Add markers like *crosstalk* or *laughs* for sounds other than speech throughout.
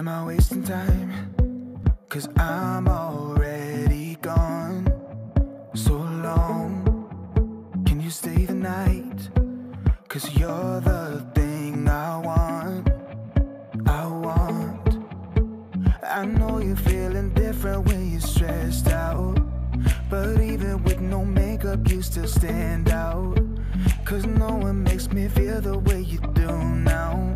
Am I wasting time? Cause I'm already gone. So long. Can you stay the night? Cause you're the thing I want. I want. I know you're feeling different when you're stressed out. But even with no makeup, you still stand out. Cause no one makes me feel the way you do now.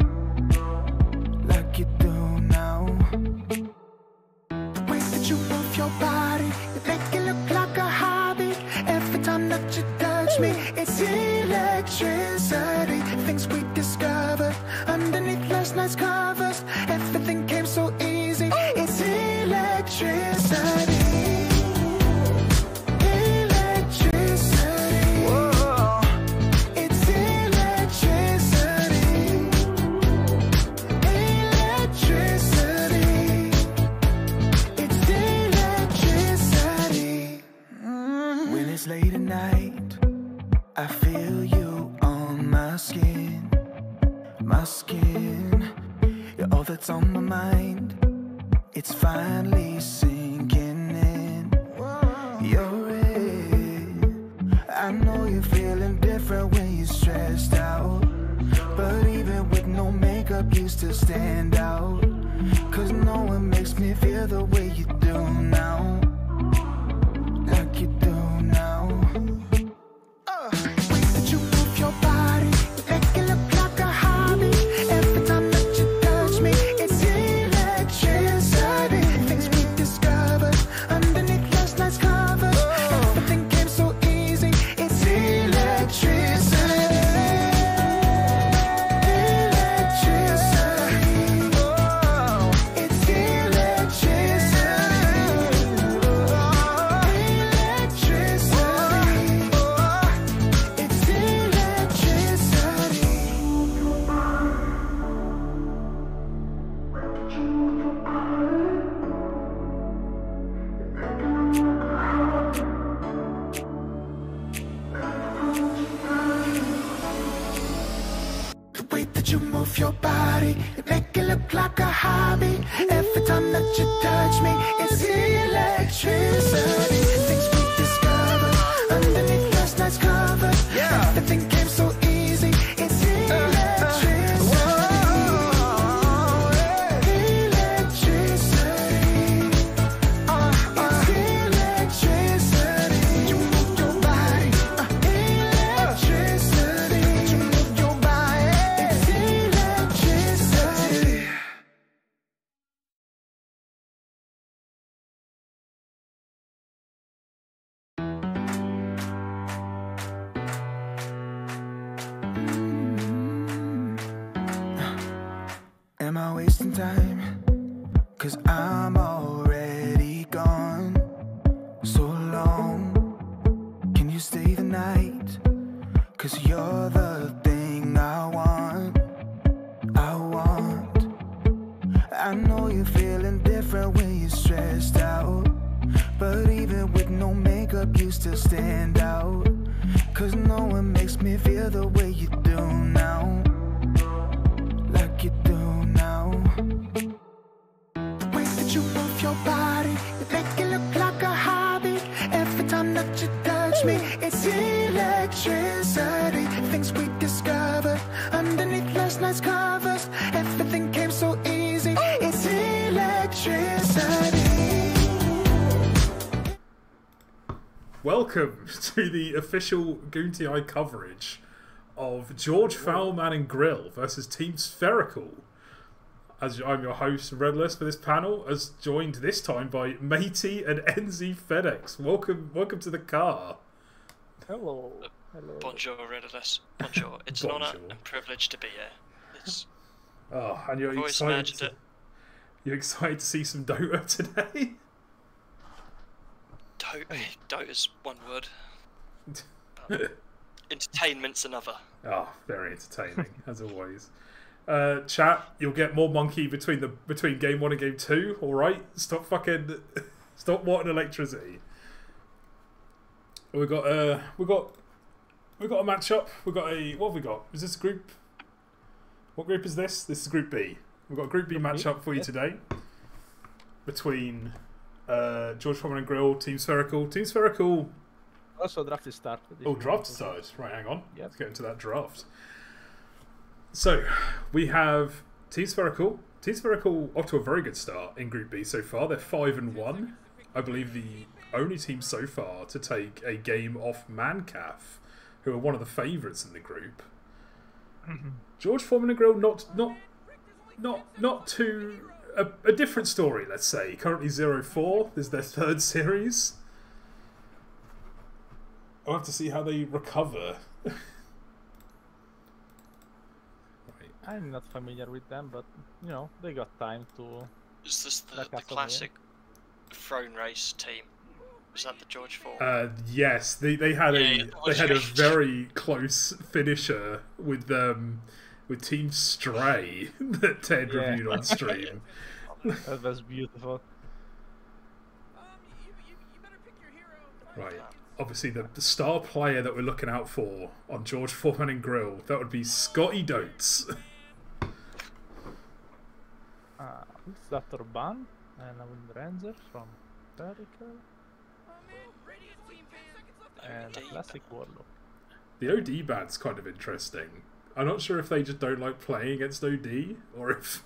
Your body, you make it look like a hobby. Every time that you touch me, it's electricity. Things we discovered underneath last night's covers. That's on my mind. It's finally sinking in. You're it. I know you're feeling different when you're stressed out. But even with no makeup, you still stand out. Cause no one makes me feel the way the official Goonty Eye coverage of George Foreman and Grill versus Team Spherical. As I'm your host, Redalus, for this panel, as joined this time by Matey and NZfedX. Welcome, welcome to the car. Hello. Hello. Bonjour, Redalus. Bonjour. It's an honour Bonjour. and privilege to be here. It's, Oh, and you're I've excited. imagined To, it. you're excited to see some Dota today. Dota, *laughs* Dota's one word. But *laughs* entertainment's another. Oh, very entertaining *laughs* as always. Uh, chat, you'll get more monkey between the between game one and game two. All right, stop fucking, *laughs* stop wanting electricity. We got uh, we got we got a matchup. We got a what have we got? Is this group? What group is this? This is Group B. We've got a Group B matchup for you today between uh, George Foreman and Grill, Team Spherical. Team Spherical. Also, oh, draft is started. if Oh, draft side. Right, hang on. Yep. Let's get into that draft. So, we have Team Spherical. Team Spherical off to a very good start in Group B so far. They're 5 and 1. I believe the only team so far to take a game off Mancaf, who are one of the favourites in the group. George Foreman and Grill not not not not too a, a different story, let's say. Currently 0-4. This is their third series. I'll have to see how they recover. right. I'm not familiar with them, but you know they got time to. Is this the, the us on classic throne race team? Was that the George Ford? Uh, yes, they, they had Yeah, a yeah, they had a *laughs* very close finisher with um with Team Stray *laughs* that Ted Yeah. reviewed on stream. *laughs* That was beautiful. right. Obviously, the, the star player that we're looking out for on George Foreman and Grill that would be Scotty Dotes. *laughs* Uh, it's Dr. Ban and a Ranger from Vertical and classic Warlock. The OD band's kind of interesting. I'm not sure if they just don't like playing against OD or if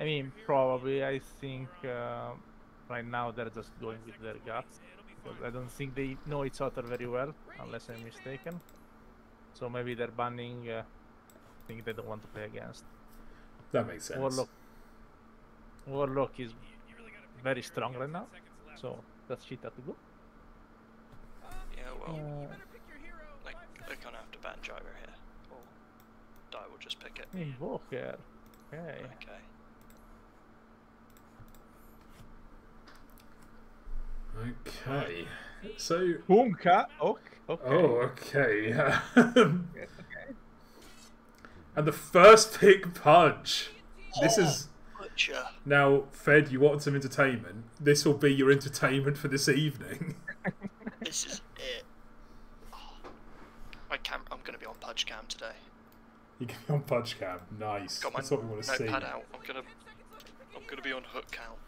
I mean, probably. I think uh, right now they're just going with their guts. Because I don't think they know each other very well, unless I'm mistaken. So maybe they're banning. Uh, think they don't want to play against. that makes sense. Warlock. Warlock is very strong right now, so that's shit at the go. Yeah, well, Uh, like, they're gonna have to ban Gyro here. Or Die will just pick it. Invoker. Okay. Okay. Okay. So Boomka. Ok. Okay. Oh, okay. and the first pick punch. This oh, is Butcher. now Fed. You want some entertainment? This will be your entertainment for this evening. *laughs* This is it. Oh. My cam. I'm gonna be on Pudge Cam today. You can be on punch cam. Nice. Got my That's what we want to see. notepad out. I'm gonna. I'm gonna be on hook count.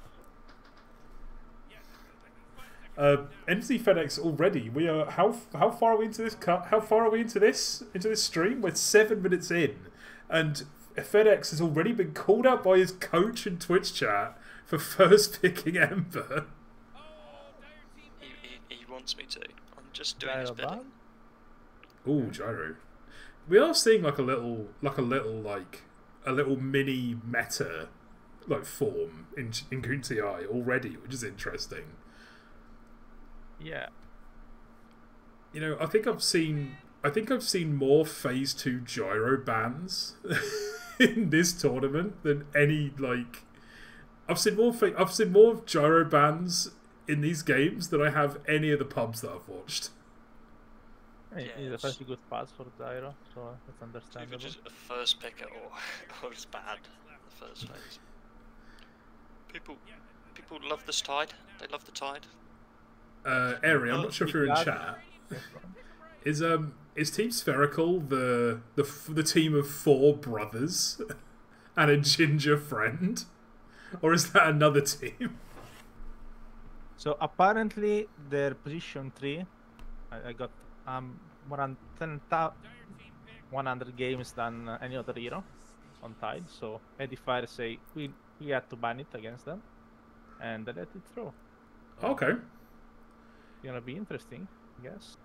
Uh, NZfedX already. We are how how far are we into this cut? How far are we into this into this stream? We're seven minutes in, and FedEx has already been called out by his coach in Twitch chat for *laughs* first picking Ember. He, he, he wants me to. I'm just doing his Gyro bidding. ban. Ooh, gyro. We are seeing like a little, like a little, like a little mini meta, like form in in Kunti Eye already, which is interesting. Yeah. You know, I think I've seen, I think I've seen more Phase Two gyro bans *laughs* in this tournament than any like. I've seen more. Fa- I've seen more gyro bans in these games than I have any of the pubs that I've watched. Hey, He's a pretty good pass for Gyro, so that's So you understandable. could just a first pick *laughs* it or, or it's bad. The first phase. *laughs* People, people love this tide. They love the tide. Uh, Ari, I'm Oh, not sure if you're in chat. Is um is Team Spherical the the the team of four brothers *laughs* and a ginger friend, or is that another team? So apparently their position three, I, I got um more than 10,000 100 games than uh, any other hero on Tide. So Edifier say we we had to ban it against them, and they let it through. Okay. Gonna be interesting, I guess.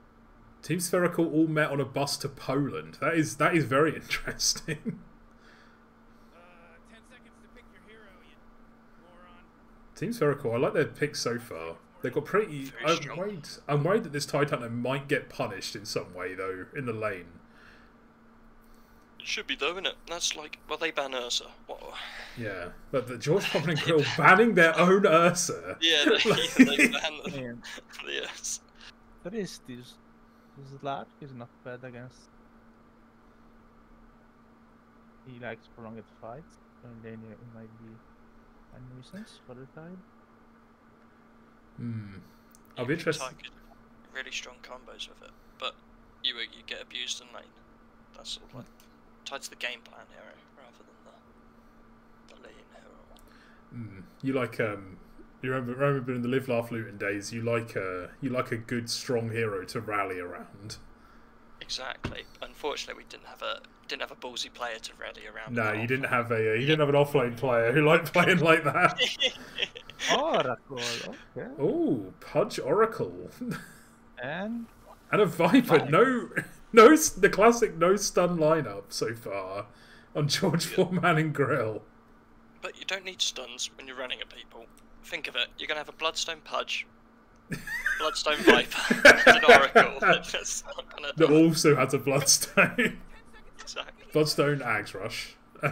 Team Spherical all met on a bus to Poland. That is that is very *laughs* interesting. Team Spherical, I like their picks so far. They've got pretty. I'm worried, I'm worried that this Titan might get punished in some way though in the lane. It should be though, isn't it? That's like, well, they ban Ursa. What? Yeah, but the George Foreman and Grill banning their own Ursa. *laughs* Yeah, they, *laughs* *laughs* they ban the, And the Ursa. there is this this Lark is not bad against. He likes prolonged fights, and then it might be a nuisance for the Tide. Hmm. I'll You be can interested. target Really strong combos with it, but you you get abused in lane. That's sort of like tied to the game plan here, rather than the, the lean hero. Mm. You like um, you remember remember in the live laugh Luton days. You like a you like a good strong hero to rally around. Exactly. Unfortunately, we didn't have a didn't have a ballsy player to rally around. No, you didn't have a uh, you didn't have an offlane player who liked playing like that. *laughs* Oracle. Okay. Oh, Pudge Oracle *laughs* And and a Viper. Viper. No, no, the classic no stun lineup so far on George Foreman and Grill. But you don't need stuns when you're running at people. Think of it. You're gonna have a bloodstone pudge, bloodstone *laughs* viper, and an oracle. *laughs* That's not gonna. That also has a Bloodstone. *laughs* Exactly. Bloodstone Axe Rush. The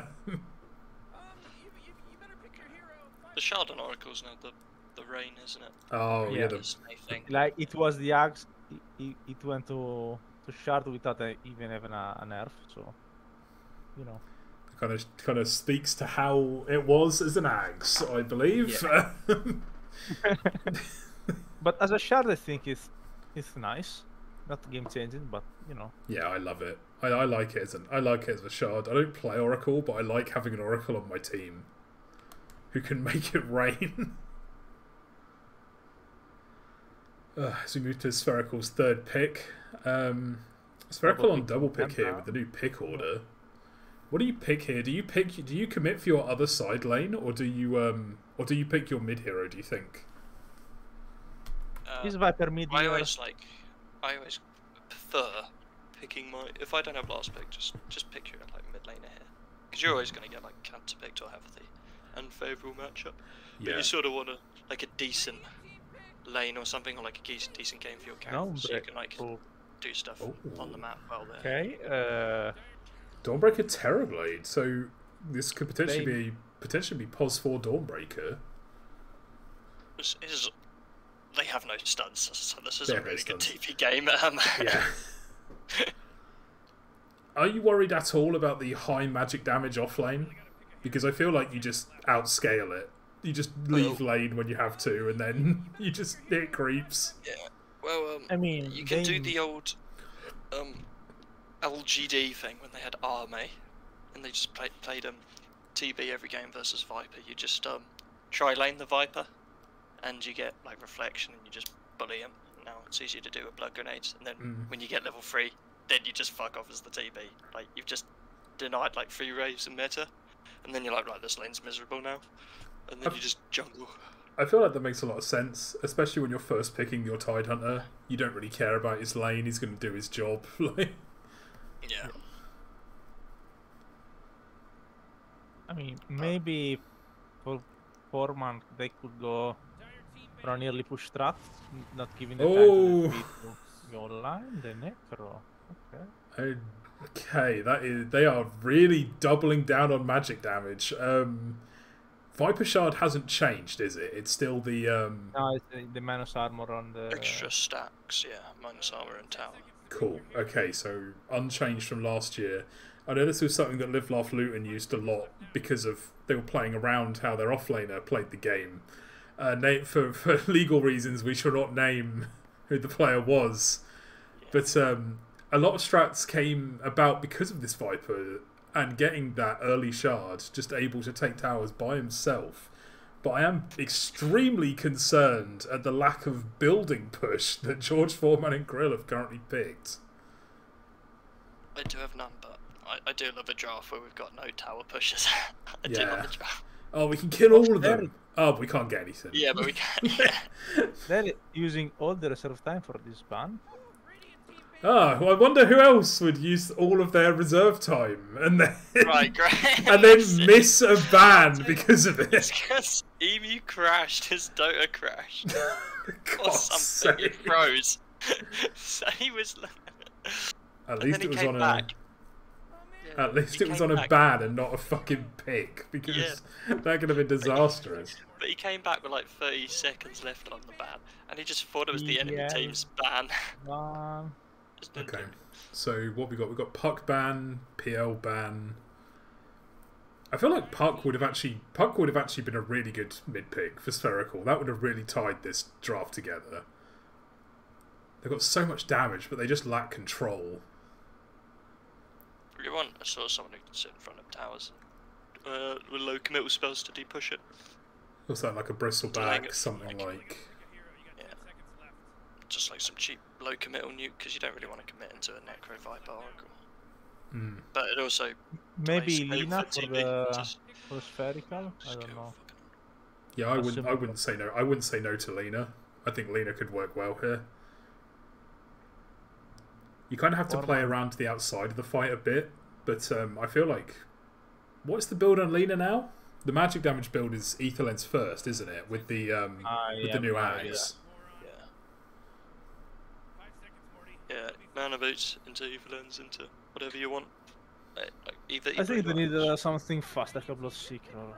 Shardon oracle's now the the rain, isn't it? oh yeah, Yeah. the, This like it was the axe. It, it, it went to to shard without uh, even having a, a nerf. So you know. kind of kind of speaks to how it was as an Axe, I believe. *laughs* *laughs* But as a shard, I think it's it's nice. Not game changing, but you know. yeah, I love it. I, I like it as an I like it as a shard. I don't play Oracle, but I like having an Oracle on my team who can *laughs* make it rain. uh, as we move to Spherical's third pick, um, Spherical Double on double pick here Penta. with the new pick order. What do you pick here? Do you pick? Do you commit for your other side lane, or do you um, or do you pick your mid hero? Do you think? Uh, Is Viper mid I here? always like. I always prefer picking my. If I don't have last pick, just just pick your like mid laner here, because you're always gonna get like counter picked or have the unfavorable matchup. But Yeah. you sort of want to like a decent lane or something, or like a decent decent game for your character, so you can like Cool. Do stuff on the map while they're. Okay. Uh, Dawnbreaker Terrorblade. So this could potentially They- be potentially be Pos four Dawnbreaker. This is. They have no stuns, so this is They a have no really good. TP game. Um, Yeah. *laughs* Are you worried at all about the high magic damage off lane? Because I feel like you just outscale it. You just leave lane when you have to, and then *laughs* you just hit creeps. Yeah. Well, um, I mean, you can do the old um, LGD thing when they had Ame, and they just play, played um, TB every game versus Viper. You just um, try lane the Viper, and you get like reflection, and you just bully him. Now it's easier to do with blood grenades, and then Mm. when you get level three, then you just fuck off as the TB. Like you've just denied like three waves in meta, and then you're like, right, this lane's miserable now, and then I've- you just jungle. I feel like that makes a lot of sense, especially when you're first picking your Tide Hunter. You don't really care about his lane; he's going to do his job. *laughs* like, Yeah. I mean, maybe for four months they could go for an early push strat, not giving the time Oh. the speed to go online. The necro. Okay. okay, that is they are really doubling down on magic damage. Um, Viper Shard hasn't changed, is it? It's still the um, Now it's the, the minus armor on the. Extra stacks, yeah, minus armor and tower. Cool. Okay, so unchanged from last year. I know this was something that Live Laugh Luton used a lot because of they were playing around how their offlaner played the game. Uh, na- for for *laughs* legal reasons, we shall not name *laughs* who the player was, but um, a lot of strats came about because of this Viper and getting that early shard, just able to take towers by himself. But I am extremely concerned at the lack of building push *laughs* that George Foreman and Grill have currently picked. I do have none, but I, I do love a draft where we've got no tower pushes. *laughs* I do Yeah. love the draft. Oh, we can kill all of them. Oh, but we can't get anything. Yeah, but we can. Yeah. *laughs* They're using all the reserve time for this ban. Ah, well, I wonder who else would use all of their reserve time and then *laughs* right, *laughs* great. and then *laughs* miss a ban because of It's it. because Emu crashed, his Dota crashed, or God's something. It froze. so he was. At least it was came on a. back. Yeah, At least he it was came on a back. ban and not a fucking pick because that could have been disastrous. But he came back with like 30 seconds left on the ban, and he just thought it was the enemy team's ban. One. Just didn't do Okay. So what we got? We got Puck ban, PL ban. I feel like Puck would have actually Puck would have actually been a really good mid pick for Spherical. That would have really tied this draft together. They've got so much damage, but they just lack control. You want I saw someone who can sit in front of towers and uh, with low committal spells to depush it. Or something like a bristleback, Like- something like- like. Yeah. Just like some cheap low committal nuke because you don't really want to commit into a Necro Viper Oracle. Mm. But it also Maybe plays Lina for for the just- for spherical. I don't know. Yeah, I wouldn't. I wouldn't say no. I wouldn't say no to Lina. I think Lina could work well here. You kind of have to play around to the outside of the fight a bit, but um, I feel like what's the build on Lina now? The magic damage build is Aether Lens first, isn't it? With the um, I with the have new no idea. axe. Yeah. Yeah, mana boots into Aether Lens into whatever you want. Uh, Like, either, I think they need uh, something fast, like a Bloodseeker. Or...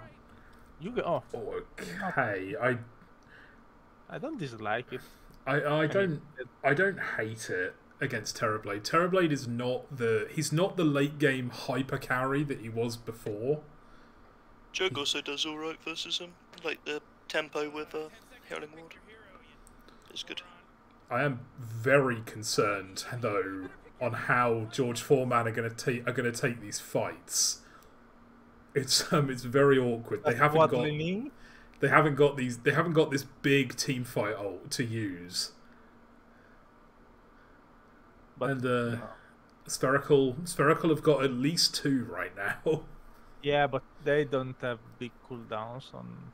You go. Oh, Okay, I I don't dislike it. I, I don't I don't hate it against Terrorblade. Terrorblade is not the he's not the late game hyper carry that he was before. Jug also does alright versus him. Like the tempo with uh, Howling Ward. It's good. I am very concerned though on how George Foreman are going to take are going to take these fights. It's *laughs* um it's very awkward. They haven't what got Lining? they haven't got these they haven't got this big team fight ult to use. But and uh, no. spherical spherical have got at least two right now. *laughs* yeah, but they don't have big cooldowns on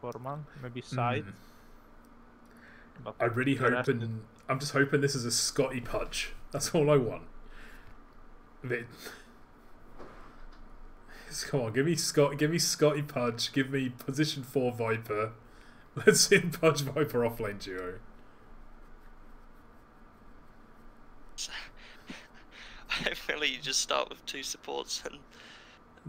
Foreman. Maybe side. Mm. But I really the rest hoping is- I'm just hoping this is a Scotty Pudge. That's all I want. It- Come on, give me Scott, give me Scotty Pudge, give me position four Viper. *laughs* Let's see Pudge Viper offlane duo. I feel like you just start with two supports and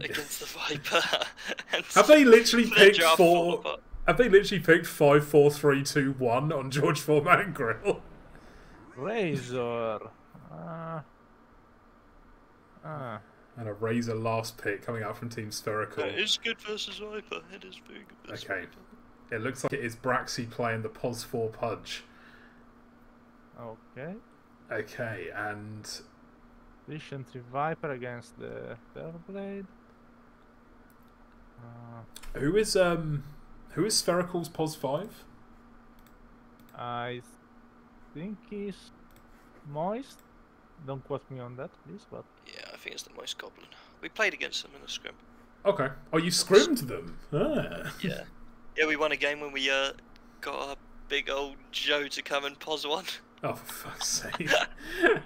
*laughs* against the Viper. *laughs* and Have they literally picked draft four? But Have they literally picked five, four, three, two, one on George Foreman and Grill? Razor. Uh, uh, And a Razor last pick coming out from Team Spherical. It is good versus Viper. It is very good versus Okay. Viper. It looks like it is Braxxy playing the Pos 4 Pudge. okay. Okay, and Vision 3 Viper against the Terrorblade. Uh, who is um who is Spherical's Pos 5? I think he's moist. Don't quote me on that, please. But Yeah, I think it's the Moist Goblin. We played against them in a scrim. Okay. Oh, you scrimmed them. Ah. Yeah. Yeah, we won a game when we uh got our big old Joe to come and pos one. *laughs* Oh, for fuck's sake. *laughs*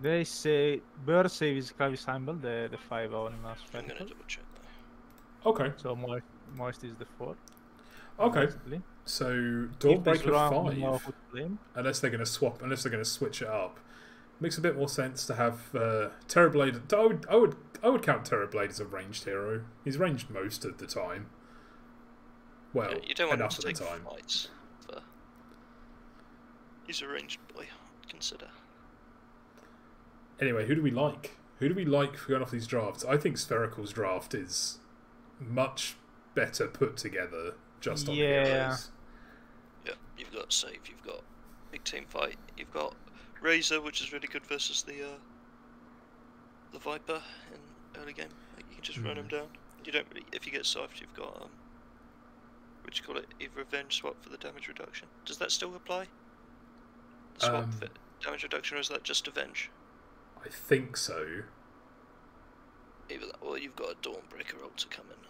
They say Bird save is clavicimbel, the the five on uh, I'm gonna Spherical. double check that. Okay. So moist, moist is the four. Okay. basically. So If this Dawnbreaker round we know 5. who to blame. Unless they're going to swap, unless they're going to switch it up. Makes a bit more sense to have uh, Terrorblade. I would, I would, I would count Terrorblade as a ranged hero. He's ranged most of the time. Well, Yeah, you don't want enough to of the take time. fights. He's a ranged boy, I'd consider. Anyway, who do we like? Who do we like for going off these drafts? I think Spherical's draft is much better put together just on Yeah. heroes. Yeah, you've got save, you've got big team fight, you've got Razor, which is really good versus the uh, the Viper in early game. Like you can just run him Mhm. down. You don't really. If you get soft, you've got um, what do you call it? Either revenge swap for the damage reduction. Does that still apply? The Swap Um, for damage reduction, or is that just avenge? I think so. Either that, or you've got a Dawnbreaker ult to come in.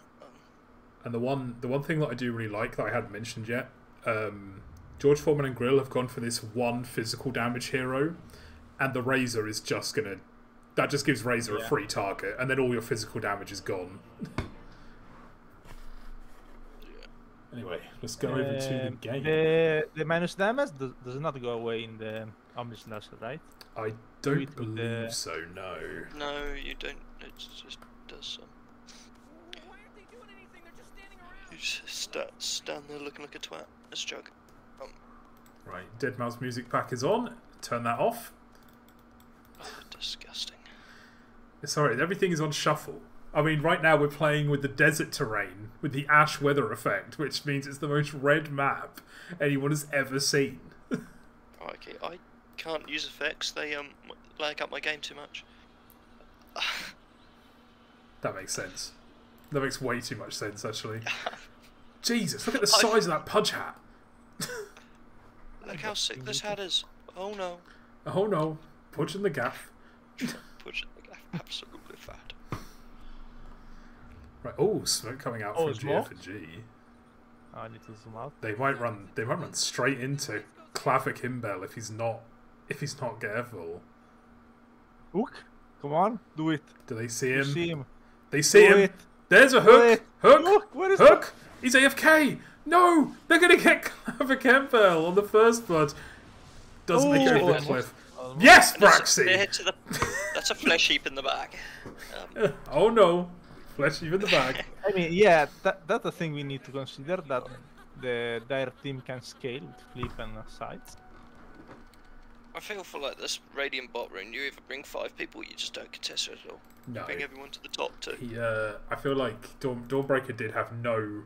And the one, the one thing that I do really like that I hadn't mentioned yet, um, George Foreman and Grill have gone for this one physical damage hero, and the Razor is just gonna. That just gives Razor a free target, and then all your physical damage is gone. Anyway, let's go over to the Um, game. The, the minus damage does, does not go away in the Omnis Lasso, right? I don't it with believe the- so. No. No, you don't. It just does some. Sta- stand there looking like a twat. It's a joke. Um, Right, Deadmau5 music pack is on. Turn that off. oh, disgusting. Sorry, everything is on shuffle. I mean, right now we're playing with the desert terrain with the ash weather effect, which means it's the most red map anyone has ever seen. Oh, okay, I can't use effects. They um lag up my game too much. That makes sense. That makes way too much sense, actually. *laughs* Jesus, look at the size of that pudge hat. Look how sick this hat is. Oh no. Oh no, pudge in the gaff. Push it. Absolutely fat. Right. Oh, smoke coming out Oh, from smoke? GF and G. Oh, I need to zoom out. They might run. They might run straight into clavicimbel if he's not. If he's not careful. Hook, come on, do it. Do they see You him? see him. They see Do him. it. There's a Do hook. It. Hook. Look, where is Hook. He's AFK. No, they're gonna get clavicimbel on the first blood. Doesn't make it over the Almost. cliff. Almost. Yes, And it's- Braxxy. they hit the- That's a flesh heap in the back. Um, *laughs* Oh no, flesh even the bag. *laughs* I mean, yeah, that, that's the thing we need to consider that the dire team can scale with flip and uh, sides. I feel for like this Radiant bot rune, you either bring five people, you just don't contest it at all. No, Bring everyone to the top too. Yeah, uh, I feel like Dawn, Dawnbreaker did have no.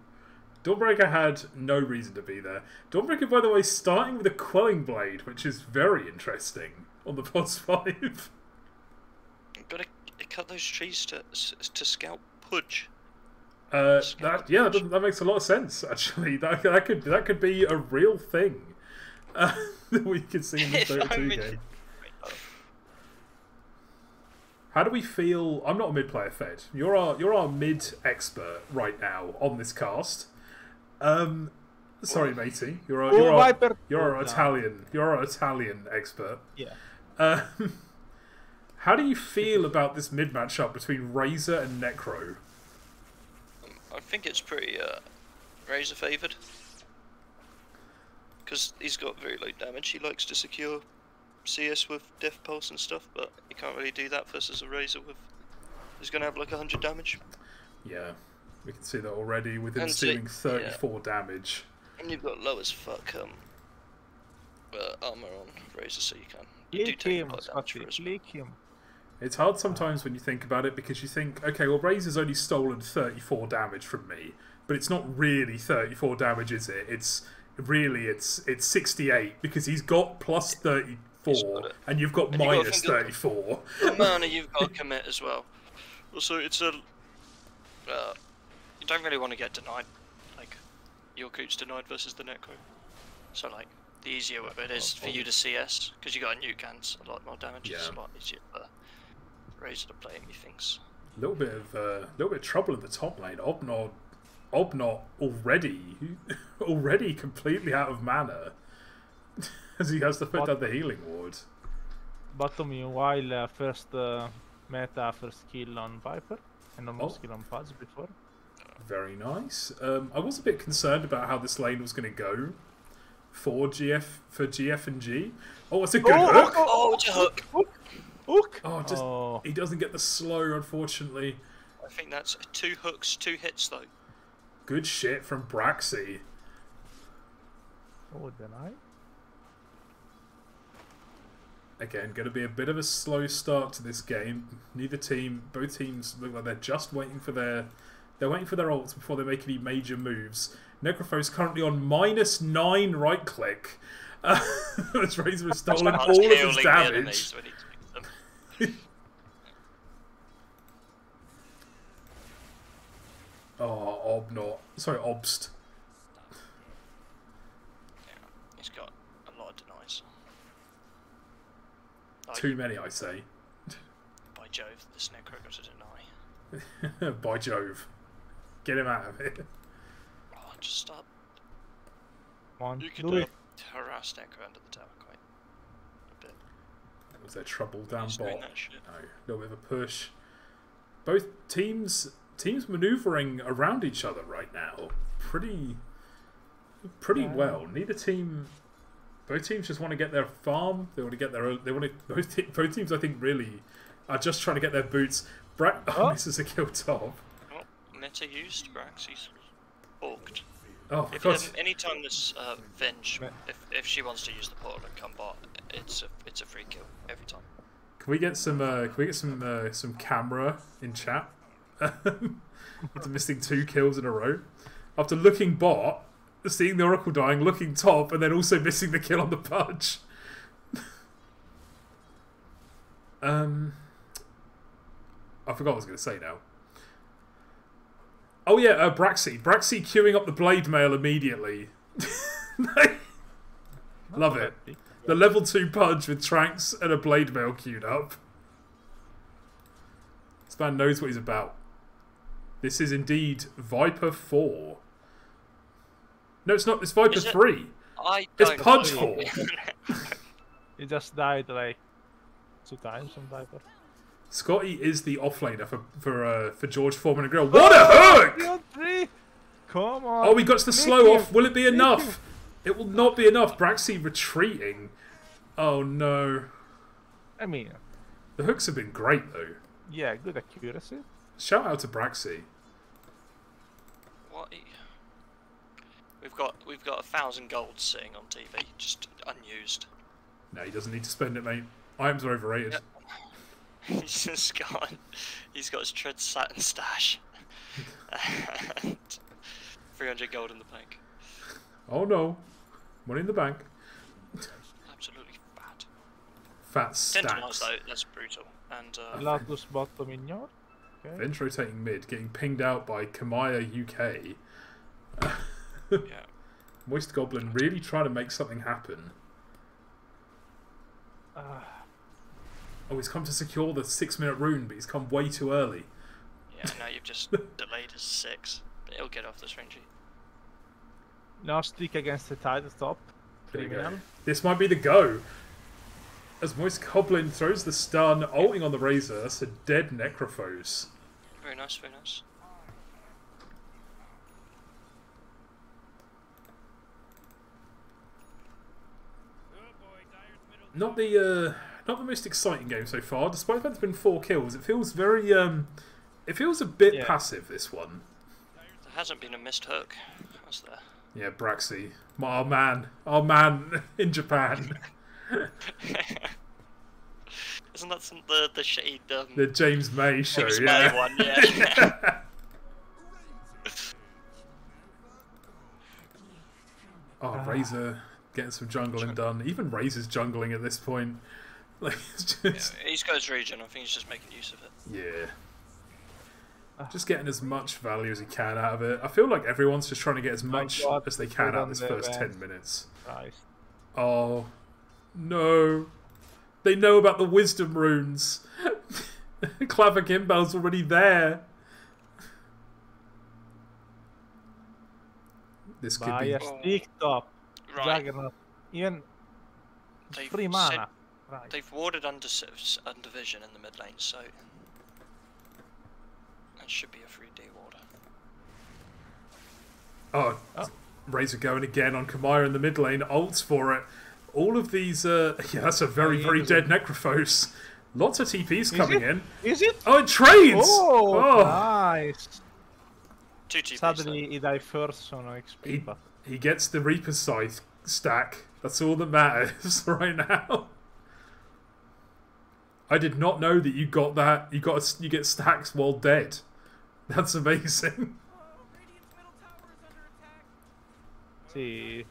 Dawnbreaker had no reason to be there. Dawnbreaker, by the way, starting with a quelling blade, which is very interesting on the *laughs* boss five. Got to cut those trees to to scout Pudge. Uh, Scout that yeah, that, Pudge. that makes a lot of sense. Actually, *laughs* that that could that could be a real thing *laughs* uh, that we could see in the If Dota I'm 2 game. *laughs* How do we feel? I'm not a mid player, Fed. You're our you're our mid expert right now on this cast. Um, sorry, matey. You're our, you're our, Viper! you're our no. Italian. You're our Italian expert. Yeah. Um, *laughs* how do you feel about this mid matchup between Razor and Necro? I think it's pretty uh, razor favoured. Because he's got very low damage. He likes to secure CS with Death Pulse and stuff, but he can't really do that versus a razor with. He's going to have like 100 damage. Yeah, we can see that already with him And see- stealing 34 damage. And you've got low as fuck um, uh, armor on razor, so you can. You do take him, a lot Scotty, for him. It's hard sometimes when you think about it because you think, okay, well, Razor's only stolen 34 damage from me, but it's not really 34 damage, is it? It's really it's it's 68 because he's got plus 34 got and you've got And you minus think of- 34. the mana you've got *laughs* to commit as well. Also, it's a. Uh, you don't really want to get denied. Like, your creep's denied versus the Necro. So, like, the easier it is for you to CS, because you got a nuke and a lot more damage, it's Yeah. a lot easier for Razor to play me things. A little bit of uh, little bit of trouble in the top lane. Obnot, Obnot already *laughs* already completely out of mana *laughs* as he has to put What? down the healing ward. Bottom meanwhile, uh, first uh, meta, first kill on Viper, and almost Oh. kill on Pudge before. Very nice. Um, I was a bit concerned about how this lane was going to go for GF for GF and G. Oh, it's a good Oh, hook. oh, Oh, it's a hook! Hook! Hook! Oh, just Oh, he doesn't get the slow, unfortunately. I think that's two hooks, two hits though. Good shit from Braxxy. oh, deny. Again, going to be a bit of a slow start to this game. Neither team, both teams look like they're just waiting for their, they're waiting for their ults before they make any major moves. Necrophos currently on minus nine right click. Uh, as Razor has stolen all of his healing the damage. enemies when he takes them. Oh, Obnot. Sorry, Obst. Yeah, he's got a lot of denies. Oh, Too many, I say. By Jove, this Necro got a deny. *laughs* By Jove. Get him out of here. Oh, just stop. Come on, You could do uh, it. harass Necro under the tower quite a bit. Was there trouble down He's bot? No, a little bit of a push. Both teams teams maneuvering around each other right now. Pretty pretty Yeah. well. Neither team both teams just want to get their farm. They want to get their own, they want to *laughs* both, te- both teams I think really are just trying to get their boots. Bra- oh, *laughs* Oh. misses a kill top. Oh, meta used, Brax, he's balked. Oh If god. um, anytime this uh, Venge, Me- if, if she wants to use the portal and come bot, it's a it's a free kill every time. Can we get some uh, can we get some uh, some camera in chat? *laughs* After missing two kills in a row. After looking bot, seeing the Oracle dying, looking top, and then also missing the kill on the pudge. *laughs* um I forgot what I was gonna say now. Oh yeah, uh, Braxxy. Braxxy queuing up the blade mail immediately. *laughs* Love it. The level two punch with Tranks and a blade mail queued up. This man knows what he's about. This is indeed Viper 4. No, it's not. It's Viper it? 3. I It's don't Punch know. *laughs* He just died like two times on Viper. Scotty is the offlaner for for uh, for George Foreman and Grill. What a hook! Three! Come on! Oh, we got to the Make slow him. off. Will it be Make enough? him. It will not be enough. Braxxy retreating. Oh no. I mean, The hooks have been great though. yeah, good accuracy. Shout out to Braxxy. What? We've got we've got a thousand gold sitting on TB, just unused. No, he doesn't need to spend it, mate. Items are overrated. Yep. *laughs* He's just got he's got his tread satin stash. *laughs* and 300 gold in the bank. Oh no. Money in the bank. Absolutely fat. Fat Ten miles stacks. though, that's brutal. And uh, Latus bottom in your. Okay. Bench rotating mid, getting pinged out by Kamaya UK. yeah. *laughs* Moist Goblin really trying to make something happen. Ah, Oh, he's come to secure the six minute rune, but he's come way too early. Yeah, I know you've just *laughs* delayed his six. But he'll get off this rangy. now stick against the tide at top. There you This might be the go. As Moist Goblin throws the stun, ulting on the Razor, that's a dead Necrophos. Very nice, very nice. Not the uh, not the most exciting game so far. Despite the fact there's been four kills, it feels very um, it feels a bit Yeah. passive. This one. There hasn't been a missed hook, has there? Yeah, Braxxy, my our man, our man *laughs* in Japan, *laughs* *laughs* Isn't that some, the the shade um, the James May show. James yeah. May one? Yeah. *laughs* Oh, Razor getting some jungling done. Even Razor's jungling at this point. *laughs* Like it's just He's got his region. I think he's just making use of it. yeah. Just getting as much value as he can out of it. I feel like everyone's just trying to get as My much God, as they can out of this first event. ten minutes. Christ. Oh no. They know about the wisdom runes. *laughs* clavicimbel's already there. This could be Maya oh. stick top. Right. Juggernaut. Even They've free said- mana. Right. They've warded under under vision in the mid lane, so that should be a 3D warder. Oh, Oh. Razor going again on Kamaya in the mid lane, ults for it. All of these, uh, *laughs* yeah, that's a very, Oh, very yeah. dead Necrophos. Lots of TPs coming it? in. Is it? Oh, it trades! Oh, Oh. nice. Two TPs. Sadly, he died first on XP, He, but he gets the Reaper Scythe stack. That's all that matters *laughs* right now. I did not know that you got that. You got a, you get stacks while dead. *laughs* That's amazing. see,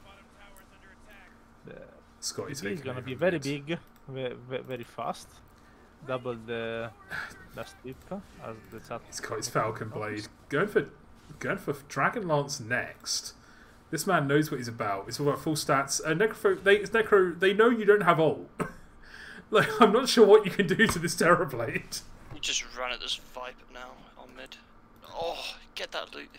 the Scotty's is taking gonna be the very mid. big, very, very fast. Double the *sighs* last tip as the chat. He's got his Falcon Blade. Going for going for Dragon Lance next. This man knows what he's about. It's all about full stats. Uh, Necro, they, it's Necro, they know you don't have ult. *laughs* like, I'm not sure what you can do to this Terror Blade. You just run at this Viper now on mid. Oh, get that loot.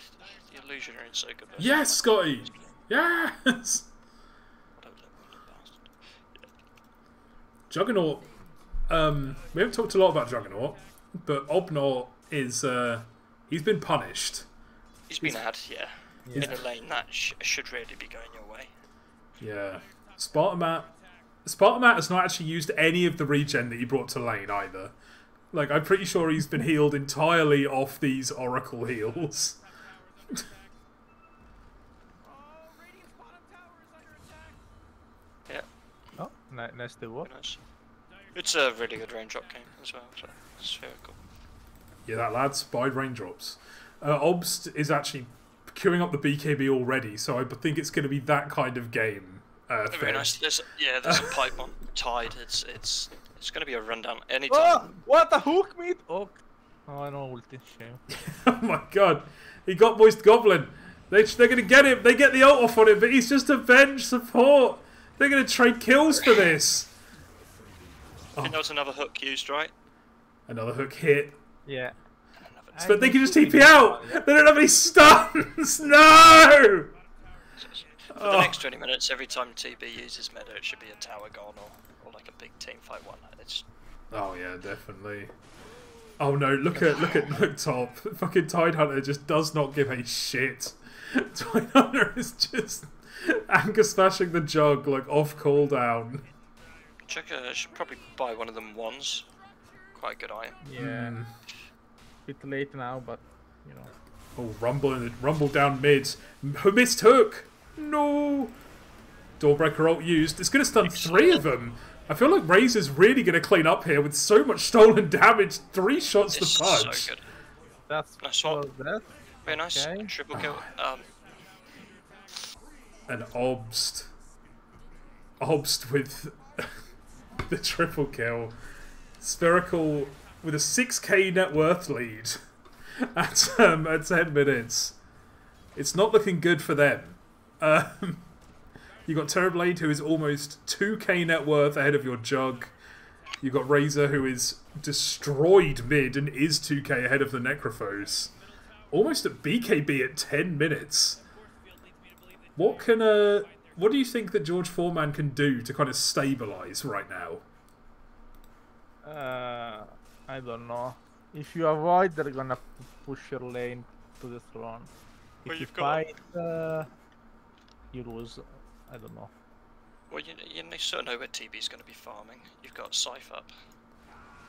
The illusionary is so good. Yes, Scotty! Yes! What a little bastard. Juggernaut. Um, we haven't talked a lot about Juggernaut, but Obnot is. Uh, he's been punished. He's been had, yeah. In a lane that sh- should really be going your way. Yeah. Spartomat. Spartomat has not actually used any of the regen that he brought to lane either. Like, I'm pretty sure he's been healed entirely off these Oracle heals. *laughs* Yeah, Ni- nice the work. very nice. It's a really good raindrop game as well, so it's very cool. Yeah, that lads, spied raindrops. Uh, Obst is actually queuing up the BKB already, so I think it's going to be that kind of game. Uh, Very nice. There's yeah, there's a pipe on tide. It's it's it's going to be a rundown anytime. Oh, what a hook meat! Oh, Oh, no ulti. Shame. *laughs* Oh my god. He got Moist Goblin. They, they're going to get him. They get the ult off on him, but he's just a bench support. They're going to trade kills for this. I think there was another hook used, right? Another hook hit. Yeah. Another But they can just TP out. They don't have any stuns. *laughs* No! For Oh. the next 20 minutes, every time TB uses meta, it should be a tower gone or, or like a big team fight one. It's Oh yeah, definitely. Oh no! Look at look at look top. *laughs* Fucking Tidehunter just does not give a shit. *laughs* Tidehunter is just *laughs* anchor smashing the jug like off cooldown. check. Uh, should probably buy one of them ones. Quite a good item. Yeah. Hmm. Bit late now, but you know. Oh, rumble in the, rumble down mid. Who missed hook? No. Dawnbreaker ult used. It's gonna stun three of them. I feel like Razor's really gonna clean up here with so much stolen *laughs* damage. Three shots It's to so punch. good. That's Nice swap. Very nice. Okay. Triple kill. Um, and obst obst with *laughs* the triple kill spherical with a 6k net worth lead *laughs* at um, at 10 minutes. It's not looking good for them. Um, *laughs* you got Terrorblade who is almost 2k net worth ahead of your jug. You've got Razor who is destroyed mid and is 2k ahead of the Necrophos. Almost at BKB at 10 minutes what can uh what do you think that George Foreman can do to kind of stabilize right now? Uh, I don't know. If you avoid, they're gonna push your lane to the throne. If Well, you you've got- fight, uh, you lose. I don't know. well, you, you know- sort of know where TB's going to be farming. You've got Scythe up.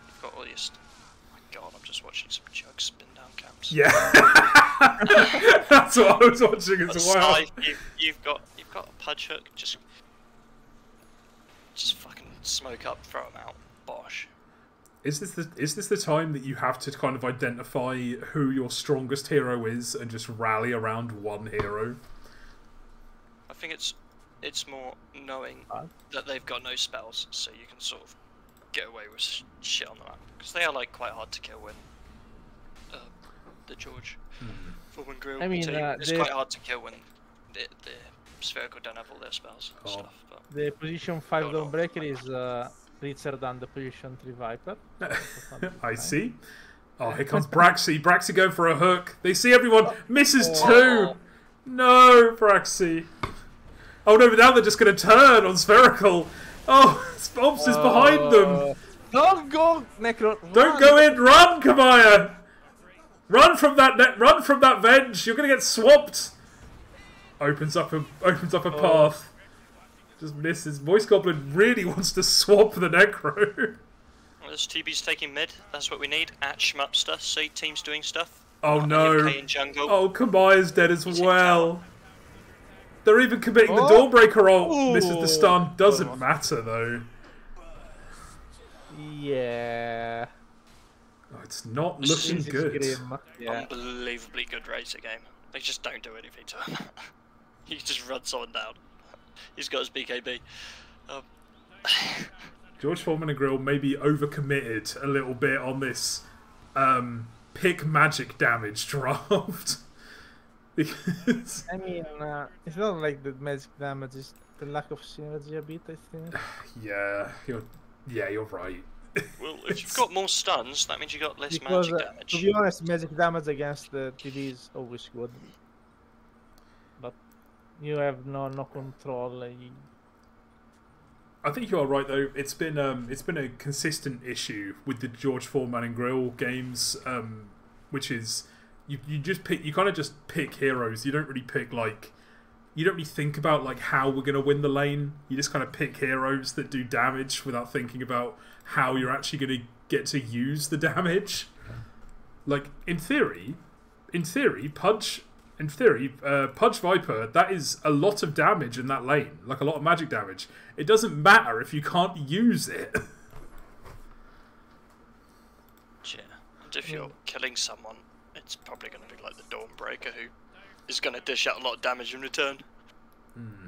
You've got all your. St- oh my god, I'm just watching some jugs spin down camps. Yeah, *laughs* that's what I was watching Got as well. Scythe, you, you've got you've got a pudge hook. Just just fucking smoke up, throw them out. Bosh. Is this the is this the time that you have to kind of identify who your strongest hero is and just rally around one hero? I think it's it's more knowing Uh. that they've got no spells, so you can sort of get away with sh- shit on the map because they are like quite hard to kill when the George Foreman Grill I mean, uh, it's quite hard to kill when the, the spherical don't have all their spells and Oh. stuff. But The position 5 No, no. Dawnbreaker is uh, richer than the position 3 Viper. *laughs* I see. Oh, here comes Braxxy. Braxxy going for a hook. They see everyone. Misses two. No, Braxxy. Oh no, but now they're just going to turn on Spherical. Oh, Spobs is behind them. Don't go, Necro. Don't go in. Run, Kamaya. Run from that net. Run from that venge. You're going to get swapped. Opens up a opens up a oh. path. Just misses. Moist Goblin really wants to swap the Necro. well, this TB's taking mid. That's what we need. At Schmupster, see teams doing stuff. Oh no. AFK in jungle. Oh, Kamaya's dead as He's well. They're even committing the Oh. Dawnbreaker ult. Misses the stun. Doesn't matter though. Yeah. It's not This looking This good. Yeah. Unbelievably good Razor game. They just don't do anything to him. *laughs* he just runs someone down. He's got his BKB. Um, *laughs* George Foreman and Grill maybe overcommitted a little bit on this um, pick magic damage *laughs* draft. because I mean, uh, it's not like the magic damage, it's the lack of synergy a bit, I think. *sighs* yeah, you're yeah, you're right. Well, if you've got more stuns, that means you've got less Because, magic uh, damage. to be honest, magic damage against the TB is always good. But you have no no control. uh, I think you are right though. It's been um, it's been a consistent issue with the George Foreman and Grill games, um, which is you you just pick you kind of just pick heroes. You don't really pick like you don't really think about like how we're gonna win the lane. You just kind of pick heroes that do damage without thinking about how you're actually gonna get to use the damage. Like in theory, in theory, Pudge. In theory, uh, Pudge Viper, that is a lot of damage in that lane, like a lot of magic damage. It doesn't matter if you can't use it. *laughs* Yeah. And if you're killing someone, it's probably going to be like the Dawnbreaker who is going to dish out a lot of damage in return. Hmm.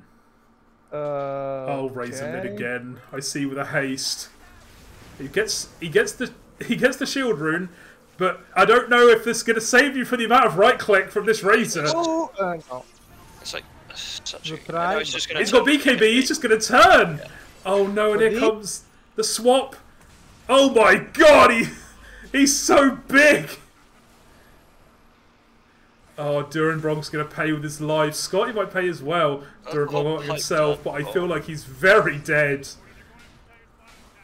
Uh, Oh, Razor mid okay. again. I see with a haste. He gets he gets the he gets the shield rune. But I don't know if this is going to save you from the amount of right click from this Razor. Oh, uh, no. It's like such a. a. I try, he's just gonna He's got turn- BKB, he's just going to turn. Oh no, and here comes the swap. Oh my god, he, he's so big. Oh, Duranbong's going to pay with his life. Scotty might pay as well. Duranbong himself, but I feel like he's very dead.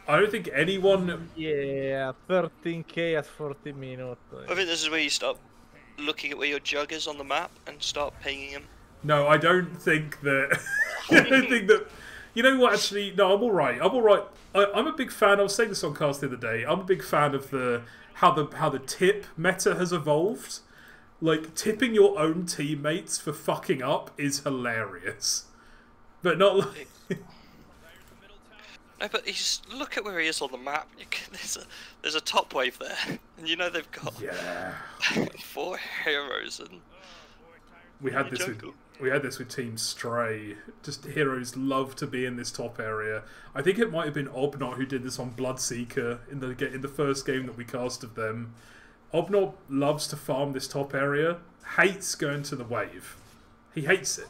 I don't think anyone. Yeah, 13k at 40 minutes. I think this is where you stop looking at where your jug is on the map and start pinging him. No, I don't think that. *laughs* I don't think that. You know what? Actually, no. I'm all right. I'm all right. I, I'm a big fan. I was saying this on cast the other day. I'm a big fan of the how the how the tip meta has evolved. Like tipping your own teammates for fucking up is hilarious, but not like. No, but he's look at where he is on the map. Can, *laughs* there's a there's a top wave there, and you know they've got yeah, *laughs* four heroes and we had this with we had this with Team Stray. Just heroes love to be in this top area. I think it might have been Obnot who did this on Bloodseeker in the in the first game that we cast of them. Obnot loves to farm this top area. Hates going to the wave. He hates it.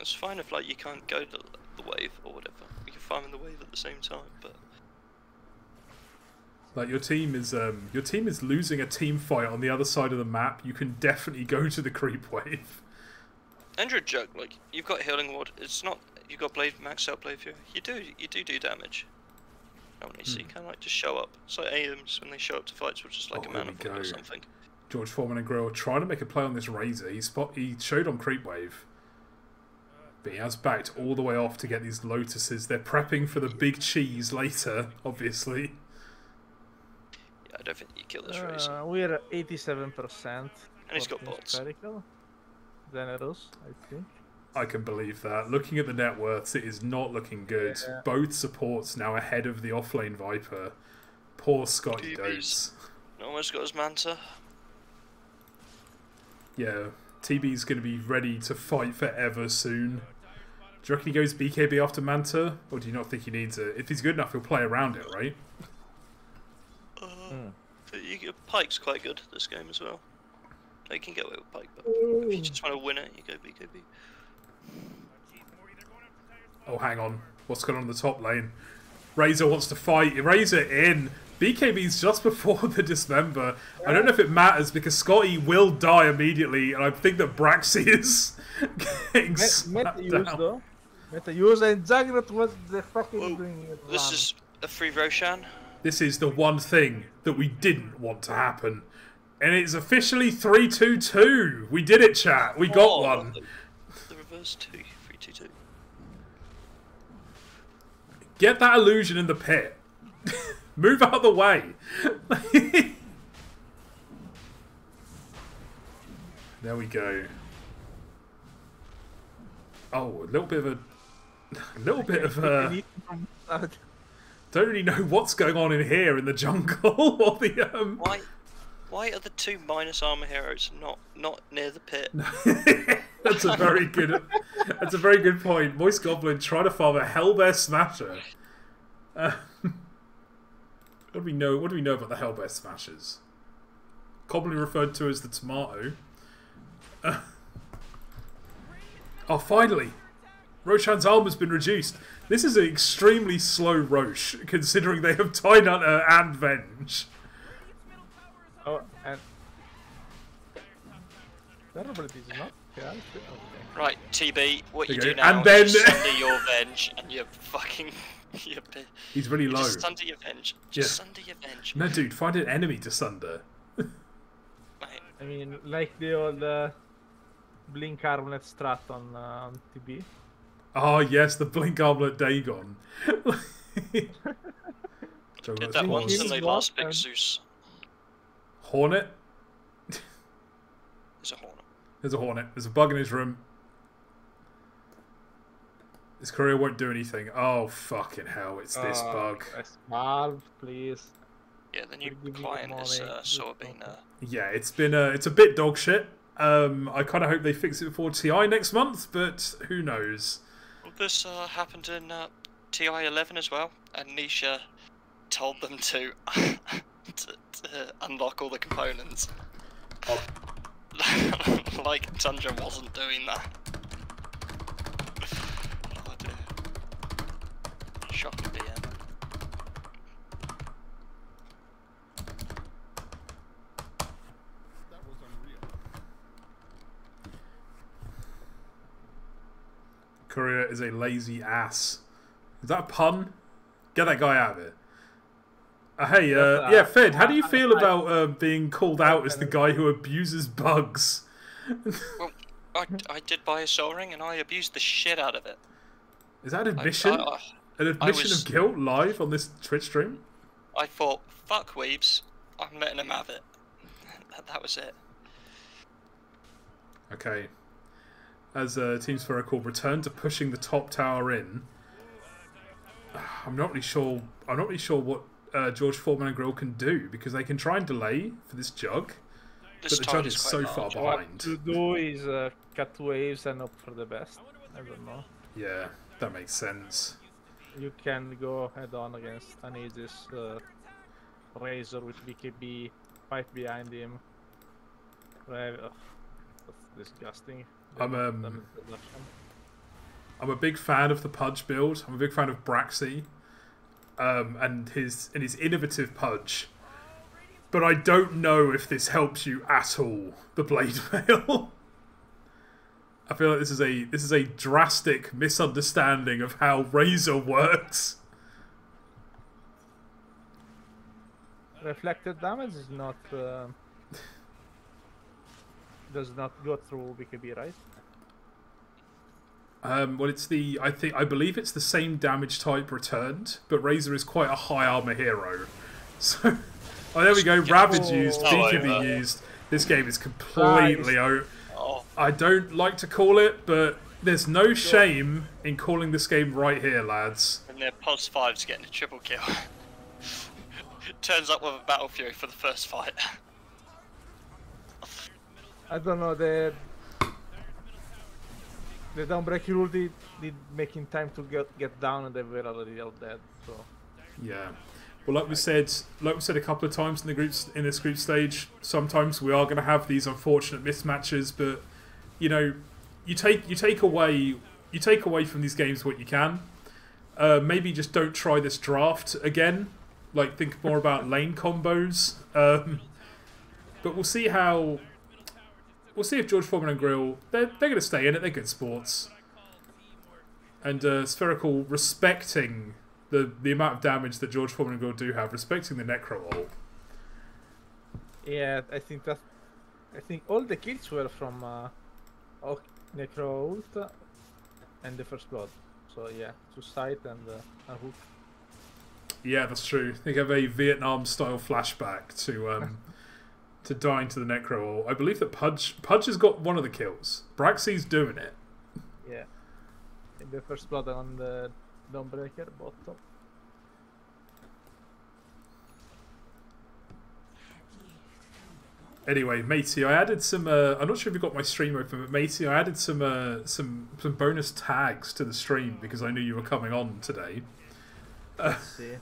it's fine if like you can't go to the wave or whatever. You can farm in the wave at the same time, but Like your team is um your team is losing a team fight on the other side of the map. You can definitely go to the creep wave. Andrew Jug, like you've got healing ward. It's not you've got blade max out blade view. You do you do do damage. Don't you Hmm. see? Kind of like just show up. It's like AIMs when they show up to fights, which is like Oh, a here we or something. George Foreman and Grill trying to make a play on this Razor. He spot he showed on Creep Wave. But he has backed all the way off to get these Lotuses. They're prepping for the big cheese later, obviously. Yeah, I don't think you kill this race. Uh, we're at 87%. And he's got for bots. Spherical. Generous, I think. I can believe that. Looking at the net worths, it is not looking good. Yeah. Both supports now ahead of the offlane Viper. Poor Scotty DBs. Dotes. Almost got his manta. Yeah, TB's going to be ready to fight forever soon. Do you reckon he goes BKB after Manta? Or do you not think he needs it? If he's good enough, he'll play around it, right? Uh, Hmm. you Pike's quite good this game as well. They can get away with Pike, but if you just want to win it, you go BKB. Oh, hang on. What's going on in the top lane? Razor wants to fight. Razor in. BKB's just before the dismember. I don't know if it matters because Scotty will die immediately, and I think that Braxxy is *laughs* getting Me- smacked Meta use down. though. Meta use and Juggernaut was the fucking Whoa, doing it This wrong. is a free Roshan. This is the one thing that we didn't want to happen. And it's officially 3 2 2. We did it, chat. We got Oh, one. The, the reverse two, three two two. Get that illusion in the pit. *laughs* Move out of the way. there we go. Oh, a little bit of a. A little bit of a. Elite from- uh, Don't really know what's going on in here in the jungle *laughs* or the um. Why? Why are the two minus armor heroes not not near the pit? *laughs* that's a very good. That's a very good point. Moist Goblin trying to farm a Hellbear Smasher. Uh, what do we know? What do we know about the Hellbear Smashers? Commonly referred to as the tomato. Uh, *laughs* oh, finally, Roshan's arm has been reduced. This is an extremely slow Rosh, considering they have Tide Hunter and Venge. oh, and. Vulnerability not. Yeah. Okay. Right, TB, what you There do now And then- is just sunder your venge and you're fucking you're, He's really low. just sunder your venge. Just Yeah. sunder your venge. No, dude, find an enemy to sunder. I mean, like the old uh, Blink Armlet strat on, uh, on TB. Oh yes, the Blink Armlet Dagon. *laughs* did that Think once he's and they what, lost Big Zeus. Hornet. There's a hornet. There's a hornet. There's a bug in his room. His courier won't do anything. Oh fucking hell! It's this Uh, bug. yes, Valve, please. Yeah, the new Give me the client is uh, sort of been uh, Yeah, it's been uh, it's a bit dog shit. Um, I kind of hope they fix it before TI next month, but who knows? well, this uh, happened in uh, TI 11 as well, and Nisha told them to *laughs* to, to unlock all the components. Oh, *laughs* like Tundra wasn't doing that. Oh dear. Shocking DM. That was unreal. Courier is a lazy ass. Is that a pun? Get that guy out of it. Uh, hey, uh, yeah, Fed, how do you feel about uh, being called out as the guy who abuses bugs? *laughs* Well, I, I did buy a Soul Ring and I abused the shit out of it. Is that admission? I, I, an admission was- of guilt live on this Twitch stream? I thought, fuck Weebs, I'm letting him have it. That, *laughs* that was it. Okay. As uh, Team Spherical return to pushing the top tower in, *sighs* I'm not really sure. I'm not really sure what uh, George Foreman and Grill can do because they can try and delay for this jug, This but the jug is quite so far large. What behind. to do is uh, cut waves and hope for the best. I don't know. Yeah, that makes sense. You can go head on against an Aegis uh, Razor with BKB right behind him. Right, that's disgusting. I'm, um. I'm a big fan of the Pudge build. I'm a big fan of Braxxy, um, and his and his innovative Pudge. But I don't know if this helps you at all. The Blade *laughs* Mail. I feel like this is a this is a drastic misunderstanding of how Razor works. Reflected damage is not uh, does not go through BKB, right? Um, well, it's the I think I believe it's the same damage type returned, but Razor is quite a high armor hero. *laughs* So, oh, there we go. Ravage used, BKB used. This game is completely o Oh, I don't like to call it, but there's no shame in calling this game right here, lads. and their Pos 5's getting a triple kill. *laughs* Turns up with a Battle Fury for the first fight. I don't know the the Dawnbreaker ult did, did make in time to get get down and they were already all dead. So Yeah. Well, like we said, like we said a couple of times in the groups in this group stage, sometimes we are going to have these unfortunate mismatches, but you know, you take you take away you take away from these games what you can. Uh, maybe just don't try this draft again. Like think more about lane combos. Um, but we'll see how. We'll see if George Foreman and Grill they're they're going to stay in it. They're good sports. And uh, spherical respecting the the amount of damage that George Foreman and Grill do have, respecting the Necro ult. yeah, I think that I think all the kills were from uh, oh, Necro ult and the first blood. So yeah, to Scythe and uh, a hook. Yeah, that's true. They have a Vietnam style flashback to um *laughs* to dying to the Necro ult. I believe that Pudge Pudge has got one of the kills. Braxxy's doing it. Yeah, in the first blood on the Dawnbreaker bottom. Anyway, matey, I added some. Uh, I'm not sure if you got my stream open, but matey, I added some uh, some some bonus tags to the stream because I knew you were coming on today. Let's see.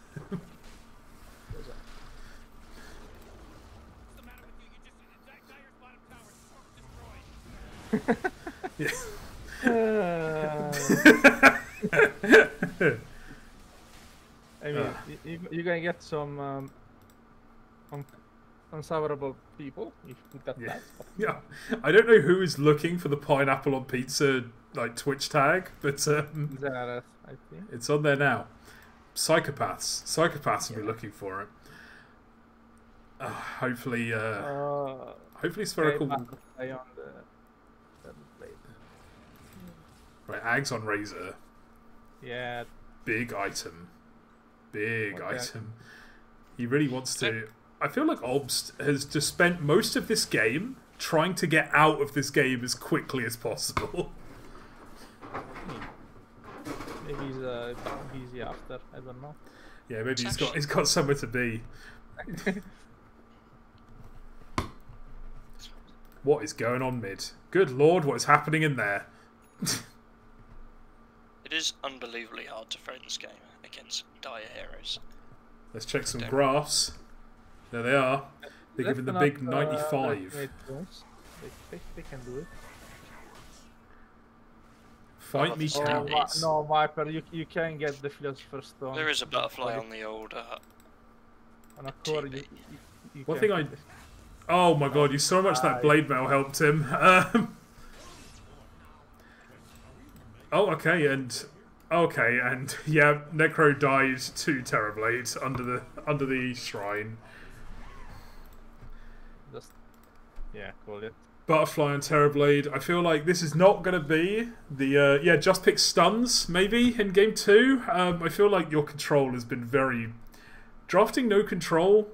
Uh, *laughs* *laughs* I mean, y- you, you're gonna get some um, un- unfavorable people that Yeah. *laughs* Yeah, I don't know who is looking for the pineapple on pizza like Twitch tag, but um, think. it's on there now. Psychopaths, psychopaths will be looking for it. Uh, hopefully, uh, Uh, hopefully spherical. I on the, the. Right, Ags on Razor, Yeah, big item, big Okay. item. He really wants to. I feel like Obst has just spent most of this game trying to get out of this game as quickly as possible. *laughs* maybe he's uh, busy after. I don't know. Yeah, maybe he's got he's got somewhere to be. *laughs* What is going on mid? Good lord, what is happening in there? *laughs* It is unbelievably hard to throw this game against dire heroes. Let's check some Don't- graphs. There they are. They're Left giving the not, big uh, 95. ultimate wounds. They, they, they can do it. Fight me, Oh, cowards. Vi- no, Viper, you, you can get the Philosopher's Stone. There is a butterfly on the old. Uh, On a core, you, you, you One thing I- Oh my god, you so much that blade mail helped him. *laughs* Um, oh, okay, and okay, and *laughs* yeah, Necro died to Terrorblade under the under the shrine. Yeah, call it. Butterfly and Terrorblade. I feel like this is not going to be the uh, yeah. Just pick stuns maybe in game two. Um, I feel like your control has been very drafting no control.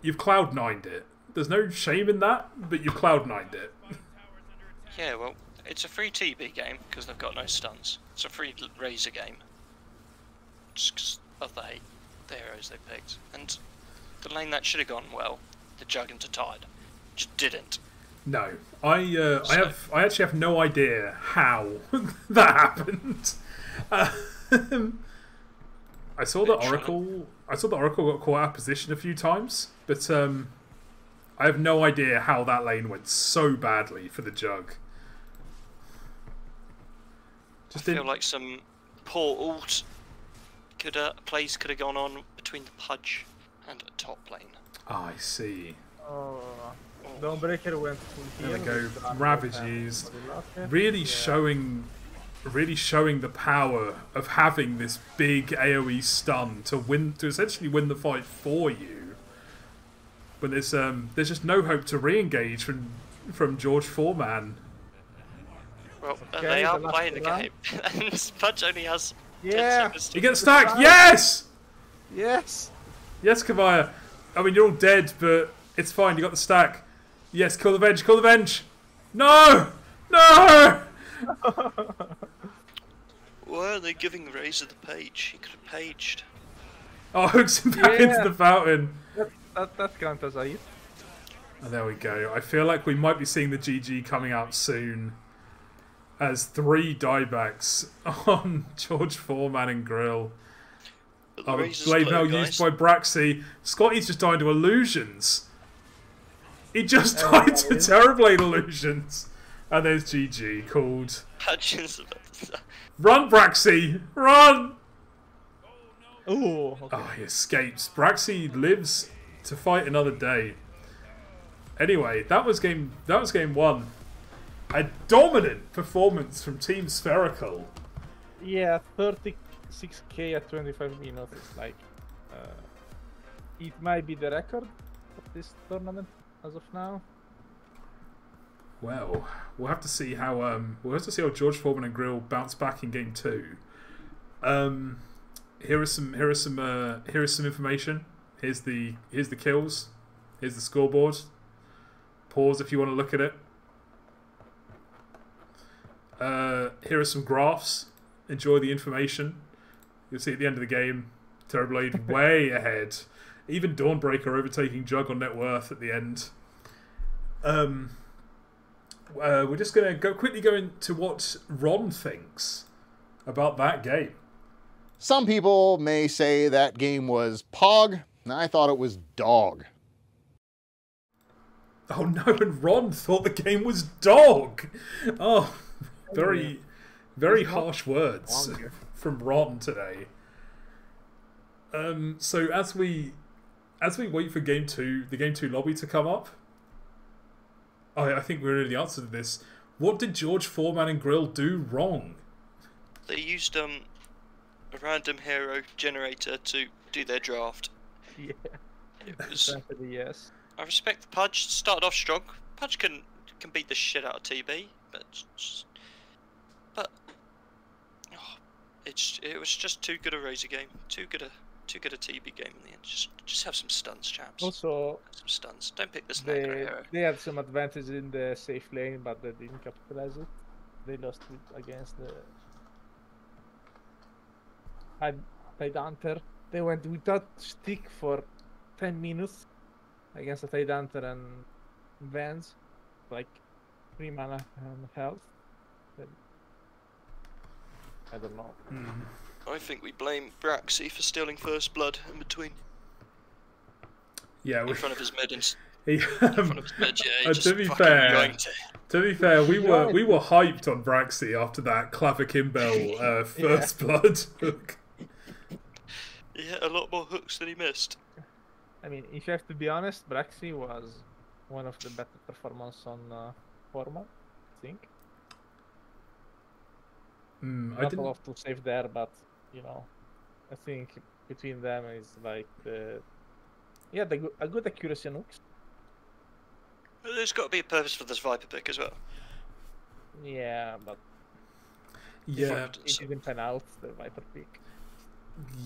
You've cloud nined it. There's no shame in that, but you've cloud nined it. yeah, well, it's a free TB game because they've got no stuns. It's a free Razor game. Just 'cause of the hate, the heroes they picked. And the lane that should have gone well, the Jug into Tide, just didn't. No, I uh, I have I actually have no idea how *laughs* that happened. Um, I saw the Oracle. I saw the Oracle got caught out of position a few times, but um, I have no idea how that lane went so badly for the Jug. I Just feel didn't. like some poor ult could uh, plays could have gone on between the Pudge and top lane. Ah, I see. Oh, Dawnbreaker went full There we go. with the Ravage Undead and used. Really Yeah. showing, really showing the power of having this big AOE stun to win to essentially win the fight for you. When there's um there's just no hope to re-engage from from George Foreman. Well, Okay, they the are last playing the game, *laughs* and Pudge only has Yeah. seconds to You get stacked. Yes, Yes. yes, Kamaya. I mean you're all dead, but it's fine. You got the stack. Yes, kill the venge. Kill the venge. No, no. *laughs* Why are they giving Razor the page? He could have paged. Oh, *laughs* hooks him back into the fountain. That, that, that counts as a hit. Oh, there we go. I feel like we might be seeing the GG coming out soon as three diebacks *laughs* on George Foreman and Grill. But the Oh, Razor's blade glow, used by Braxxy. Scotty's just died to illusions. He just Oh, died to Terrorblade illusions. And there's GG called Pudge is about to- Run Braxxy! Run! Ooh. Okay. Oh, he escapes. Braxxy lives to fight another day. Anyway, that was game. That was game one. A dominant performance from Team Spherical. Yeah, 36k at 25 minutes. Like, uh, it might be the record of this tournament as of now. Well, we'll have to see how. Um, we'll have to see how George Foreman and Grill bounce back in game two. Um, here is some. Here is some. Uh, here is some information. Here's the. Here's the kills. Here's the scoreboard. Pause if you want to look at it. Uh, here are some graphs. Enjoy the information. You'll see at the end of the game, Terrorblade *laughs* way ahead. Even Dawnbreaker overtaking Jug on net worth at the end. Um, uh, we're just going to go quickly go into what Ron thinks about that game. Some people may say that game was Pog, and I thought it was Dog. Oh no, *laughs* and Ron thought the game was dog. Oh, very, very harsh words *laughs* from Ron today. Um, so as we, as we wait for game two, the game two lobby to come up, I, I think we know the answer to this. What did George Foreman and Grill do wrong? They used um a random hero generator to do their draft. *laughs* Yeah, It was, essentially yes. I respect the Pudge. Started off strong. Pudge can can beat the shit out of TB, but just, but oh, it's it was just too good a Razor game. Too good a too good a TB game in the end. Just just have some stuns, chaps. Also, Some stuns. Don't pick this necro they hero. they had some advantage in the safe lane, but they didn't capitalize it. They lost it against the Tide Tide Hunter. They went without stick for ten minutes against the Tide Hunter and Venge, like three mana and health. Then- I don't know. Mm-hmm. I think we blame Braxxy for stealing first blood in between. Yeah, we, *laughs* in front of his mid and he, in front of his mid. Yeah, he *laughs* just to be fair- yanked to be fair, we *laughs* were we were hyped on Braxxy after that clavicimbel uh, first blood hook. He hit a lot more hooks than he missed. I mean, if you have to be honest, Braxxy was one of the better performance on uh, Foreman, I think. Mm, I Not a didn't. lot to save there, but you know, I think between them is like the yeah, the good, a good accuracy on hooks. But There's got to be a purpose for this Viper pick as well. Yeah, but Yeah, Fuck. it didn't pan out the Viper pick.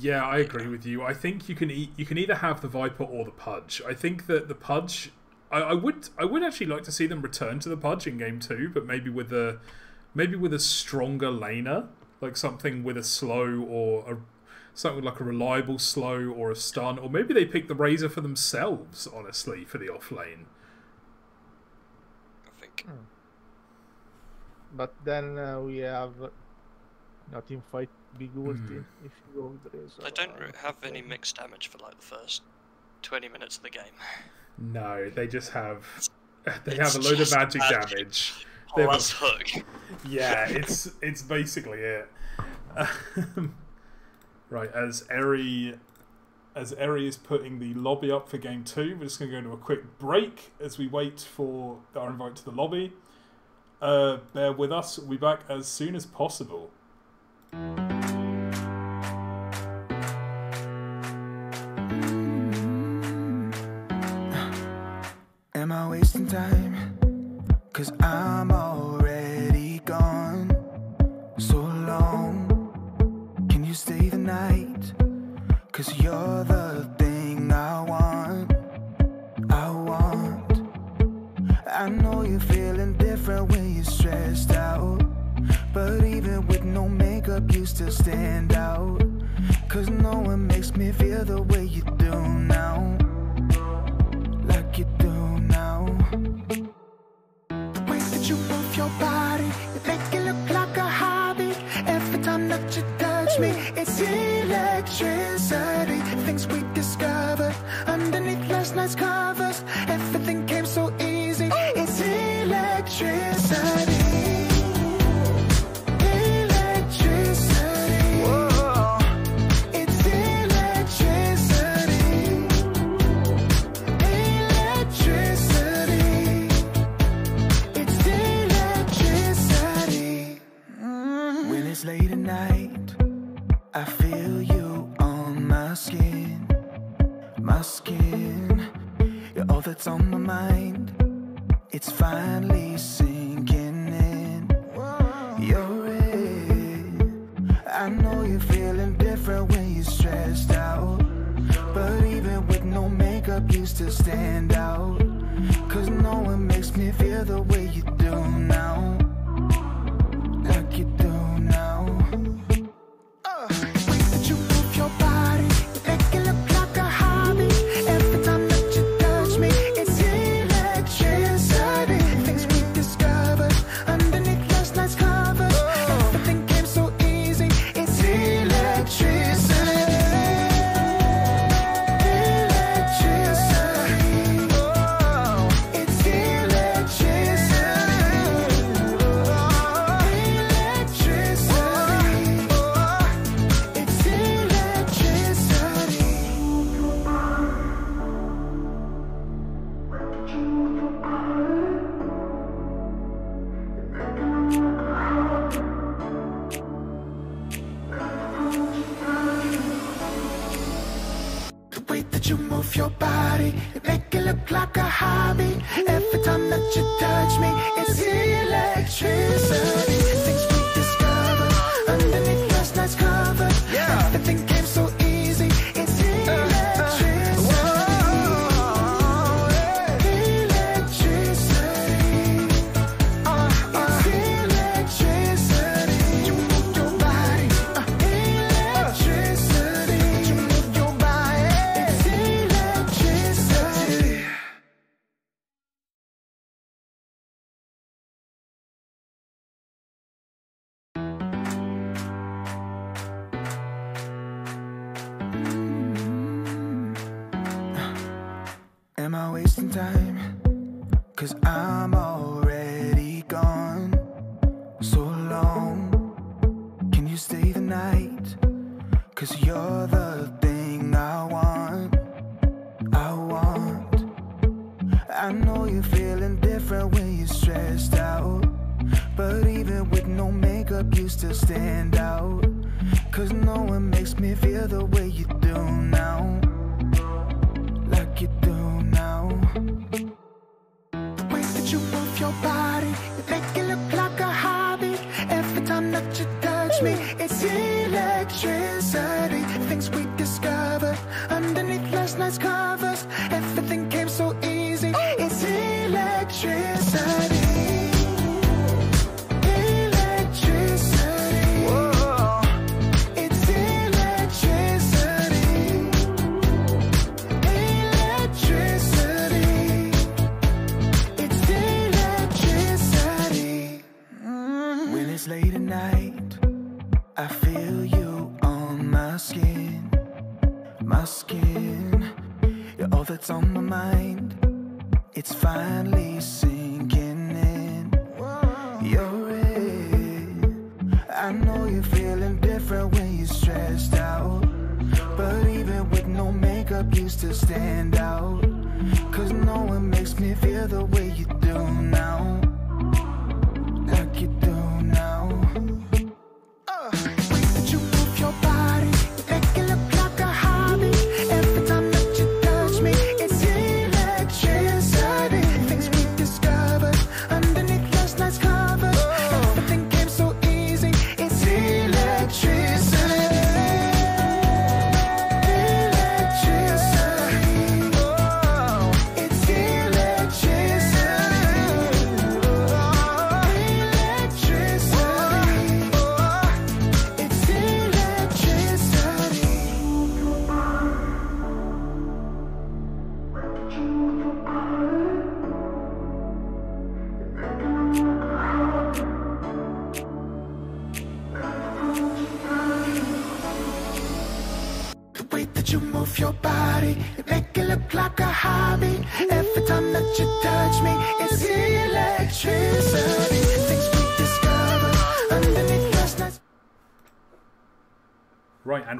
Yeah, I agree with you. I think you can e- you can either have the Viper or the Pudge. I think that the Pudge, I, I would I would actually like to see them return to the Pudge in game two, but maybe with a maybe with a stronger laner, like something with a slow or a something like a reliable slow or a stun, or maybe they pick the Razor for themselves. Honestly, for the off lane. I think. But then uh, we have not in fight big ulti Mhm. if you go with Razor. I don't uh, have any mixed damage for like the first 20 minutes of the game. No, they just have *laughs* they It's have a load of magic magic. damage. They have a- Plus hook. *laughs* yeah, it's it's basically it. right, as Eri as Eri is putting the lobby up for game two, we're just going to go into a quick break as we wait for our invite to the lobby. Uh, bear with us. We'll be back as soon as possible. Am I wasting time? Cause I'm already gone. So long. Can you stay the night? Cause you're the thing I want. I want. I know you're feeling different when you're stressed out. But even with no makeup, you still stand out. Cause no one makes me feel the way you do now your body, you make it look like a hobby. Every time that you touch me, it's electricity. Things we discovered underneath last night's covers. Still stand out. Cause no one makes me feel the way you do now.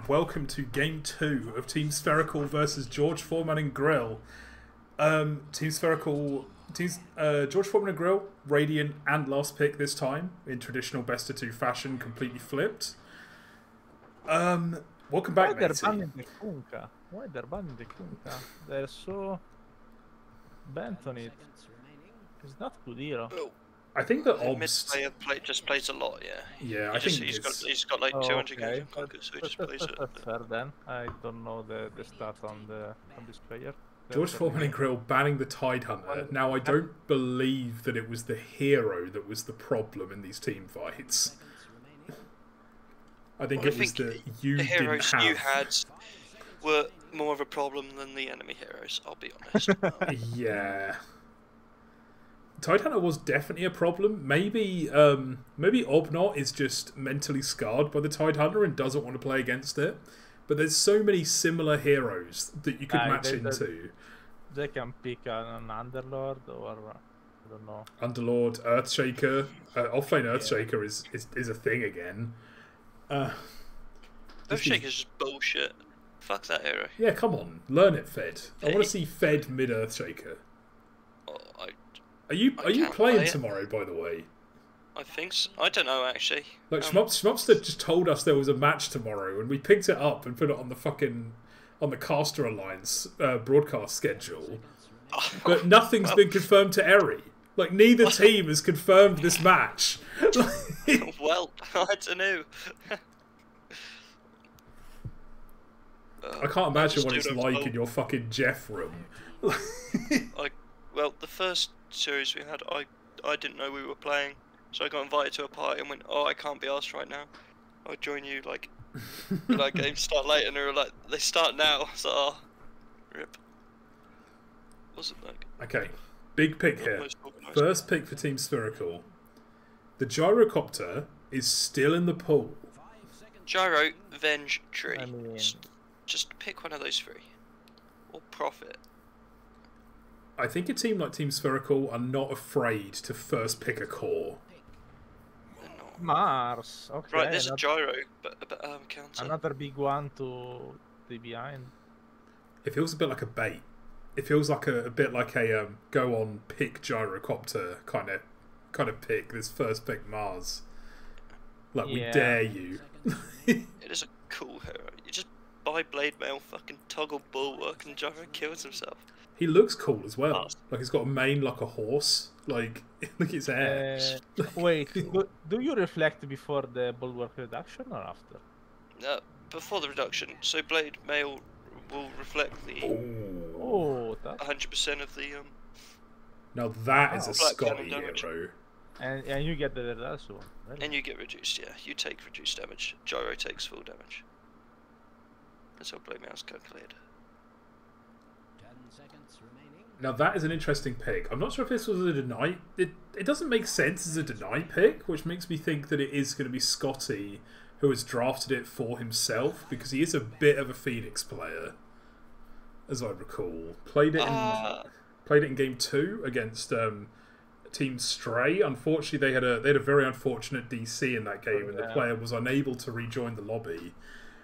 Right, welcome to game two of Team Spherical versus George Foreman and Grill. Um, Team Spherical, teams, uh, George Foreman and Grill, Radiant and last pick this time in traditional best of two fashion, completely flipped. Um, welcome Why back, they're matey. banning the Kunkka? Why they're banning the Kunkka? They're so bent on it. It's not good hero. Well, I think the the mid player play, just plays a lot, yeah. Yeah, He I just, think he's got he's got like Oh, 200 okay. games in That- Kunkka, so he just plays it. That's *laughs* fair then. I don't know the, the stats on the on this player. George They're- uh, Foreman and Grill banning the Tide Hunter. Now, I don't believe that it was the hero that was the problem in these team fights. I think Well, I it was think that you the didn't heroes have. you had were more of a problem than the enemy heroes. I'll be honest. *laughs* Yeah. Tide Hunter was definitely a problem. Maybe um, maybe Obnot is just mentally scarred by the Tide Hunter and doesn't want to play against it. But there's so many similar heroes that you could Aye, match they- they- into. They can pick an, an Underlord or uh, I don't know. Underlord, Earthshaker. Uh, offlane Earthshaker is, is, is a thing again. Uh, This is- just bullshit. Fuck that hero. yeah, come on. Learn it, Fed. I want to see Fed mid Earthshaker. Oh, I, Are you are you playing play tomorrow, by the way? I think so. I don't know actually. Like Um, Schmups, Schmupster just told us there was a match tomorrow, and we picked it up and put it on the fucking on the Caster Alliance uh, broadcast schedule. *laughs* But nothing's been confirmed to Eri. Like neither *laughs* team has confirmed this match. *laughs* well, I don't know. I can't imagine just what it's like in your fucking Jeff room. I, well, the first series we had, I I didn't know we were playing, so I got invited to a party and went, "Oh, I can't be asked right now. I'll join you." Like, *laughs* like games start late, and they were like, "They start now." So, oh, rip. Wasn't like Okay, big pick here. First pick for Team Spherical. The gyrocopter is still in the pool. Gyro, Venge, Tree. I mean- Just, just pick one of those three, or Prophet. I think a team like Team Spherical are not afraid to first pick a core. Mars. Okay. Right, there's another, a gyro, but, but um, counter. Another big one to be behind. It feels a bit like a bait. It feels like a, a bit like a um, go on pick gyrocopter kind of kind of pick. This first pick Mars. Like yeah. we dare you. *laughs* it is a cool hero. You just buy blade mail, fucking toggle bulwark, and gyro kills himself. He looks cool as well. Mars. Like he's got a mane like a horse. Like *laughs* look at his hair. Uh, *laughs* wait, do, do you reflect before the bulwark reduction or after? Uh, before the reduction, so Blade Mail will reflect the Ooh. Oh, that, 100% of the um. Now that is Oh, a Scotty cannon damage. hero. and and you get the reduction. Really? And you get reduced, yeah. You take reduced damage. Gyro takes full damage. That's how Blade Mail's calculated. Now that is an interesting pick. I'm not sure if this was a deny. It it doesn't make sense as a deny pick, which makes me think that it is going to be Scotty who has drafted it for himself because he is a bit of a Phoenix player, as I recall. Played it in Ah, played it in game two against um, Team Stray. Unfortunately, they had a they had a very unfortunate DC in that game, and the player was unable to rejoin the lobby.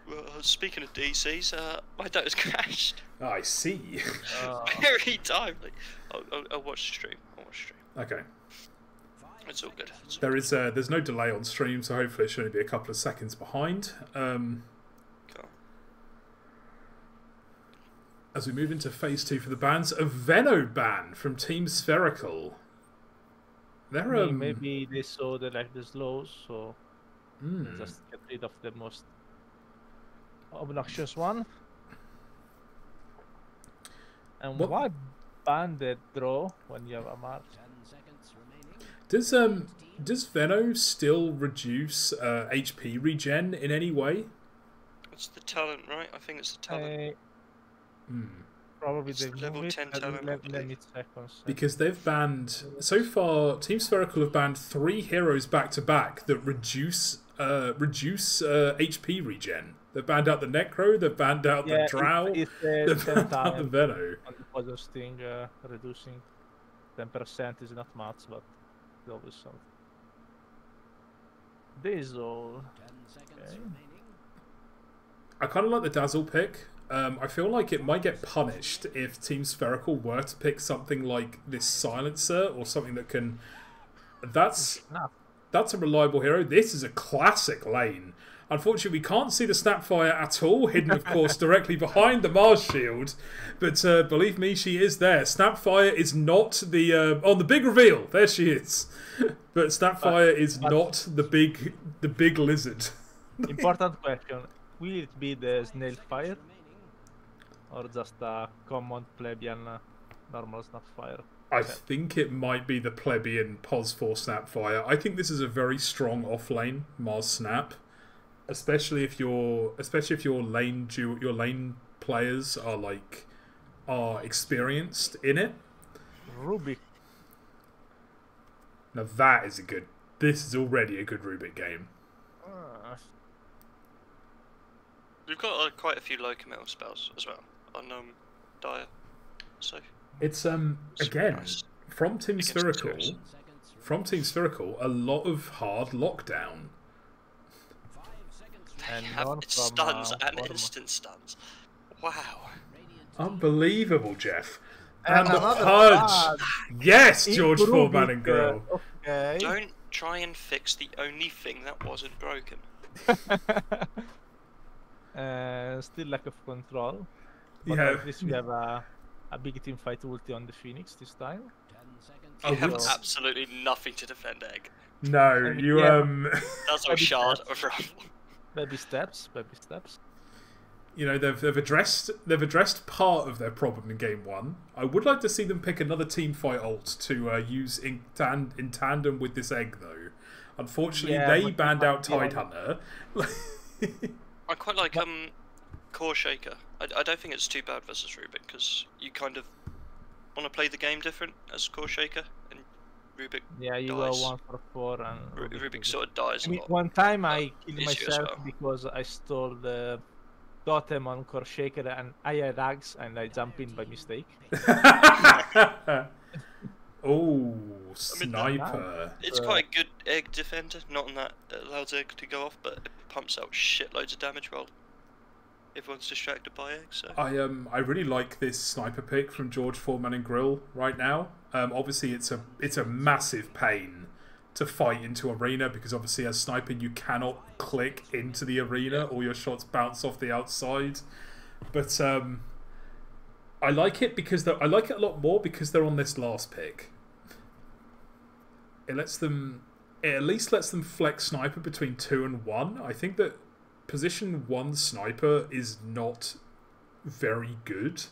Well, speaking of DCs, uh, my data's *laughs* crashed. I see. Uh, *laughs* Very timely. I'll, I'll, I'll watch the stream. I'll watch the stream. okay. It's all good. It's all There is uh, there's no delay on stream, so hopefully it should only be a couple of seconds behind. Um, cool. as we move into phase two for the bans, a Veno ban from Team Spherical. They're um, maybe they saw the like the slows, so they just get rid of the most obnoxious one. And What- why ban the draw when you have a march? Does um does Veno still reduce uh, HP regen in any way? It's the talent, right? I think it's the talent. Uh, Hmm. probably the level move it. 10 talent, I let, let me check one second. Because they've banned so far, Team Spherical have banned three heroes back to back that reduce uh, reduce uh, HP regen. They've banned out the Necro, they've banned out yeah, the Drow, it's, it's they've uh, 10 banned out the time Veno. on the poison sting, uh, reducing 10% is not much, but it's always something. Diesel. Okay. I kind of like the Dazzle pick. Um, I feel like it might get punished if Team Spherical were to pick something like this Silencer or something that can. That's that's a reliable hero. This is a classic lane. Unfortunately, we can't see the Snapfire at all, hidden, of course, directly behind the Mars shield. But uh, believe me, she is there. Snapfire is not the uh, on the big reveal. There she is. But Snapfire is but- not the big the big lizard. *laughs* Important question. Will it be the snail fire? Or just a common plebeian uh, normal Snapfire? I think it might be the plebeian pos for Snapfire. I think this is a very strong off lane Mars Snap, especially if your especially if your lane du- your lane players are like are experienced in it. Ruby. Now that is a good. This is already a good Rubik game. Uh, We've got uh, quite a few Locomill spells as well on um, Dire. So, It's um It's again nice. from Team Against Spherical. From Team Spherical, a lot of hard lockdown. They And have none it's from, stuns uh, and instant stuns. Wow. Unbelievable, Jeff. And And, the another pudge. Yes, George Rubik, Foreman and Grill. Okay. Don't try and fix the only thing that wasn't broken. *laughs* uh, still lack of control. But Yeah. at least we have a, a big team fight ulti on the Phoenix this time. I You have would- absolutely nothing to defend Egg. No, And you yeah. um, *laughs* That's our shard of Ruffle. Baby steps, baby steps. you know they've they've addressed they've addressed part of their problem in game one. I would like to see them pick another team fight alt to uh, use in tan- in tandem with this egg though. Unfortunately, Yeah, they banned out can't Tidehunter. *laughs* I quite like But- um, Core Shaker. I, I don't think it's too bad versus Rubik because you kind of want to play the game different as Core Shaker, and Rubik Yeah, you Dice. go one for four and Ru- Rubik Rubik goes- sort of dies I a mean, lot. one time I killed myself well. because I stole the totem on Core Shaker and I had Ags and I jump in by mistake. *laughs* oh, mean, sniper. It's quite a good egg defender, not in that it allows egg to go off, but it pumps out shitloads of damage while everyone's distracted by egg. So I um I really like this sniper pick from George Foreman and Grill right now. Um, obviously it's a it's a massive pain to fight into arena because obviously as sniping you cannot click into the arena or your shots bounce off the outside. But um, I like it because I like it a lot more because they're on this last pick. It lets them it at least lets them flex sniper between two and one. I think that position one sniper is not very good,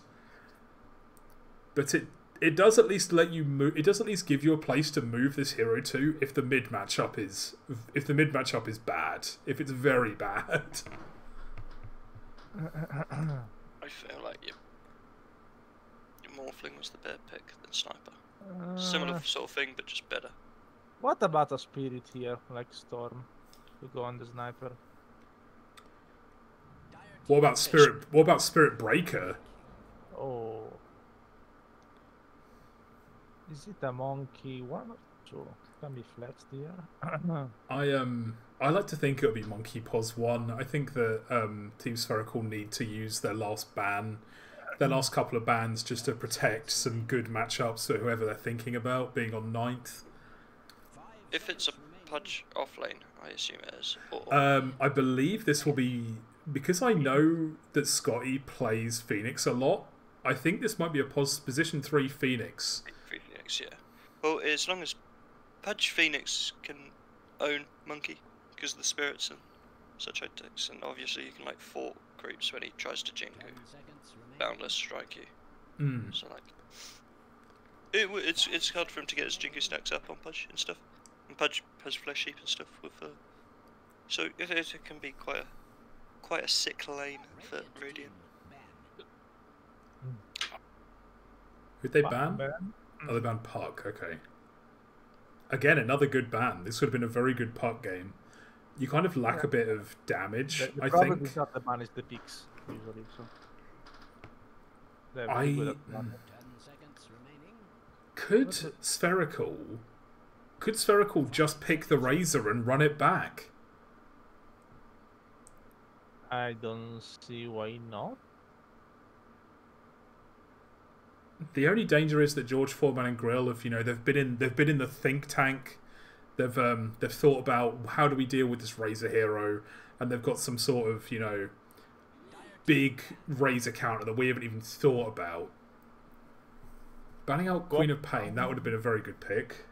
but it it does at least let you move. It does at least give you a place to move this hero to if the mid matchup is if the mid matchup is bad. If it's very bad, *laughs* I feel like your your Morphling was the better pick than Sniper. Similar Uh, sort of thing, but just better. what about a spirit here, like Storm, to go on the sniper? What about spirit? What about spirit breaker? Oh. Is it a monkey? One or two? Can be flexed here. *clears throat* I um I like to think it'll be Monkey Pos one. I think that um, Team Spherical need to use their last ban, their last couple of bans, just to protect some good matchups for whoever they're thinking about being on ninth. If it's a Pudge offlane, I assume it is. Or Um, I believe this will be because I know that Scotty plays Phoenix a lot. I think this might be a pos- position three Phoenix. Phoenix, yeah. Well, as long as Pudge Phoenix can own Monkey because of the spirits and such tactics, and obviously you can like fort groups when he tries to Jingu, boundless strike you. Mm. So like, it, it's it's hard for him to get his Jingu stacks up on Pudge and stuff. And Pudge has flesh heap and stuff with. Uh, so it, it can be quite a quite a sick lane for Radiant. Who'd they ban? Man. Oh, they banned Puck. Okay. Again, another good ban. This would have been a very good Puck game. You kind of lack a bit of damage, The, the I problem think. is not the ban, it's the peaks, usually. So. They're I- very good at ban. Could Spherical could Spherical just pick the Razor and run it back? I don't see why not. The only danger is that George Foreman and Grill have, you know, they've been in they've been in the think tank. They've um they've thought about how do we deal with this Razor hero, and they've got some sort of, you know, big Razor counter that we haven't even thought about. Banning out Queen of Pain, that would have been a very good pick.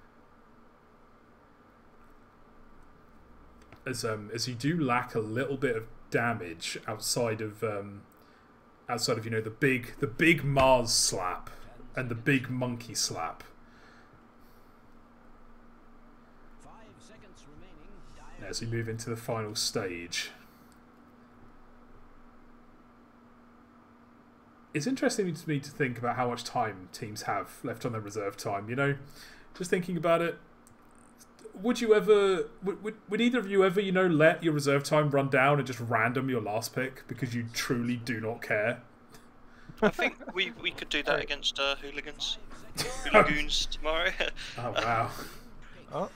As um as you do lack a little bit of damage outside of um outside of you know the big the big Mars slap and the big monkey slap. As we move into the final stage. It's interesting to me to think about how much time teams have left on their reserve time, you know? Just thinking about it. Would you ever would, would, would either of you ever, you know, let your reserve time run down and just random your last pick because you truly do not care? I think we we could do that against uh, hooligans, *laughs* hooligans tomorrow. Oh wow. *laughs* Oh,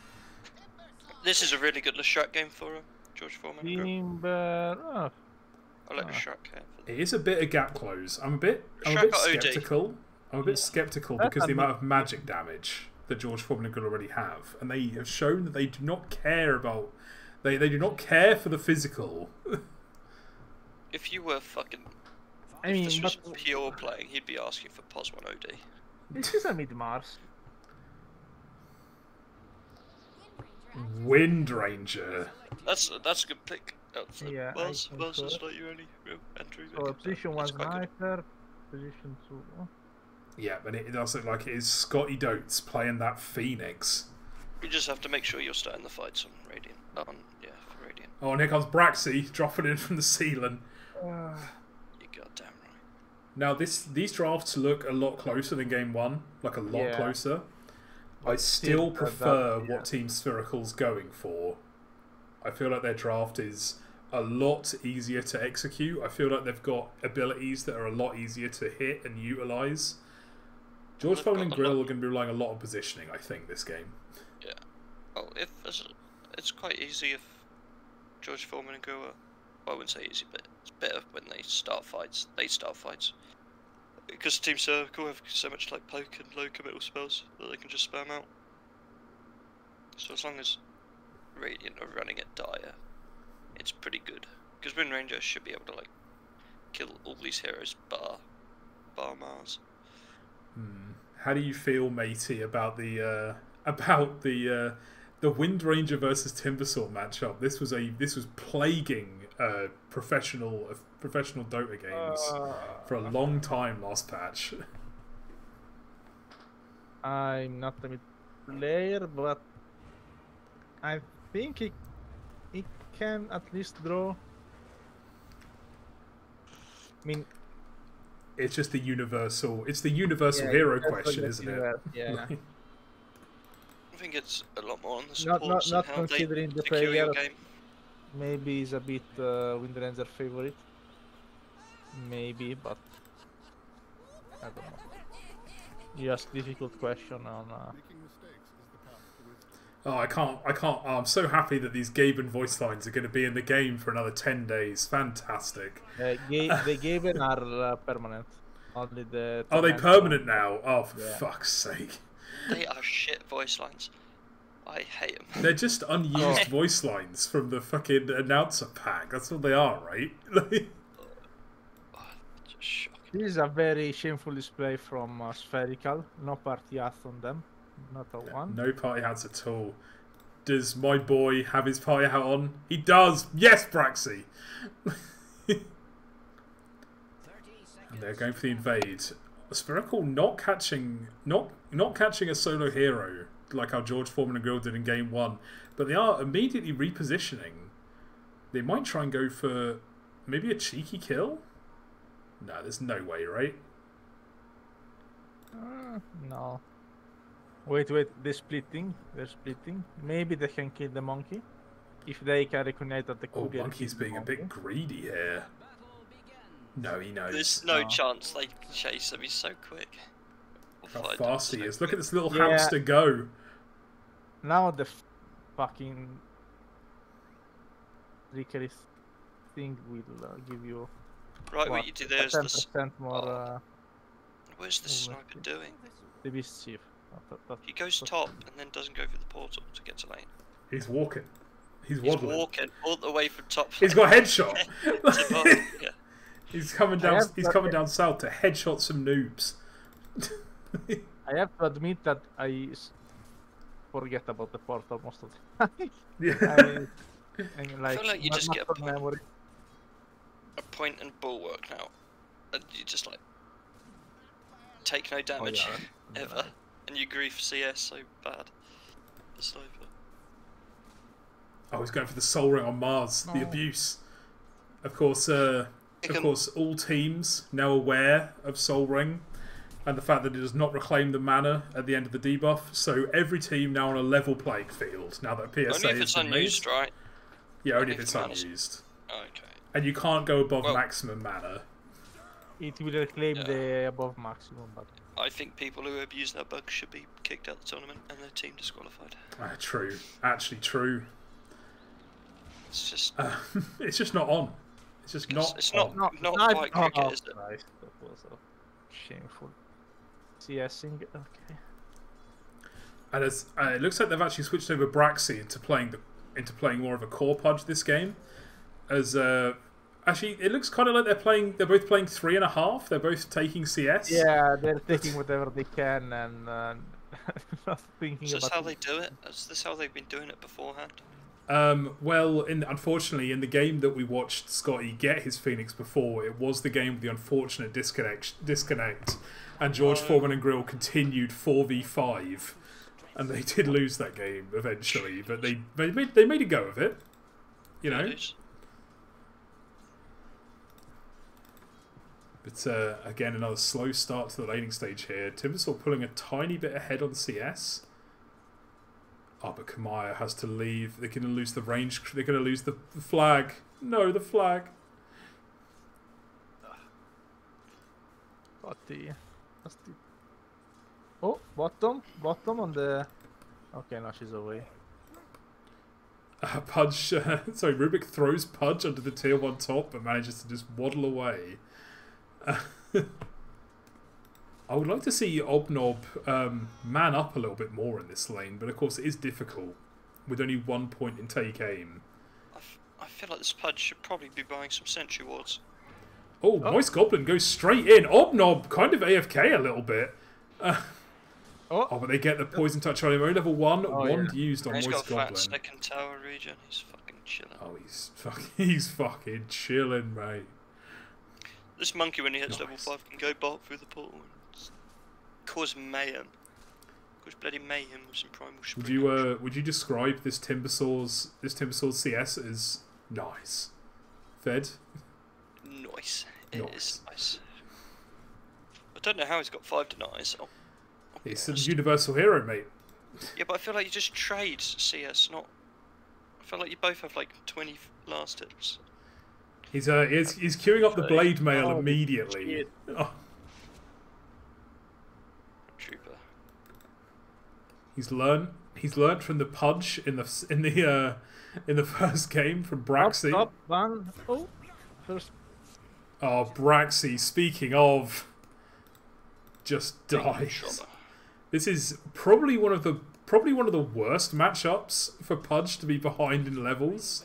this is a really good Leshrac game for him, George Foreman. and Grill. Timber. Oh, I like Ah. Leshrac here. For It is a bit of gap close. I'm a bit I'm a bit got OD. skeptical. I'm a bit skeptical because the amount of magic damage that George Foreman and Good already have. And they have shown that they do not care about they, they do not care for the physical. *laughs* If you were fucking, I if mean, this was but pure playing, he'd be asking for POS 1 OD. this is a mid Mars. Wind Ranger. That's that's a good pick. That's Yeah, I Wells, think Wells so. is like your only real entry. So position one sniper, position two. Yeah, but it does look like it is Scotty Dotes playing that Phoenix. You just have to make sure you're starting the fights on Radiant. On yeah, for Radiant. Oh, and here comes Braxxy *laughs* dropping in from the ceiling. *sighs* Uh, You goddamn right. Now this these drafts look a lot closer than game one, like a lot Yeah. closer. I But still still, prefer that- yeah. what Team Spherical's going for. I feel like their draft is a lot easier to execute. I feel like they've got abilities that are a lot easier to hit and utilize. George Foreman and Grill are going to be relying a lot on positioning. I think this game. Yeah. Well, if there's it's quite easy if George Foreman and Grill are. Well, I wouldn't say easy, but it's better when they start fights. They start fights. Because Team Circle have so much like poke and low committal spells that they can just spam out. So as long as Radiant are running at Dire, it's pretty good. Because Wind Ranger should be able to like kill all these heroes bar bar Mars. Hmm. How do you feel, matey, about the uh, about the uh, the Wind Ranger versus Timbersaw matchup? This was a this was plaguing uh, professional uh, professional Dota games for a long time last patch. I'm not a mid player, but I think it he can at least draw. I mean, It's just the universal. It's the universal yeah, hero question, isn't see it? *laughs* Yeah. I think it's a lot more on the Not- supports not- not how they considering the player. game. Maybe he's a bit uh, Wind Ranger favorite. Maybe, but I don't know. Just difficult question on. Uh, Oh, I can't. I can't. Oh, I'm so happy that these Gaben voice lines are going to be in the game for another ten days. Fantastic. uh, ga- the Gaben are uh, permanent. Only the. Are they permanent now? Oh, for Yeah. fuck's sake! They are shit voice lines. I hate them. They're just unused voice lines from the fucking announcer pack. That's what they are, right? *laughs* Just shocking. This is a very shameful display from uh, Spherical. No party hat on them. Not a one. no party hats at all. Does my boy have his party hat on? He does. Yes, Braxxy. *laughs* and they're going for the invade. Spherical not catching, not not catching a solo hero like how George Foreman and Grill did in game one, but they are immediately repositioning. They might try and go for maybe a cheeky kill. No, there's no way, right? Uh, no. Wait, wait. They're splitting. They're splitting. Maybe they can kill the monkey. If they can recognize that the Oh, courier Monkey's killed the being a bit greedy here. No, he knows. There's no Oh. chance they can chase him. He's so quick. How fast he is. Look at this little Yeah. hamster go. Now the f- fucking trickery thing will uh, give you Right, what what, you do there is ten percent more oh, uh, Where's the sniper doing? the beast chief. That- that- that- He goes top and then doesn't go through the portal to get to lane. He's walking. He's He's waddling. walking all the way from top. He's got headshot. *laughs* to. Yeah. *laughs* he's coming down. have He's coming down south to headshot some noobs. *laughs* I have to admit that I forget about the portal most of the time. yeah. I, I'm like, feel like you just get a point. memory. A point and bulwark now, and you just like take no damage Oh, yeah. ever, and you grief CS so bad. The sniper. Oh, he's going for the soul ring on Mars. The No. abuse. Of course. Uh, of can- course, all teams now aware of Soul Ring and the fact that it does not reclaim the mana at the end of the debuff. So every team now on a level playing field now that PSA Only if has unused, made. right? Yeah, only only if if it's unused. Okay. And you can't go above Well- maximum mana. It will reclaim Yeah. the above maximum, but I think people who abuse that bug should be kicked out of the tournament and their team disqualified. Ah, true. Actually, true. It's just Uh, *laughs* it's just not on. It's just it's, not. it's on. not not I- quite oh, cricket, is it? Christ, that was a shameful CSing. Okay. And as, uh, it looks like they've actually switched over Braxxy into playing the into playing more of a core pudge this game. As uh, actually, it looks kind of like they're playing. They're both playing three and a half. They're both taking CS. Yeah, they're taking whatever they can and uh, *laughs* not thinking Is this about how they do it? Is this how they've been doing it beforehand? Um, well, in unfortunately, in the game that we watched Scotty get his Phoenix before, it was the game with the unfortunate disconnect. Disconnect, and George Oh. Foreman and Grill continued four v five, and they did lose that game eventually. But they they made, they made a go of it. You know. But uh, again, another slow start to the laning stage here. Timbersaw pulling a tiny bit ahead on CS. Oh, but Kamaya has to leave. They're going to lose the range. They're going to lose the flag. No, the flag. Got the, that's the. Oh, bottom, bottom on the. Okay, now she's away. Uh, *laughs* Pudge, uh, *laughs* sorry, Rubik throws Pudge under the tier one top, but manages to just waddle away. *laughs* I would like to see Obnob um, man up a little bit more in this lane, but of course it is difficult with only one point in take aim. I, f- I feel like this Pudge should probably be buying some sentry wards. Oh, Moist Goblin goes straight in. Obnob kind of AFK a little bit. Uh, Oh, oh, but they get the poison touch on him. Only level one, Oh, wand yeah. used on And he's got Moist a Goblin. second tower region. He's fucking chilling. Oh, he's fucking, *laughs* he's fucking chilling, mate. This monkey, when he hits level 5, can go bolt through the portal and cause mayhem. Cause bloody mayhem with some primal Would you uh, would you describe this Timbersaw's this Timbersaw's CS as nice? Fed? Nice. It is Nice. nice. I don't know how he's got 5 denies. I'll, I'll It's a universal hero, mate. Yeah, but I feel like you just trade CS, not. I feel like you both have like 20 last hits. He's uh he's, he's queuing up the blade mail Oh, immediately. Oh, Trooper. he's learned he's learned from the pudge in the in the uh in the *laughs* first game from up, Braxxy. up, one. Oh, first. Oh, Braxxy. Speaking of, just dies. This is probably one of the probably one of the worst matchups for Pudge to be behind in levels.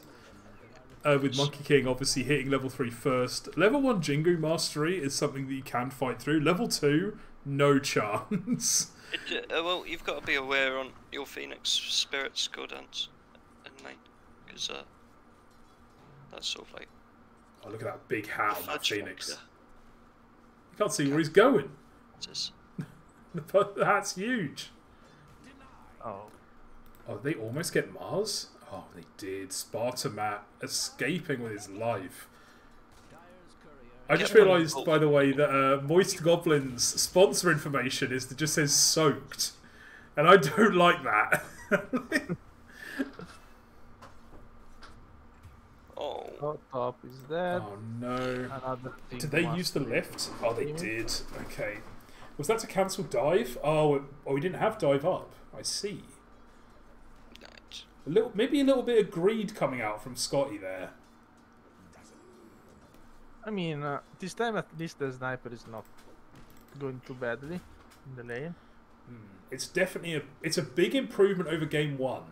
Uh, with Monkey King obviously hitting level 3 first. Level 1 Jingu Mastery is something that you can fight through. Level 2, no chance. *laughs* It, uh, well, you've got to be aware on your Phoenix Spirit Score Dance and Nate, because uh, that's sort of like. Oh, look at that big hat on that Phoenix. factor. You can't see where he's going. It's just- *laughs* The the hat's huge. Oh, Oh, they almost get Mars? Oh, they did. Spartomat escaping with his life. I just realised, by the way, that uh, Moist Goblin's sponsor information is that just says soaked. And I *laughs* don't like that. *laughs* Oh, oh, top is dead. oh no. Did they use the lift? Oh, they did. Okay. Was that to cancel dive? Oh, oh, we didn't have dive up. I see. Nice. A little, maybe a little bit of greed coming out from Scotty there. I mean, uh, this time at least the sniper is not going too badly in the lane. It's definitely a it's a big improvement over game one,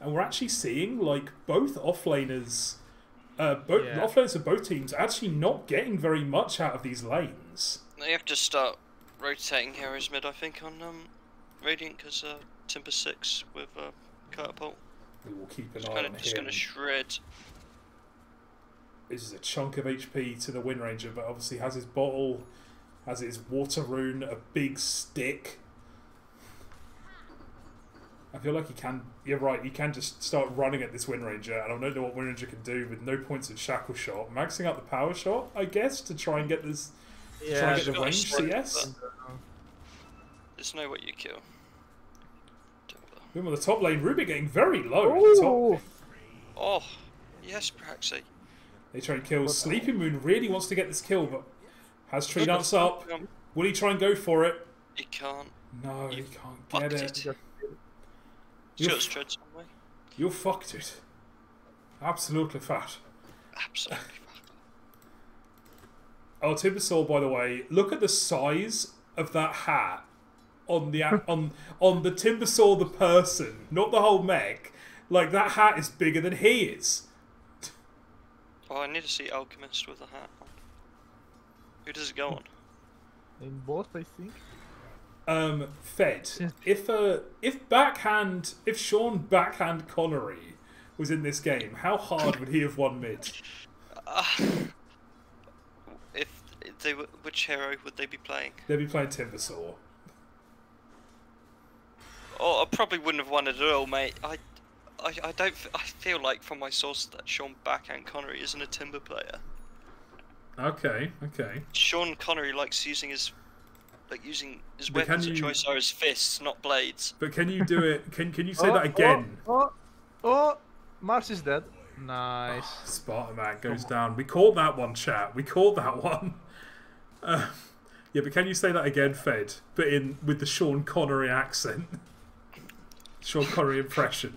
and we're actually seeing like both offlaners, uh, both Yeah. offlaners of both teams actually not getting very much out of these lanes. They have to start rotating heroes mid, I think, on um, Radiant, because uh, Timber 6 with uh, Catapult. We will keep an Just eye kind on of just him. going to shred. This is a chunk of HP to the Wind Ranger, but obviously has his bottle, has his water rune, a big stick. I feel like he can. You're right. You can just start running at this Wind Ranger, and I don't know what Wind Ranger can do with no points in Shackle Shot. Maxing out the Power Shot, I guess, to try and get this. try and Yeah, get the got a range slight, CS. There's no way you kill. Timber. On the top lane, Ruby getting very low at the top. Oh, yes, Braxxy. They try and kill. Sleeping Moon really wants to get this kill, but has tree dance up. Will he try and go for it? He can't. No, he can't get it. it. He's You're got f- his treads on. You fucked it. Absolutely fat. Absolutely. *laughs* Oh, Timbersaw, by the way, look at the size of that hat on the on on the Timbersaw the person, not the whole mech. Like that hat is bigger than he is. oh, I need to see Alchemist with a hat on. Who does it go on? in both, I think. Um, Fed. If uh, if backhand, if Sean backhand Connery was in this game, how hard would he have won mid? Ah. if they were, which hero would they be playing? They'd be playing Timbersaw. Oh, I probably wouldn't have won it at all, mate. I, I, I don't. f- I feel like from my source that Sean Backhand Connery isn't a Timber player. Okay, okay. Sean Connery likes using his like using his But can weapons of choice are his fists, not blades. But can you do it? Can can you say Oh, that again? Oh, oh, oh, Mars is dead. Nice. Spartan Man goes down. We caught that one, chat. We caught that one. *laughs* Uh, yeah, but can you say that again, Fed? But in with the Sean Connery accent, *laughs* Sean Connery impression.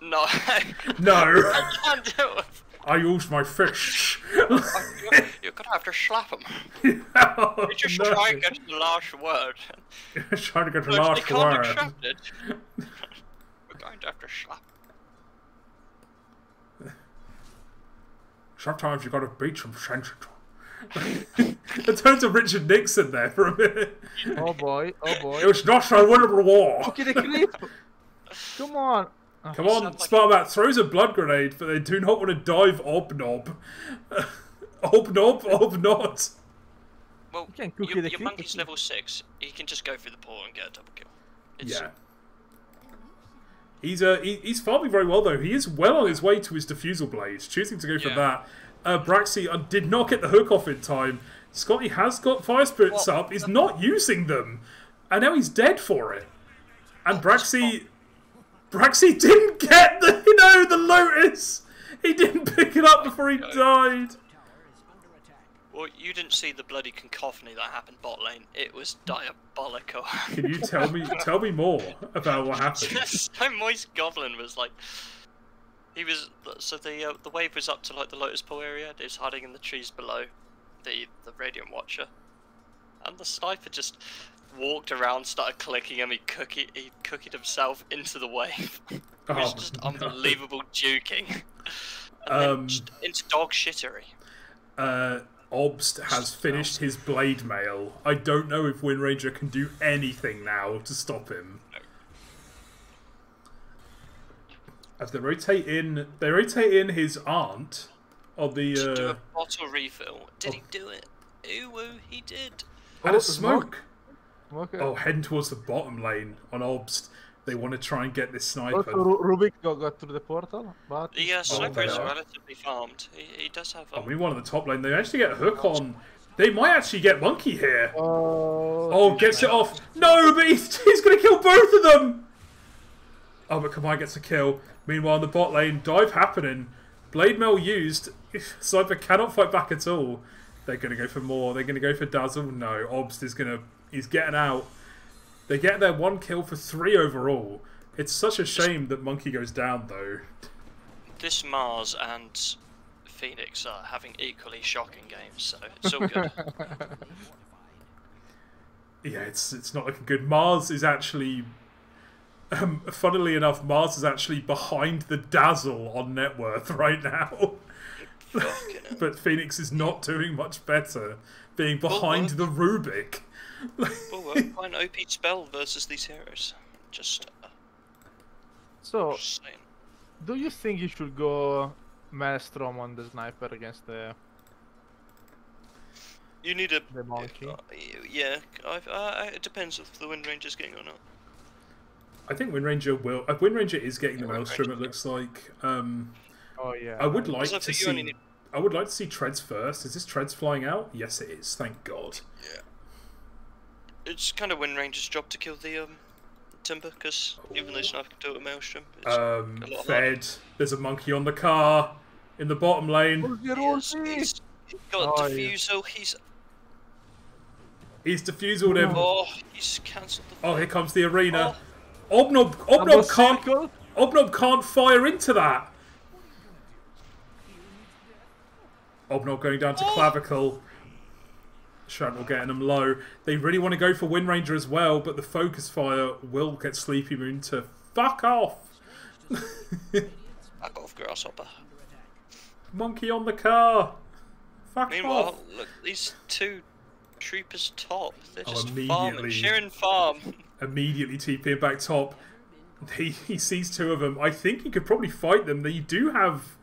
No, No, I can't do it. I use my fists. You're, you're gonna have to slap him. oh, *laughs* You just no. try and get to the last word. *laughs* trying to get to No, last can't word. accept it. We're going to have to slap. Sometimes you gotta beat some sense. *laughs* I turned to Richard Nixon there for a minute. Oh boy, oh boy. It was not a winnable war. Look at the. Come on. Oh, Come on, Sounds like- throws a blood grenade, but they do not want to dive Obnob. *laughs* Obnob, Obnot. Well, can cookie your, the your monkey's level 6. He can just go through the portal and get a double kill. It's, Yeah. He's uh, he, he's farming very well though. He is well on his way to his diffusal blades, choosing to go for that. Uh, Braxxy uh, did not get the hook off in time. Scotty has got fire spirits Well, up. He's not using them, and now he's dead for it. And Braxxy, Braxxy *laughs* didn't get the you know the lotus. He didn't pick it up before he died. Well, you didn't see the bloody cacophony that happened bot lane. It was diabolical. Can you tell me *laughs* tell me more about what happened? *laughs* so Moist Goblin was like, he was so the uh, the wave was up to like the Lotus Pool area. It was hiding in the trees below the the Radiant Watcher, and the sniper just walked around, started clicking him. He cookie he cookied himself into the wave. *laughs* it was Oh, just unbelievable juking. Um, into dog shittery. uh, Obst has finished his blade mail. I don't know if Wind Ranger can do anything now to stop him. As they rotate in, they rotate in his aunt on the To do a uh, bottle refill. Did oh. he do it? Ooh, woo, he did. and Oh, a smoke. Okay. Oh, heading towards the bottom lane on Obst. They want to try and get this sniper. Also, Rubik got, got through the portal, but The uh, sniper they is are. relatively farmed. He, he does have. I Um, mean, one of the top lane. They actually get a hook on. They might actually get Monkey here. oh, Oh, gets it off. No, but he's, he's going to kill both of them. Oh, but Kamaya gets a kill. Meanwhile, in the bot lane, dive happening. Blade mail used. *laughs* Cypher cannot fight back at all. They're going to go for more. They're going to go for Dazzle. No, Obst is going to. He's getting out. They get their one kill for three overall. It's such a shame that Monkey goes down, though. this Mars and Phoenix are having equally shocking games, so it's all good. *laughs* Yeah, it's it's not looking good. Mars is actually, um, funnily enough, Mars is actually behind the Dazzle on net worth right now. *laughs* But Phoenix is not doing much better, being behind the Rubik. well, well, quite an OP spell versus these heroes. Just, uh, so, just do you think you should go Maelstrom on the sniper against the You need a. the monkey? uh, yeah, I've, uh, it depends if the Wind Ranger's getting or not. I think Wind Ranger will. Uh, Wind Ranger is getting the Yeah, Wind Maelstrom. It looks like. Um, Oh yeah. I would like I to think only see. need- I would like to see Treads first. Is this Treads flying out? Yes, it is. Thank God. Yeah. It's kind of Wind Ranger's job to kill the um, Timber, because even though Sniper can do it Maelstrom, it's, Um, a lot of Fed. There's a monkey on the car in the bottom lane. Ulti, Yes, ulti! he's, he's got Oh, a yeah. diffusal. He's He's defused him. oh, he's cancelled the. Oh, here comes the arena. Oh, Obnob, Double Obnob can't, circle? Obnob can't fire into that. Obnob going down to Oh. clavicle. Shrapnel getting them low. They really want to go for Wind Ranger as well, but the focus fire will get Sleepy Moon to fuck off. back off, Grasshopper. Monkey on the car. Fuck Meanwhile, off. look, these two troopers top. They're Oh, just immediately. farming. Sharon farm. *laughs* Immediately TPing back top. He, he sees two of them. I think he could probably fight them. You do have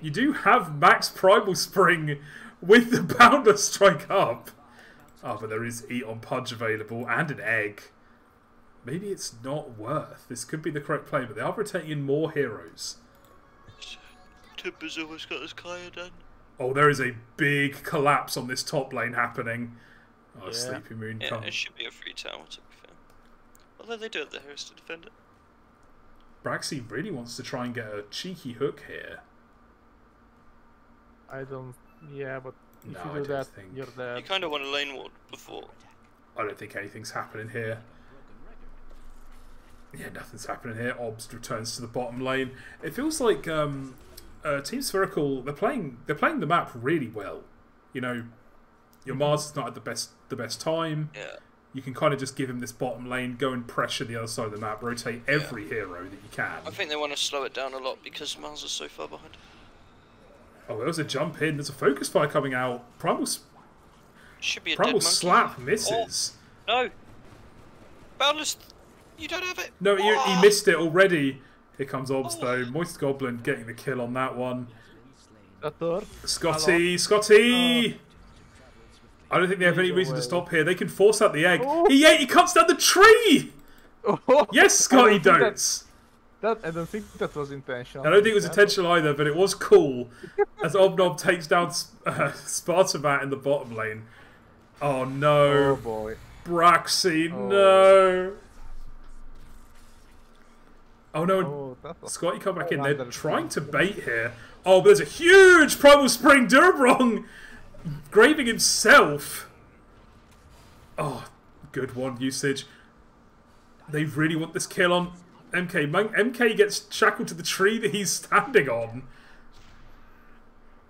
you do have Max Primal Spring with the Boundless Strike up. Oh, but there is Eat on Pudge available and an egg. Maybe it's not worth. This could be the correct play, but they are rotating in more heroes. Timber's always got his Kaya done. Oh, there is a big collapse on this top lane happening. Oh, Yeah. Sleepy Moon Yeah, come. it should be a free tower to be fair. Although they do have the heroes to defend it. Braxxy really wants to try and get a cheeky hook here. I don't. Yeah, but if No, you I do don't that, think- you're You kind of want a lane ward before. I don't think anything's happening here. Yeah, nothing's happening here. Obst returns to the bottom lane. It feels like um, uh, Team Spherical they're playing they're playing the map really well. You know, your Mars is not at the best the best time. Yeah. You can kind of just give him this bottom lane, go and pressure the other side of the map, rotate every hero that you can. I think they want to slow it down a lot because Mars is so far behind. Oh, there was a jump in. There's a focus fire coming out. Primal, Should be a Primal dead monkey. slap misses. Oh, no! Boundless! You don't have it! No, he, he Oh! missed it already. Here comes Obs oh. though. Moist Goblin getting the kill on that one. Doctor. Scotty, Scotty! I don't think they have any reason to stop here. They can force out the egg. Oh. He ate, he cuts down the tree! Oh, Yes, Scotty I don't that- That I don't think that was intentional. I don't think it was intentional either, but it was cool. As Obnob takes down *laughs* uh, Spartomat in the bottom lane. Oh Oh no. boy. Braxxy, Oh. no! Oh no, Oh. Scotty come back in. Oh, They're trying to bait here. Oh, but there's a huge Primal Spring Duranbong graving himself. Oh, good one usage. They really want this kill on MK. Mon- MK gets shackled to the tree that he's standing on.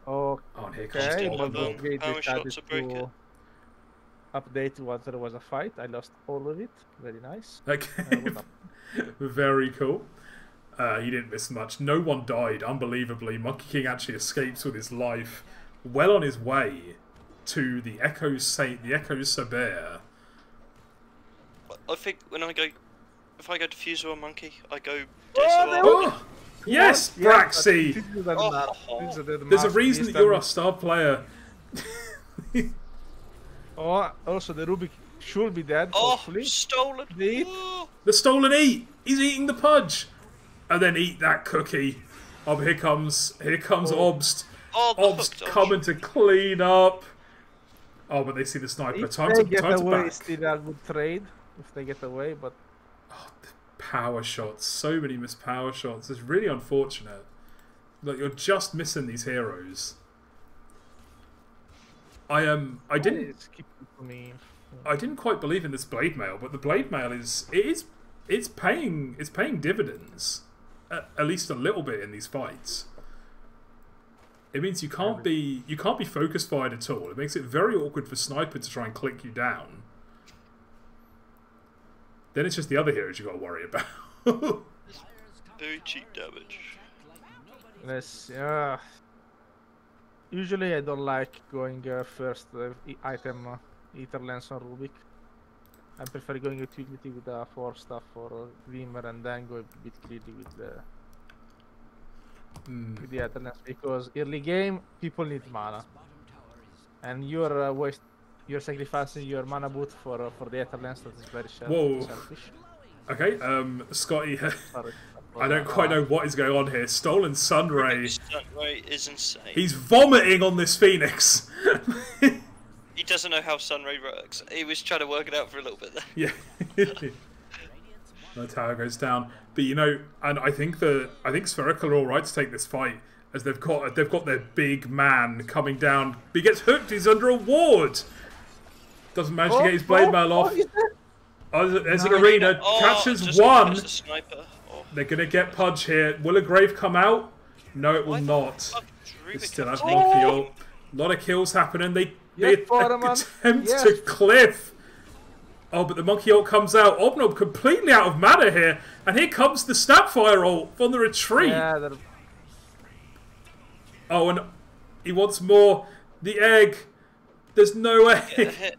Oh, Oh, and here comes okay. all But of Bob. them. Gate Power decided shots are very to good. update what there was a fight. I lost all of it. Very nice. Okay, what up? *laughs* very cool. Uh, he didn't miss much. No one died, unbelievably. Monkey King actually escapes with his life, well on his way to the Echo Saint, the Echo Saber. I think when I go. If I go Diffuser or Monkey, I go Oh, Deso there or- Oh, yes, Yeah, but Braxxy. this Oh, map- this is a There's a reason that you're a star player. Oh, also the Rubik should be dead. Oh, hopefully. stolen! Deep. Oh, The stolen eat. He's eating the pudge, and then eat that cookie. Oh, here comes here comes Oh. Obst. Oh, the Obst coming to clean up. Oh, but they see the sniper. If Time they to get time to away, back. still a good trade. If they get away, but power shots. So many missed power shots. It's really unfortunate. Like you're just missing these heroes. I um I didn't It's keep it for me. I didn't quite believe in this blade mail, but the blade mail is it is it's paying it's paying dividends at, at least a little bit in these fights. It means you can't be you can't be focus fired at all. It makes it very awkward for sniper to try and click you down. Then it's just the other heroes you got to worry about. *laughs* Very cheap damage. Let's. Uh, usually, I don't like going uh, first uh, item uh, Aether Lens on Rubik. I prefer going utility with the four stuff for uh, Glimmer and then go a bit greedy with the With the Aether Lens because early game people need mana, and you're uh, waste you're sacrificing your mana boot for uh, for the Aether Lens. That is very shel- Whoa. selfish. Okay, um, Scotty, *laughs* I don't quite know what is going on here. Stolen Sunray. Stunt rate is insane. He's vomiting on this Phoenix. *laughs* He doesn't know how Sunray works. He was trying to work it out for a little bit there. Yeah. *laughs* the tower goes down. But you know, and I think the I think Spherical are all right to take this fight as they've got they've got their big man coming down. He gets hooked. He's under a ward. Doesn't manage to get oh, his blade oh, mail off. Oh, he's dead. Oh, there's, there's an No. arena. Oh, Captures one. catch. Oh, They're gonna get Pudge here. Will a grave come out? No, it will why not. fuck does still have has to monkey. A lot of kills happening. They Yes, they Foreman. attempt Yes. to cliff. Oh, but the monkey ult comes out. Obnob completely out of mana here, and here comes the Snapfire ult from the retreat. Yeah, they're- Oh, and he wants more. The egg. There's no Get *laughs* egg. hit.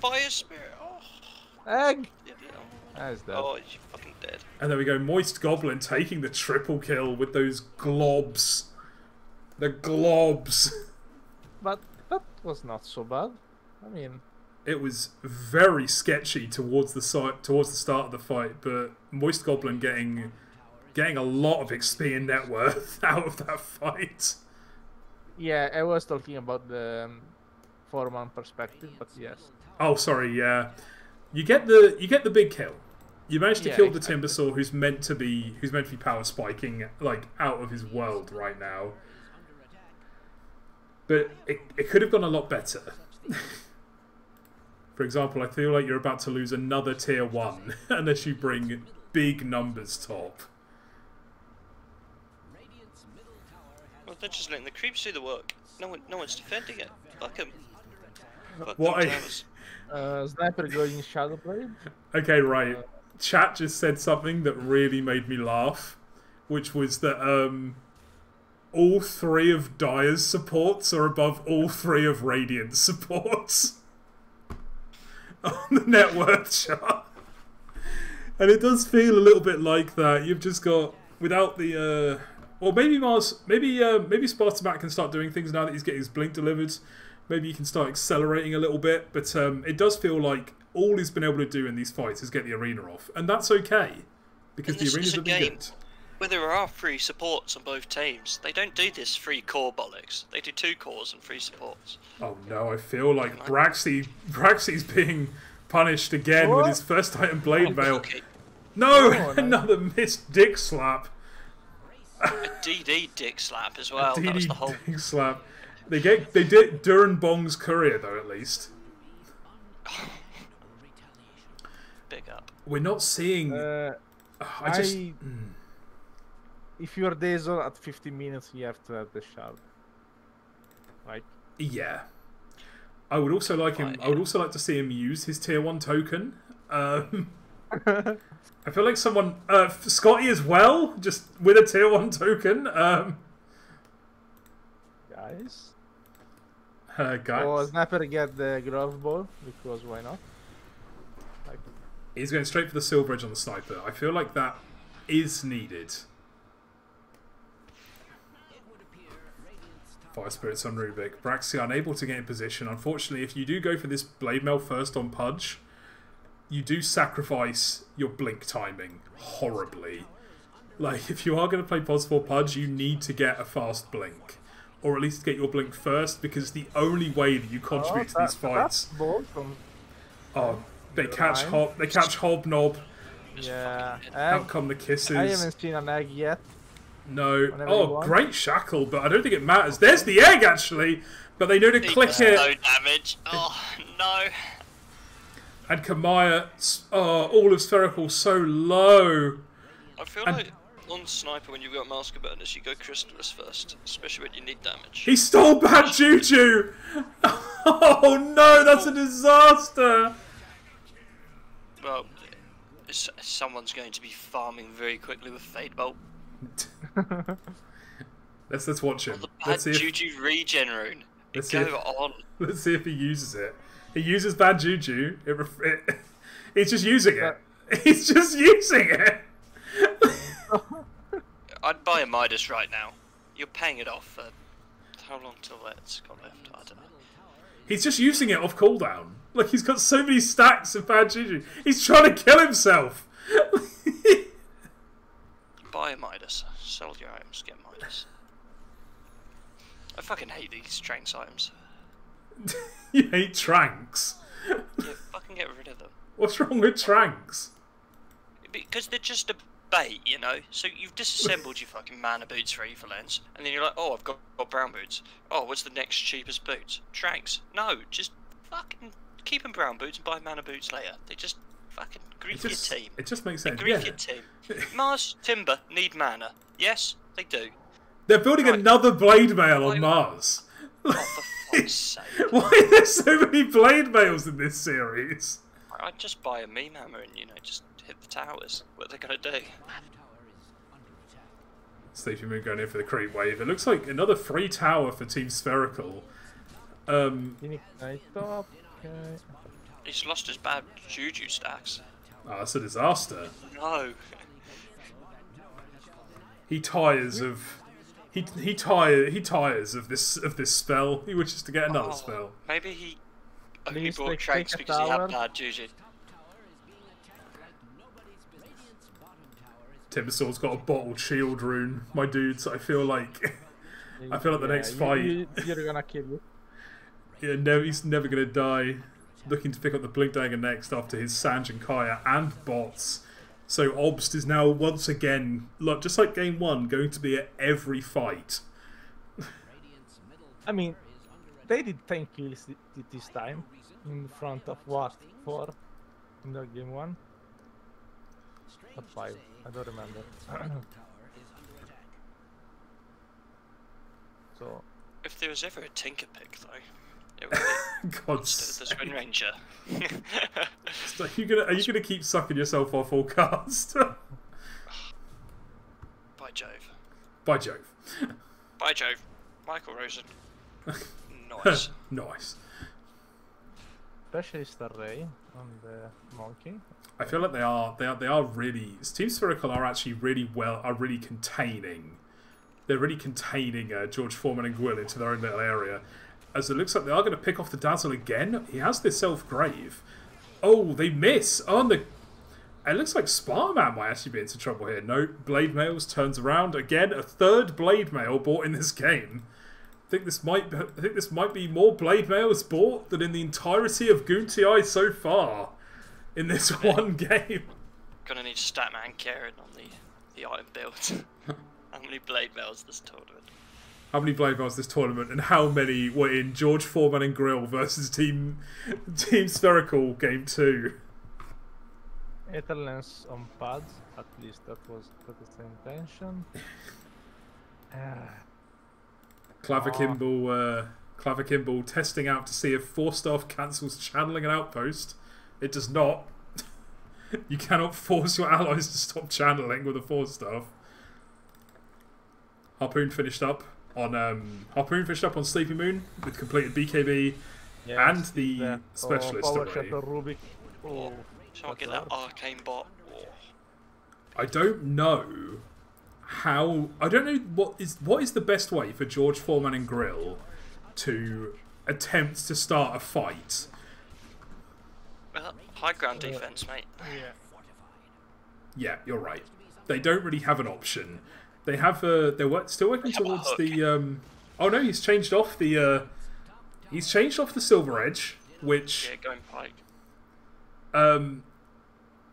Fire spirit. Oh, egg. yeah, yeah. That's dead. oh he's fucking dead. And there we go. Moist Goblin taking the triple kill with those globs. The globs. But that was not so bad. I mean, it was very sketchy towards the side towards the start of the fight, but Moist Goblin getting getting a lot of XP and net worth *laughs* out of that fight. Yeah, I was talking about the um, four-man perspective, but yes. Oh, sorry. Yeah, you get the you get the big kill. You manage to Yeah, kill the exactly. Timbersaw, who's meant to be who's meant to be power spiking like out of his world right now. But it, it could have gone a lot better. *laughs* For example, I feel like you're about to lose another tier one *laughs* unless you bring big numbers top. Well, they're just letting the creeps do the work. No one, no one's defending it. Fuck them. Fuck What them I- *laughs* Uh, sniper going Shadowblade. Okay, right. Chat just said something that really made me laugh, which was that um, all three of Dire's supports are above all three of Radiant's *laughs* supports *laughs* on the net worth chart. And it does feel a little bit like that. You've just got without the uh, well, maybe Mars, maybe uh, maybe Spartomat can start doing things now that he's getting his blink delivered. Maybe you can start accelerating a little bit, but um, it does feel like all he's been able to do in these fights is get the arena off, and that's okay because And the arenas a been game. good. Where there are three supports on both teams, they don't do this three core bollocks. They do two cores and three supports. Oh no, I feel like Braxxy Braxxy's being punished again with his first item Blade Mail. Okay, No, Oh, *laughs* no. another missed dick slap. a DD dick slap as well. That was the whole. DD dick slap. They get they did Duranbong's courier though at least. *sighs* Big up. We're not seeing. Uh, I just I- if you're Dazzle at 50 minutes, you have to have the shard. Right? yeah. I would also like him. Right, I would also like to see him use his tier one token. Um, *laughs* I feel like someone, uh, Scotty as well, just with a tier one token. Um, Guys. uh, guys, Or Sniper get the glove ball, because why not? Like, he's going straight for the silver edge on the sniper. I feel like that is needed. Fire Spirits on Rubick. Braxxy unable to get in position. Unfortunately, if you do go for this Blade Mail first on Pudge, you do sacrifice your blink timing horribly. Like, if you are going to play Pos 4 Pudge, you need to get a fast blink. Or at least get your blink first, because the only way that you contribute to oh, these that- fights. that's ball from Oh, they catch hob, they catch hobnob. yeah. Um, Out come the kisses. I haven't seen an egg yet. No. Oh, great shackle, but I don't think it matters. There's the egg actually, but they know to He click it. No damage. Oh no. And Kamaya, oh, all of spherical so low. I feel And- like on sniper when you've got mask of Burners, you go Crystalys first, especially when you need damage. He stole bad juju. *laughs* Oh no, that's a disaster. Well, someone's going to be farming very quickly with Fade Bolt. *laughs* Let's let's watch him. Let's bad see if Juju regen. Let's Go see if- on. *laughs* let's see if he uses it. He uses bad juju. It, it, *laughs* he's just using it. He's just using it. I'd buy a Midas right now. You're paying it off for how long till it's got left? I don't know. He's just using it off cooldown. Like he's got so many stacks of bad juju. He's trying to kill himself. Buy Midas. Sell your items. Get Midas. I fucking hate these tranks items. *laughs* you hate tranks. Yeah, fucking get rid of them. What's wrong with tranks? Because they're just a bait, you know? So you've disassembled your fucking mana boots for Aether Lens, and then you're like, oh, I've got, got brown boots. Oh, what's the next cheapest boots? Tranks. No, just fucking keep them brown boots and buy mana boots later. They just fucking It grief just, your team. it just makes They sense. grief Yeah. your team. *laughs* Mars, Timber need mana. Yes, they do. They're building Right. another blade mail on Mars. Oh, for fuck's *laughs* sake. Why are there so many blade mails in this series? I'd just buy a meme hammer and, you know, just hit the towers. What are they gonna do? Sleepy Moon going in for the creep wave. It looks like another free tower for Team Spherical. Um, Phoenix Knight top. Okay. He's lost his bad juju stacks. ah, that's a disaster. No. He tires of. He, he tire he tires of this of this spell. He wishes to get another Oh, spell. Maybe he only Please bought take- a because he had bad juju. Timbersaw's got a bottled shield rune. My dudes, I feel like *laughs* I feel like the next you- fight- you, you're gonna kill you. *laughs* Yeah, no, he's never going to die. Looking to pick up the Blink Dagger next after his Sange and Kaya and bots. So Obst is now once again, like just like game one, going to be at every fight. I mean, they did 10 kills thi- thi- this time in front of what? Four in the game one? Or five? I don't remember. *clears throat* so, If there was ever a Tinker pick, though, it would be God, the, the Swin Ranger. *laughs* so are you gonna are you gonna keep sucking yourself off all cast? *sighs* By Jove. By Jove. By Jove. Michael Rosen. *laughs* nice. *laughs* nice. specialist array on the monkey. I feel like they are they are they are really Team Spherical are actually really well are really containing. They're really containing uh, George Foreman and Grill into their own little area. As it looks like they are going to pick off the Dazzle again. He has this self grave. Oh, they miss. on the it looks like Sparman might actually be into trouble here. No, Blade Mails turns around again. A third Blade Mail bought in this game. I think this might be, I think this might be more Blade Mails bought than in the entirety of Goonti so far in this *laughs* one game. Gonna need Statman Karen on the, the item build. *laughs* How many blade mails this tournament? How many Blade Mails this tournament, and how many were in George Foreman and Grill versus Team Team Spherical Game Two? Aether Lens on pads, at least that was that is the intention. *sighs* Ah, clavicimbel, uh, clavicimbel testing out to see if Force Staff cancels channeling an outpost. It does not. *laughs* you cannot force your allies to stop channeling with a Force Staff. Harpoon finished up on um, Harpoon finished up on Sleepy Moon with completed BKB and the the- specialist oh, power Rubick. Oh, Shall I get that arcane bot? Oh, I don't know how. I don't know what is what is the best way for George Foreman and Grill to attempt to start a fight. well, high ground defense, mate. Yeah. Yeah, you're right. They don't really have an option. They have uh, they're wo- still working towards the. Um, oh no, he's changed off the. Uh, he's changed off the Silver Edge, which Yeah, going pike. Um,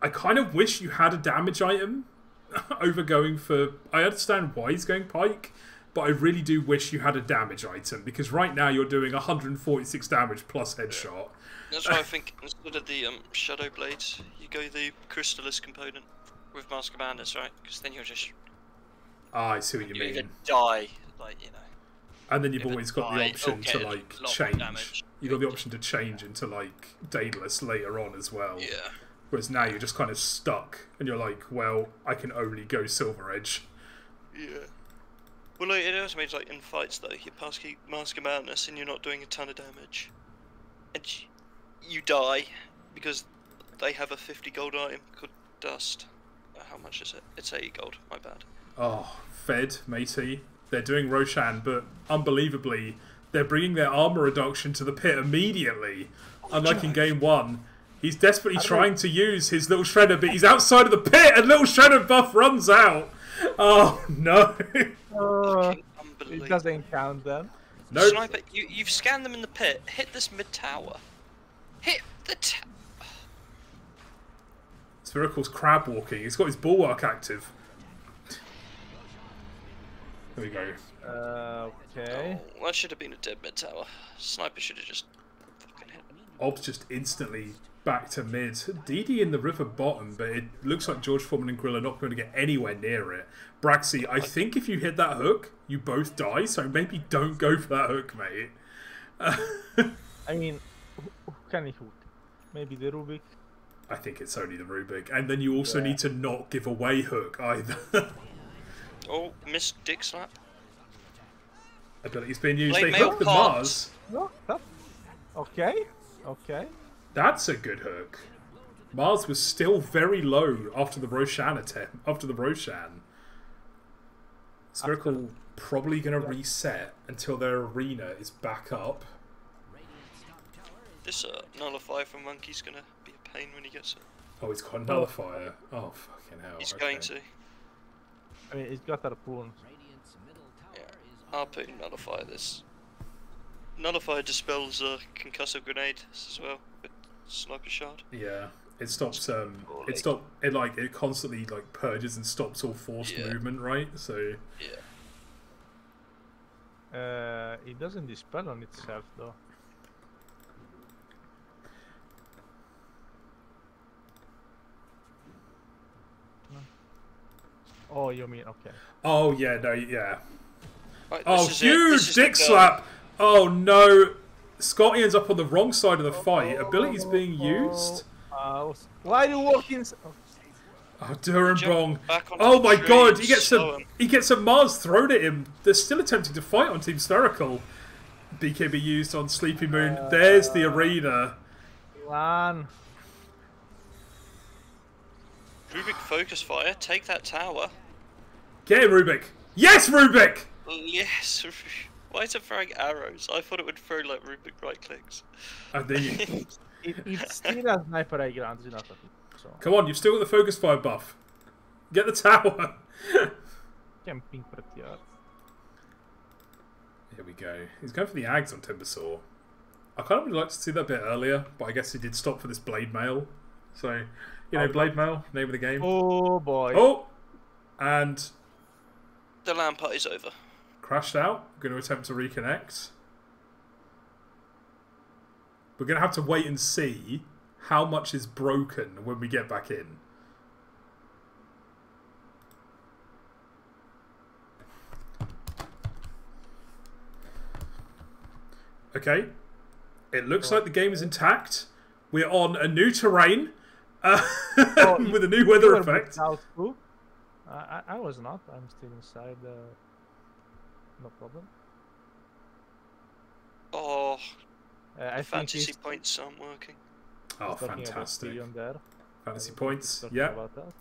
I kind of wish you had a damage item *laughs* over going for. I understand why he's going Pike, but I really do wish you had a damage item because right now you're doing 146 damage plus headshot. That's why I think instead of the um, Shadow Blades, you go the Crystalys component with Mask of Madness, right? Because then you'll just Ah, I see what you you either mean. die, like you know. And then you've always got the option to like change. You've got the option to change into like Daedalus later on as well. Yeah. Whereas now you're just kind of stuck, and you're like, well, I can only go Silver Edge. Yeah. Well, like, it also means like in fights though, you pass keep Mask of Madness and you're not doing a ton of damage, and you die because they have a 50 gold item called Dust. Uh, How much is it? It's 80 gold. My bad. Oh, Fed, matey. They're doing Roshan, but unbelievably, they're bringing their armor reduction to the pit immediately. Unlike in game one, he's desperately trying to use his little shredder, but he's outside of the pit, and little shredder buff runs out. Oh *laughs* no, Uh, Fucking it unbelievable. doesn't count then. no. Sniper, you, you've scanned them in the pit. Hit this mid tower. Hit the ta- Spherical's crab walking. He's got his bulwark active. There we go. Uh, okay. Oh, that should have been a dead mid tower. Sniper should have just fucking hit. Ob's just instantly back to mid. DD in the river bottom, but it looks like George Foreman and Grill are not going to get anywhere near it. Braxxy, I think if you hit that hook, you both die, so maybe don't go for that hook, mate. I mean, who, who can he hook? Maybe the Rubick. I think it's only the Rubick. And then you also Yeah. need to not give away hook either. *laughs* Oh, missed dick slap. Ability's being used. Blade they mail hook the. Mars. No, that. Okay. Okay. That's a good hook. Mars was still very low after the Roshan attempt. After the Roshan. Spherical probably going to reset until their arena is back up. This uh, nullifier from Monkey's gonna be a pain when he gets it. Oh, he's got a nullifier. Oh, fucking hell. He's okay. going to. I mean, he's got that harpoon. Yeah. Harpoon nullifier this. Nullifier dispels a concussive grenade as well with sniper shard. Yeah, it stops. Um, it like- stop. It like it constantly like purges and stops all forced Yeah. movement, right? So Yeah. Uh, it doesn't dispel on itself though. Oh, you mean okay? oh yeah, no, yeah. Right, Oh, this is it. This huge dick slap! Oh no, Scotty ends up on the wrong side of the fight. Abilities being used. Uh, why are you walking? s- oh, Oh, Durham Jump Bong. back onto Oh my tree god, he gets slow a him. he gets a Mars thrown at him. They're still attempting to fight on Team Spherical. BKB used on Sleepy Moon. There's the arena. Man, Rubick focus fire. Take that tower. Get him, Rubick. Yes, Rubick. Yes. *laughs* Why is it throwing arrows? I thought it would throw like Rubick right clicks. I think. it, it still has sniper high ground, you know. So Come on, you've still got the focus fire buff. Get the tower. *laughs* camping pretty hard. Here we go. He's going for the Ags on Timbersaw. I kind of would like to see that a bit earlier, but I guess he did stop for this Blade Mail. So, you know, Oh, Blade Mail, name of the game. Oh boy. Oh! And the land party's over. crashed out. We're Going to attempt to reconnect. We're going to have to wait and see how much is broken when we get back in. Okay. It looks like the game is intact. We're on a new terrain uh, *laughs* Oh, with a new weather were effect. booked Out too? Uh, I, I was not. I'm still inside. Uh, no problem. Oh, Uh, I fantasy he's points aren't working. Oh, fantastic. There. Fantasy Uh, points. Yeah. About that.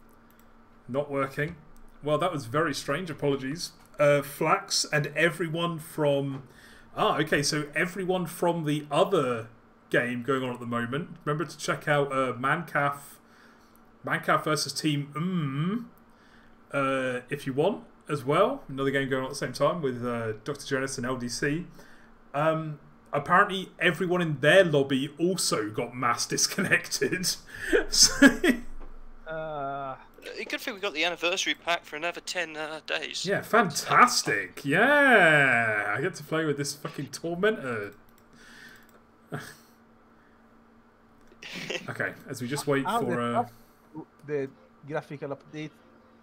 Not working. Well, that was very strange. Apologies. Uh, Flax and everyone from. Ah, okay. So everyone from the other game going on at the moment. Remember to check out uh, Mancaf, Mancaf versus Team Mm. Uh, if you want as well. Another game going on at the same time with uh, Dr. Jonas and LDC. Um, apparently, everyone in their lobby also got mass *laughs* disconnected. so, *laughs* Uh, good thing we got the anniversary pack for another 10 uh, days. Yeah, fantastic. Yeah, I get to play with this fucking tormentor. *laughs* okay, as we just wait for uh, the graphical update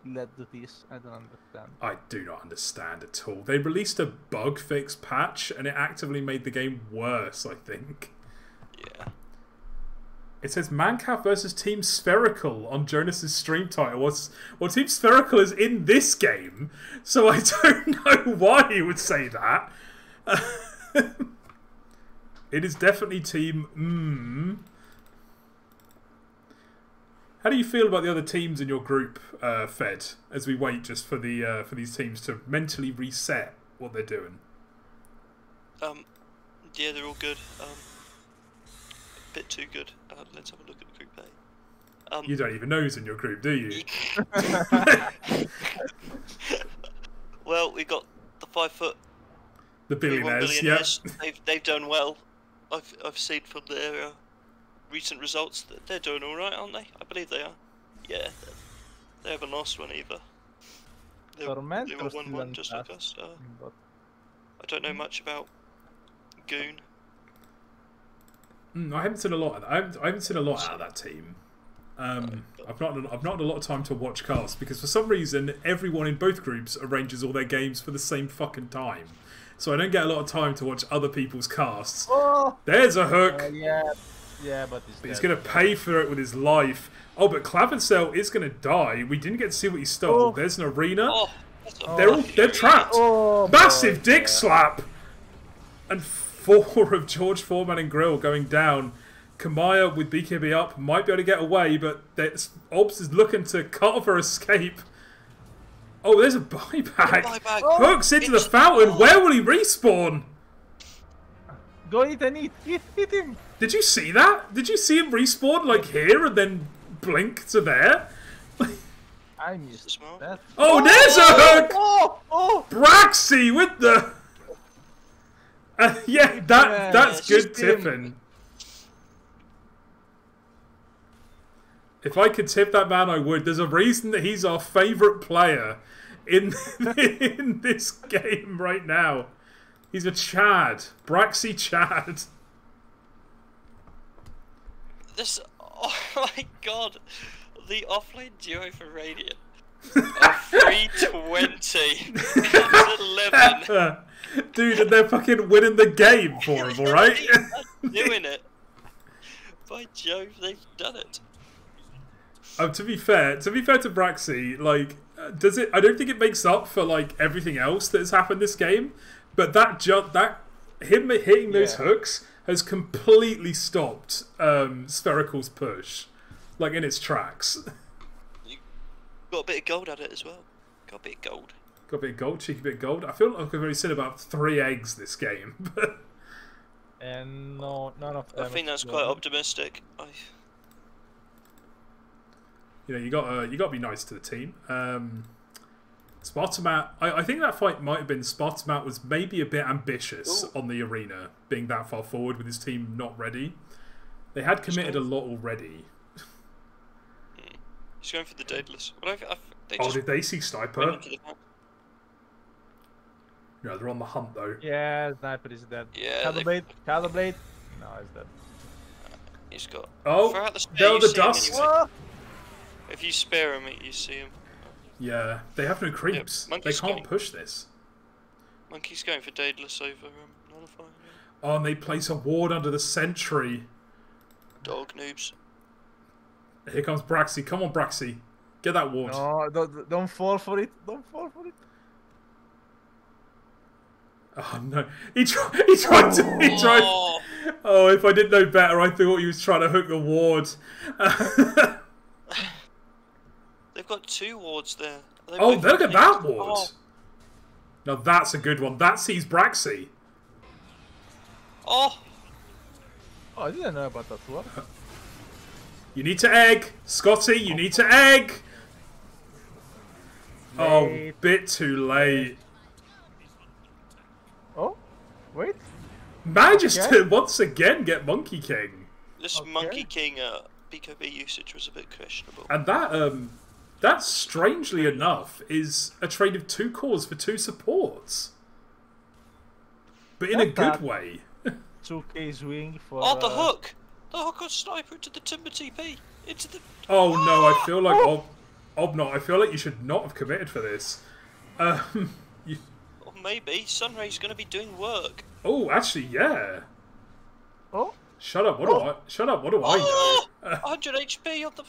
led to this. I don't understand. I do not understand at all. They released a bug fix patch and it actively made the game worse, I think. Yeah. It says Mancaf versus Team Spherical on Jonas's stream title. What's well, Team Spherical is in this game, so I *laughs* don't know why he would say that. *laughs* it is definitely Team Mm. How do you feel about the other teams in your group, uh, Fed? As we wait just for the uh, for these teams to mentally reset what they're doing. Um, yeah, they're all good. Um, a bit too good. Uh, let's have a look at the Group A. Um, You don't even know who's in your group, do you? *laughs* *laughs* well, we got the five foot The billionaires, yeah. They've they've done well. I've I've seen from their uh, recent results that they're doing all right, aren't they? I believe they are. Yeah, they- they haven't lost one either. They, Torment they were still one one just like us. Uh, But I don't know much about Goon. Mm, I haven't seen a lot. Of that. I, haven't, I haven't seen a lot out of that team. Um, I've not. I've not had a lot of time to watch casts because for some reason everyone in both groups arranges all their games for the same fucking time. So I don't get a lot of time to watch other people's casts. oh, There's a hook. uh, yeah, yeah, but it's But he's gonna pay for it with his life. Oh, but clavicimbel is gonna die. We didn't get to see what he stole. Oh. There's an arena. Oh, They're all they're trapped. Oh, Massive boy, dick yeah. slap. And four of George Foreman and Grill going down. Kamaya with BKB up might be able to get away, but that's, Obs is looking to cut off her escape. Oh, there's a buyback. Buyback. Hooks into the fountain. oh. Where will he respawn? Go eat and eat. Eat, eat him. Did you see that? Did you see him respawn like here and then blink to there? I missed Smart. that. Oh, there's a hook! Oh, oh! Braxxy with the. *laughs* Uh, yeah, that Yeah, that's good tipping. If I could tip that man, I would. There's a reason that he's our favourite player in *laughs* in this game right now. He's a Chad, Braxxy Chad. This. *laughs* Oh my god. The offlane duo for Radiant. are *laughs* 320 11. *laughs* Dude, and they're fucking winning the game for him, alright? Doing it. By Jove, they've done it. Oh, to be fair, to be fair to Braxxy, like, uh, does it? I don't think it makes up for like everything else that has happened this game, but that jump, that him hitting those Yeah. hooks has completely stopped um, Spherical's push, like in its tracks. Got a bit of gold at it as well. Got a bit of gold. Got a bit of gold, cheeky bit of gold. I feel like I've already said about three eggs this game, *laughs* but And no, none of them. I think that's quite optimistic. I, you know you got to you got to be nice to the team. Um, Spartomat, I, I think that fight might have been Spartomat was maybe a bit ambitious Ooh. on the arena, being that far forward with his team not ready. They had committed a lot already. Hmm. he's going for the Daedalus. But I, I, they Oh, did they see went Sniper? into the. No, they're on the hunt though. Yeah, sniper is dead. Yeah, Shadow they- blade, shadow blade. No, it's dead. He's got. Oh, Throughout the spear, they're the dust. anyway. If you spare him, you see him. Yeah, they have no creeps. they can't going. push this. Monkey's going for Daedalus over um, Nullify. Oh, and they place a ward under the sentry. Dog noobs. Here comes Braxxy. Come on, Braxxy. Get that ward. No, don't, don't fall for it. Don't fall for it. Oh no. He, tried. he tried to. He tried. Oh, Oh, if I didn't know better, I thought he was trying to hook the ward. *laughs* they've got two wards there. They oh, both look at got that these- ward. Now that's a good one. That sees Braxxy. Oh, Oh, I didn't know about that one. You need to egg. Scotty, you need to egg. Oh, bit too late. Oh, wait. Manages Okay. to once again get Monkey King. this Okay. Monkey King uh, BKB usage was a bit questionable. And that, um, that strangely enough, is a trade of two cores for two supports. But in a good bad. way. *laughs* 2k wing for. Oh, the uh, hook! The hook on Sniper into the Timber TP! Into the. Oh no, I *gasps* feel like Ob, Obnot, I feel like you should not have committed for this. Um, *laughs* you, Or maybe Sunray's gonna be doing work. oh, actually, yeah. Oh, Shut up. What do I? Shut up. What do I Oh! know? *laughs* Uh, 100 HP on the.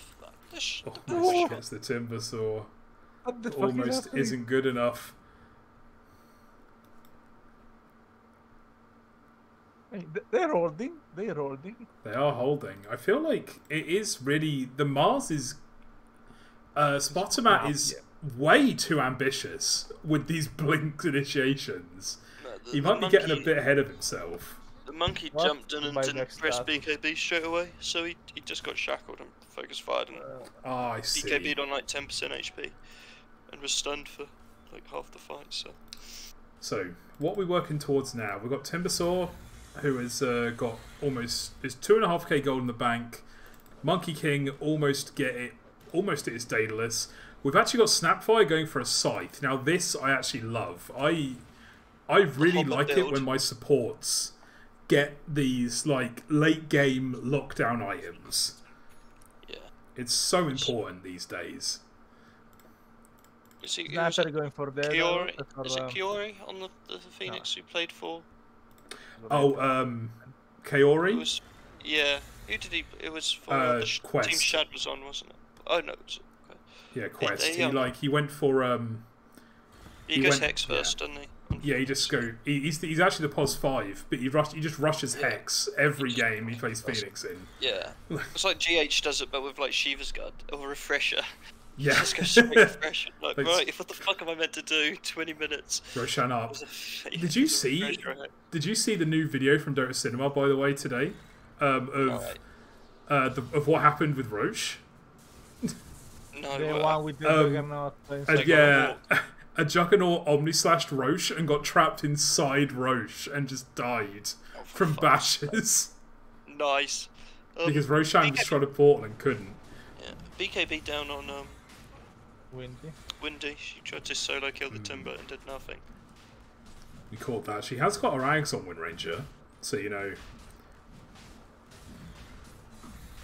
F- the, sh- oh, the this Oh. against the timber saw the fuck is almost isn't good enough. They're holding. They're holding. They are holding. I feel like it is really the Mars is. Uh, Spartomat Wow, is way too ambitious with these *laughs* blink initiations. No, the- He the might be getting a bit ahead of himself. The monkey What? jumped in and My didn't press. BKB straight away, so he, he just got shackled and focus fired and Ah, I see. BKB'd on like 10% HP and was stunned for like half the fight, so. So, what we're working towards now, we've got Timbersaw, who has uh, got almost is two and a half k gold in the bank. Monkey King almost get it, almost at his Daedalus. We've actually got Snapfire going for a scythe. Now, this I actually love. I I really like it when my supports get these like late game lockdown items. Yeah. It's so important these days. Is it, it was Sniper going for the. Kiori? for, Is it Kiori on the, the Phoenix who played for? Oh, um, It Kaori. was. Yeah. Who did he. It was for. Uh, the sh- Team Shad was on, wasn't it? Oh no. It was, okay. Yeah, Quest. they, He um, like he went for um. He, He goes went- Hex yeah. first, doesn't he? Yeah, he just go. He, he's he's actually the pos five, but he rush he just rushes hex every game he plays Phoenix in. Yeah. *laughs* It's like GH does it, but with like Shiva's Guard or Refresher. Yeah, *laughs* Just go straight *laughs* Refresher. Like, Like- right, what the fuck am I meant to do? 20 minutes. Roshan up. Was Did you see? Did you see the new video from Dota Cinema by the way today? Um, of Alright. uh, the, of what happened with Rosh. No, The uh, one with the Um, juggernaut. And Juggernaut. yeah, a Juggernaut Omni slashed Rosh and got trapped inside Rosh and just died oh, from fuck's bashes Nice. Um, because Roshan just tried a portal and couldn't. yeah, BKB down on um, Windy. Windy. She tried to solo kill the Timber and did nothing. We caught that. She has got her ags on Wind Ranger, so you know.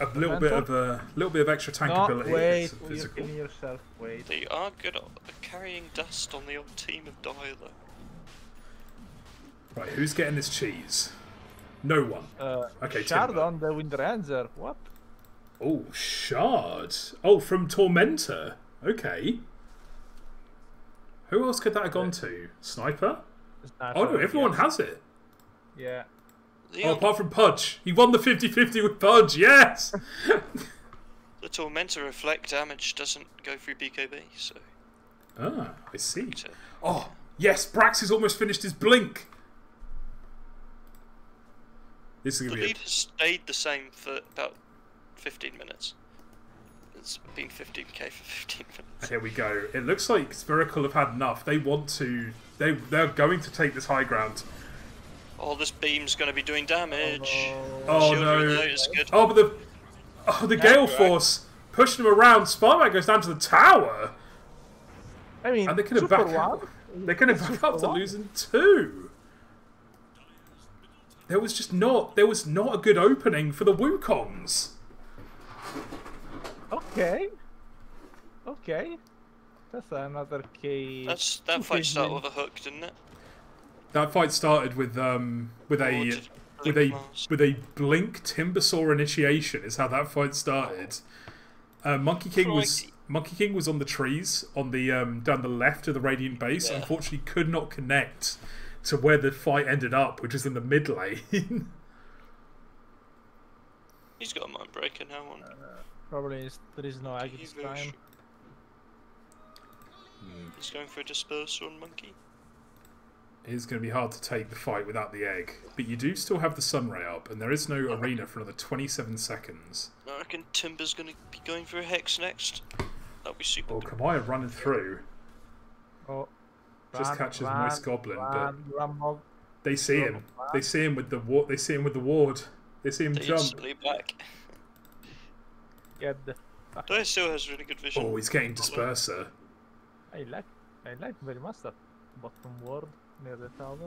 A little bit of a little bit of extra No, tankability. wait. It's You're physical. killing yourself. Wait. They are good at carrying dust on the old team of Dire though. Right, who's getting this cheese? No one. Uh, Okay, Shard Timber. on the Wind Ranger. What? Oh, shard. Oh, from Tormentor. Okay. Who else could that have gone to? Sniper? It's not Oh no, everyone yeah. has it. Yeah. Oh, apart from Pudge. He won the 50-50 with Pudge, yes! *laughs* the Tormentor reflect damage doesn't go through BKB, so ah, I see. so- Oh, yes, Brax has almost finished his blink. This is the going to be lead has stayed the same for about 15 minutes. It's been 15k for *laughs* 15 minutes. Here we go. It looks like Spherical have had enough. They want to... They, they're going to take this high ground. Oh, this beam's going to be doing damage. Oh Shield no. is good. Oh, but the... Oh, the Gale right. Force pushing him around. Spiderman goes down to the tower. I mean, And they could have Super back They're going to back up to losing two. There was just not. There was not a good opening for the Wukongs. Okay. Okay. That's another key. That's that fight started with a hook, didn't it? That fight started with um with a did with Blink a Mask? with a blink Timbersaw initiation is how that fight started. Uh, Monkey King was Monkey King was on the trees on the um down the left of the Radiant base. Yeah. Unfortunately, could not connect to where the fight ended up, which is in the mid lane. *laughs* He's got a mind breaker now on. Probably is, there is no Ag this Evo time. He's going for a disperser on Monkey. It is going to be hard to take the fight without the egg, but you do still have the sunray up, and there is no arena for another 27 seconds. I reckon Timber's going to be going for a hex next. That'll be super Oh, good. Kamaya running through. Oh. Just run, catches run, Moist Goblin, but- run, run, They see him. They see him with the wa- They see him with the ward. They see him They're jump. instantly back. Get the. fuck- still has really good vision. Oh, he's getting disperser. I like. I like very much that bottom ward near the tower.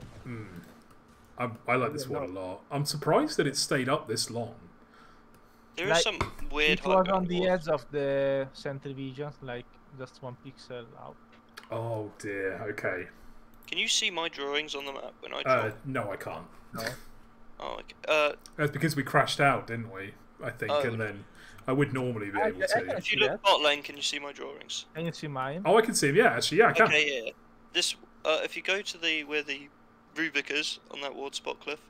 I, I like this ward a lot. I'm surprised that it stayed up this long. There is like, some weird It was high on the ground edge of the center vision, like just one pixel out. Oh dear. Okay. Can you see my drawings on the map when I draw? Uh, no, I can't. No. oh, okay. Uh, That's because we crashed out, didn't we? I think, Oh. and then I would normally be I- able I to. can- if you see look bot lane, can you see my drawings? Can you see mine? Oh, I can see them. Yeah, actually, yeah, I can. Okay, yeah. This, uh, if you go to the where the Rubick is on that ward spot cliff,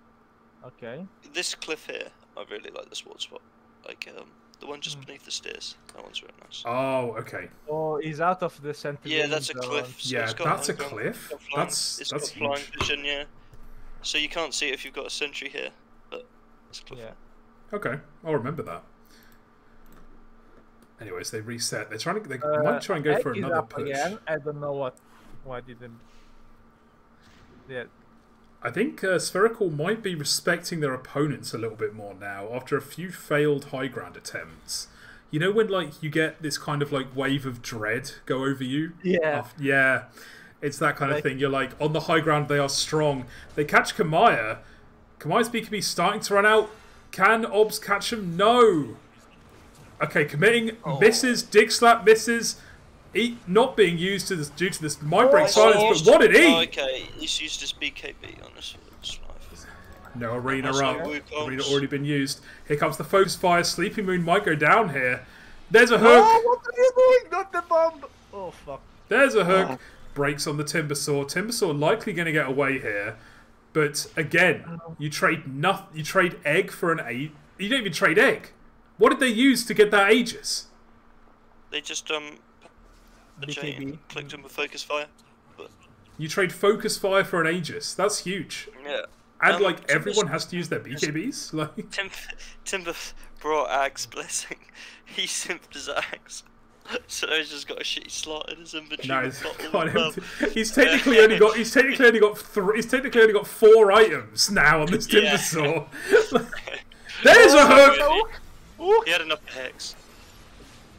Okay. this cliff here, I really like this ward spot. Like um, the one just Hmm. beneath the stairs. That one's really nice. Oh, okay. Oh, he's out of the center. yeah, that's a cliff. So Yeah, got that's a like, cliff. got flying- That's it's that's got flying huge. vision, yeah. So you can't see it if you've got a sentry here, but it's a cliff. Yeah. Okay, I'll remember that. Anyways, they reset. They're trying to. They Uh, might try and go Egg for is another up push. Again. I don't know what. Why didn't? Yeah. I think uh, Spherical might be respecting their opponents a little bit more now after a few failed high ground attempts. You know when like you get this kind of like wave of dread go over you? Yeah. Af- yeah. It's that kind of Like- thing. You're like on the high ground they are strong. They catch Kamaya. Kamaya's BKB starting to run out. Can Obs catch him? No. Okay, committing Oh. misses. Dick slap misses. Eat not being used to this due to this mind break Oh, silence. But what did he? Oh, okay, he's used his BKB on this. No arena Also up. Arena already been used. Here comes the focus fire. Sleeping Moon might go down here. There's a hook. Oh, what are you doing? Not the bomb. Oh fuck. There's a hook. Breaks on the Timbersaw. Timbersaw likely going to get away here. But again, you trade nothing. You trade egg for an eight. You don't even trade egg. What did they use to get that Aegis? They just um the chain BKB. clicked him with focus fire. But You trade focus fire for an Aegis. That's huge. yeah. And Um, like Timber's- everyone has to use their BKBs. *laughs* Like Tim Timber brought Ag's blessing. *laughs* He simped his Ags. *laughs* So he's just got a shitty slot in his inventory. No, with he's, bottle got of, he's technically only got he's technically only got three he's technically only got four items now on this timber Yeah. saw. There's a hook! He had enough hex.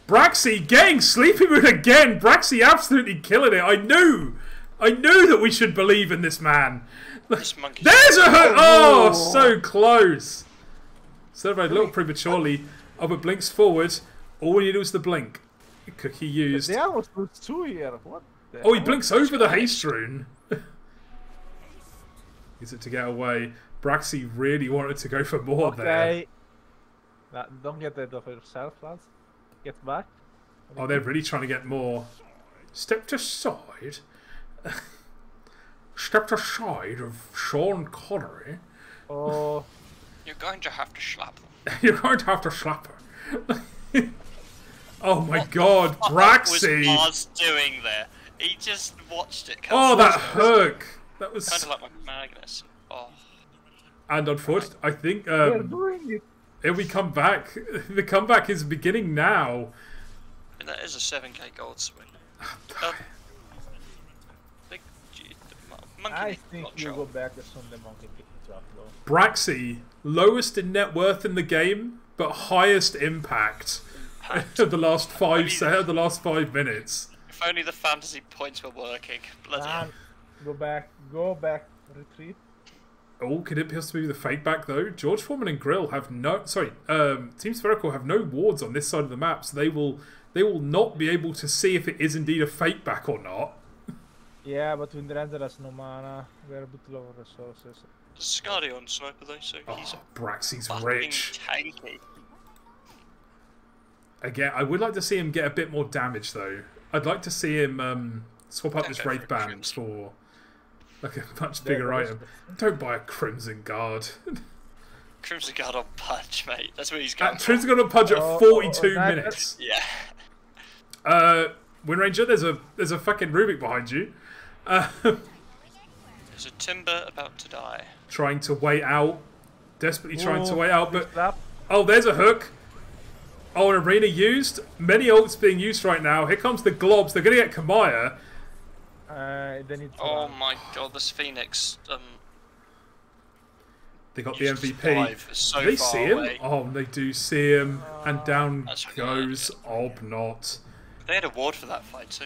Braxxy getting sleepy mood again. Braxxy absolutely killing it. I knew, I knew that we should believe in this man. This monkey. There's a hook! Oh. oh, so close. Celebrated a little prematurely. Oh, but blinks forward. All we need was the blink. Cookie used. they almost lose two here. What? The Oh, he blinks over the haste rune. *laughs* Use it to get away. Braxxy really wanted to go for more there. Okay. Don't get that of yourself, lads. Get back. Oh, they're really trying to get more. Stepped aside. *laughs* Stepped aside of Sean Connery. Oh, You're going to have to slap them. *laughs* You're going to have to slap her. *laughs* oh my What the god, fuck Braxxy! was Mars doing there? He just watched it. Oh, that hook! That was. Kind of like my Magnus. Oh, And unfortunately, I think they're um, doing it. if we come back, *laughs* the comeback is beginning now. and that is a 7k gold swing. Uh, big the monkey I think not you drop. go back as soon the monkey picks you up, though. Braxxy, lowest in net worth in the game, but highest impact of *laughs* the last five se- *laughs* the last five minutes. If only the fantasy points were working. Bloody. Man, go back, go back, retreat. Oh, could it possibly be the fake back though? George Foreman and Grill have no sorry, um, Team Spherical have no wards on this side of the map, so they will they will not be able to see if it is indeed a fake back or not. Yeah, but Wind Ranger has no mana. We're a bit low on resources. There's Skadi on sniper though, so he's Oh, Braxxy's rich. tanky. Again, I would like to see him get a bit more damage though. I'd like to see him um, swap out Don't this Wraith a Band for like a much bigger but item. Don't buy a Crimson Guard. Crimson Guard on punch, mate. That's what he's going That for. Trin's gonna punch at Oh, 42 oh, minutes. Yeah. Uh, Wind Ranger, there's a there's a fucking Rubick behind you. Uh, *laughs* There's a timber about to die. trying to wait out, desperately trying to wait out, but Trap. oh, there's a hook. Oh, an arena used. Many ults being used right now. Here comes the globs. They're gonna get Kamaya. Uh, they need to Oh run. my god, this Phoenix um They got the MVP. so Do they see him? away. Oh, they do see him, and down That's right. goes Obnot. They had a ward for that fight too.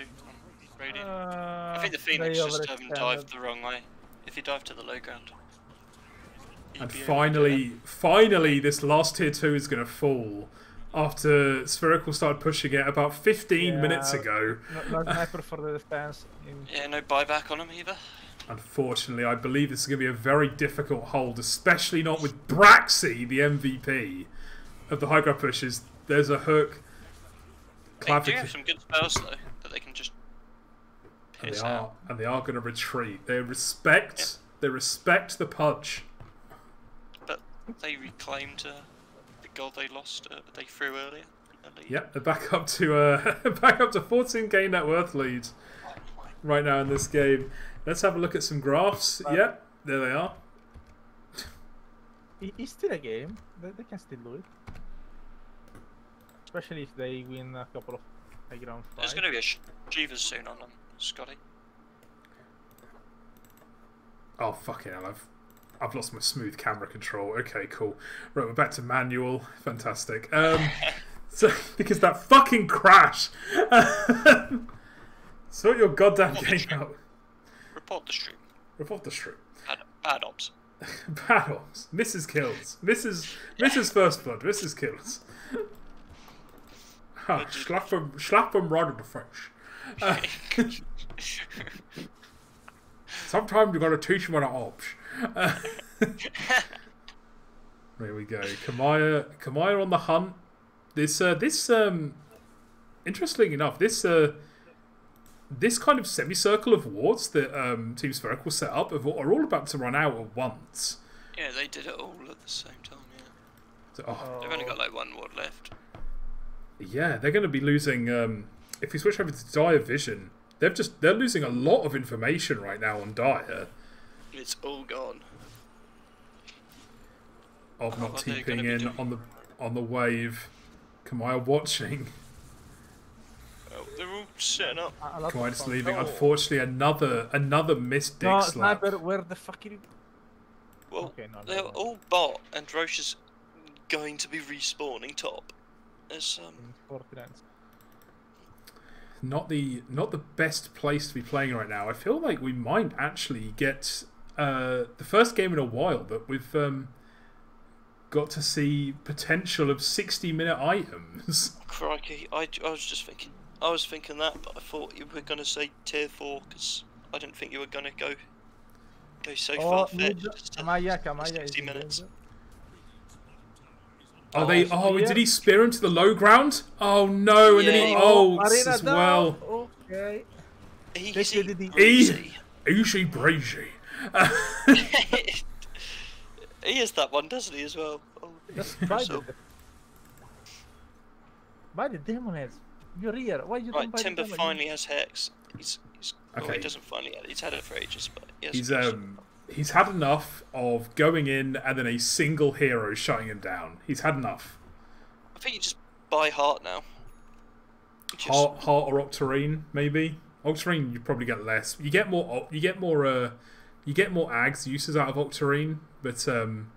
Uh, I think the Phoenix just um, overextended. dived the wrong way. If he dived to the low ground. And be able to do finally, finally, this last tier two is gonna fall. After Spherical started pushing it about 15 minutes ago. No, no *laughs* sniper for the defense. In... Yeah, no buyback on him either. Unfortunately, I believe this is going to be a very difficult hold, especially not with Braxxy, the MVP of the high ground pushes. There's a hook. They do have some good spells though that they can just And they are, and they are going to retreat. They respect. They respect the punch. But they reclaimed uh, the gold they lost uh, they threw earlier. a lead. Yep, they're back up to uh, *laughs* back up to 14k net worth lead Oh right now in this game. Let's have a look at some graphs. Yep, there they are. It's still a game. They, they can still do it. Especially if they win a couple of high ground There's going to be a sh- Shivas soon on them, Scotty. Oh fucking hell! I've I've lost my smooth camera control. Okay, cool. Right, we're back to manual. Fantastic. Um, *laughs* so because that fucking crash. *laughs* sort your goddamn game out. Report the stream. Report the stream. Bad, ops. bad ops. *laughs* Mrs. Kills. Mrs. Mrs. First Blood. Mrs. Kills. Ah, slap him, slap him right in the face. Uh, sometimes you gotta teach him how to ops. Uh, *laughs* there we go. Kamaya, Kamaya on the hunt. This, uh, this, um, interestingly enough, this, uh, this kind of semicircle of wards that um, Team Spherical set up are are all about to run out at once. yeah, they did it all at the same time, yeah. So, oh, They've only got like one ward left. Yeah, they're going to be losing. Um, if we switch over to Dire Vision, they've just they're losing a lot of information right now on Dire It's all gone. of Oh, not what are they keeping gonna be in doing? on the on the wave. Kamaya watching. Oh, they're all setting up. A- a lot of Quiet's fun. leaving. Oh. Unfortunately, another another missed dig No, slap. sniper, where the fuck are you? Well, Okay, no, they're never mind. all bot, and Rosh is going to be respawning top. As um, Not the not the best place to be playing right now. I feel like we might actually get uh, the first game in a while that we've um, got to see potential of sixty minute items. *laughs* crikey, I, I was just thinking, I was thinking that, but I thought you were gonna say tier four because I didn't think you were gonna go go so Oh, far fetched. mid, as to Kamaya, Kamaya 60 minutes. danger. Are they? Oh, Oh, yeah. did he spear him to the low ground? Oh no! And then he Yeah. ults Arena as well. Okay. Easy, Take it, it- breezy. Usually Breezy. he is that one, doesn't he, as well? Oh, Just buy so- the. Buy the demon heads. You're here. Why you right, Timber the finally has Hex. He's, he's well, Okay. he doesn't finally yet. He's had it for ages, but he has He's um he's had enough of going in and then a single hero shutting him down. He's had enough. I think you just buy Heart now. Just, Heart, heart or Octarine, maybe. Octarine, you probably get less. You get more. You get more. Uh, you get more Ags uses out of Octarine, but um,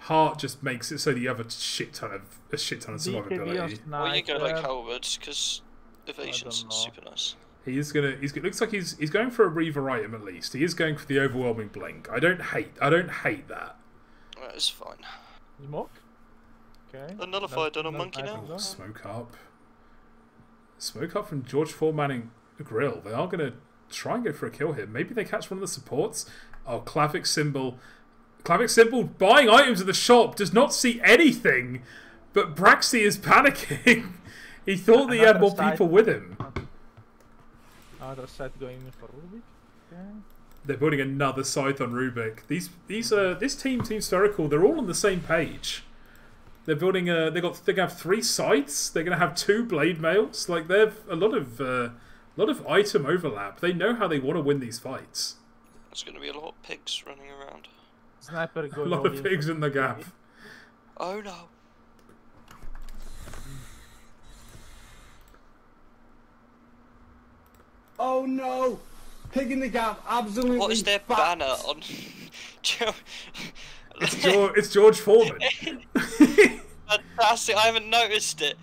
Heart just makes it so that you have a shit ton of a shit ton of survivability. Well, you go like sniper. Howard because evasion's super nice. He is gonna. He's. It looks like he's. He's going for a Reaver item at least. He is going for the overwhelming blink. I don't hate. I don't hate that. Right, it's fine. Smoke. Okay. A nullifier done on No- Monkey now? sniper. Smoke up. Smoke up from George Foreman and Grill. They are going to try and go for a kill here. Maybe they catch one of the supports. Oh, clavicimbel. Clavic Symbol buying items at the shop does not see anything, but Braxxy is panicking. *laughs* he thought that he had more side. people with him. Other side going for Rubick. They're building another scythe on Rubick. These these uh this team Team Spherical, they're all on the same page. They're building a they got they're gonna have three scythes, they're gonna have two blade mails. Like they've a lot of uh, a lot of item overlap. They know how they want to win these fights. There's going to be a lot of pigs running around. Sniper *laughs* A lot of pigs in the gap. Oh no! Oh no! Pig in the gap, absolutely. What is their fucked. banner on? *laughs* It's George, it's George Foreman. *laughs* Fantastic! I haven't noticed it.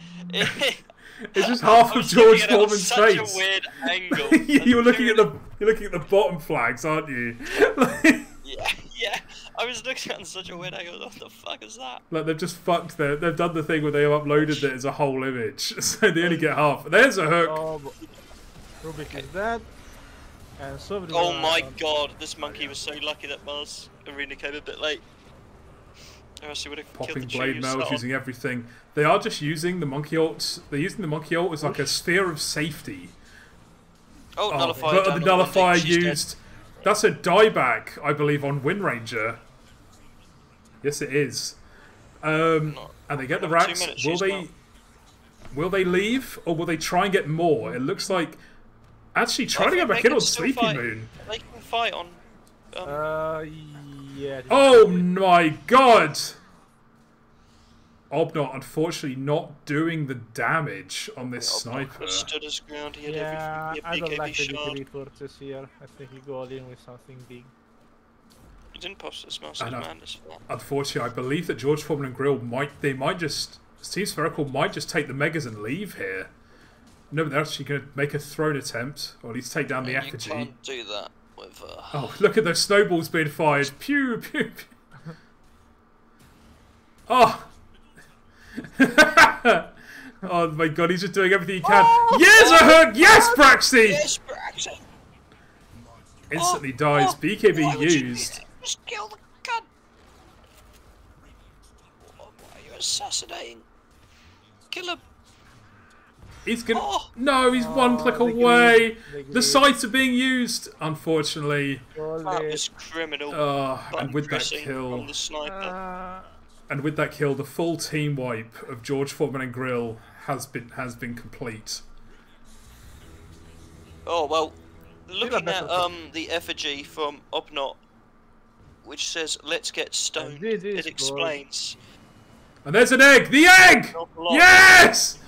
It's just half of George looking at Foreman's such face. a weird *laughs* angle. you're looking at the you're looking at the bottom flags, aren't you? it- *laughs* Yeah, yeah. I was looking at it on such a weird angle. What the fuck is that? Like they've just fucked their, they've done the thing where they have uploaded it as a whole image, *laughs* so they only get half. There's a hook. Oh, but Rubick is dead. And so Oh my god! This monkey was so lucky that Mars Arena came a bit late. Or else he killed popping blade you mails, using everything. They are just using the monkey ult. They're using the monkey ult as like a sphere of safety. Oh, Oh, nullifier. but the nullifier Wendy, she's dead. used. That's a dieback, I believe, on Wind Ranger. Yes, it is. Um, Not- and they get the racks. minutes, Will they? well. Will they leave, or will they try and get more? It looks like actually try I to get back they in on can still Sleepy fight. Moon. They can fight on. Um, Uh, yeah. Oh my god! Obnot unfortunately not doing the damage on this Obnot sniper. stood his ground. He had Yeah, everything. I He had don't like the shard. DKB here. I think he got in with something big. He didn't post his mouse I as know. madness. Unfortunately, I believe that George Foreman and Grill might they might just Team Spherical might just take the megas and leave here. No, but they're actually going to make a throne attempt, or at least take down the And you effigy. can't do that with. Uh, Oh, look at those snowballs being fired! Pew pew. pew. Oh. *laughs* oh my god, he's just doing everything he can. yes, a hook! Yes, Braxxy! Yes, Braxton! Instantly Oh, dies. oh, BKB why would you used. Just kill the gun! Why are you assassinating? Kill him! He's gonna. Oh. No, he's one Oh, click away. greed, they The greed. sights are being used, unfortunately. All That was criminal. Oh, and with that kill, the sniper. Uh, and with that kill, the full team wipe of George Foreman and Grill has been has been complete. Oh well, looking at um the effigy from Obnot, which says "Let's get stoned," this it good. explains. And there's an egg. The egg. An awful lot. Yes.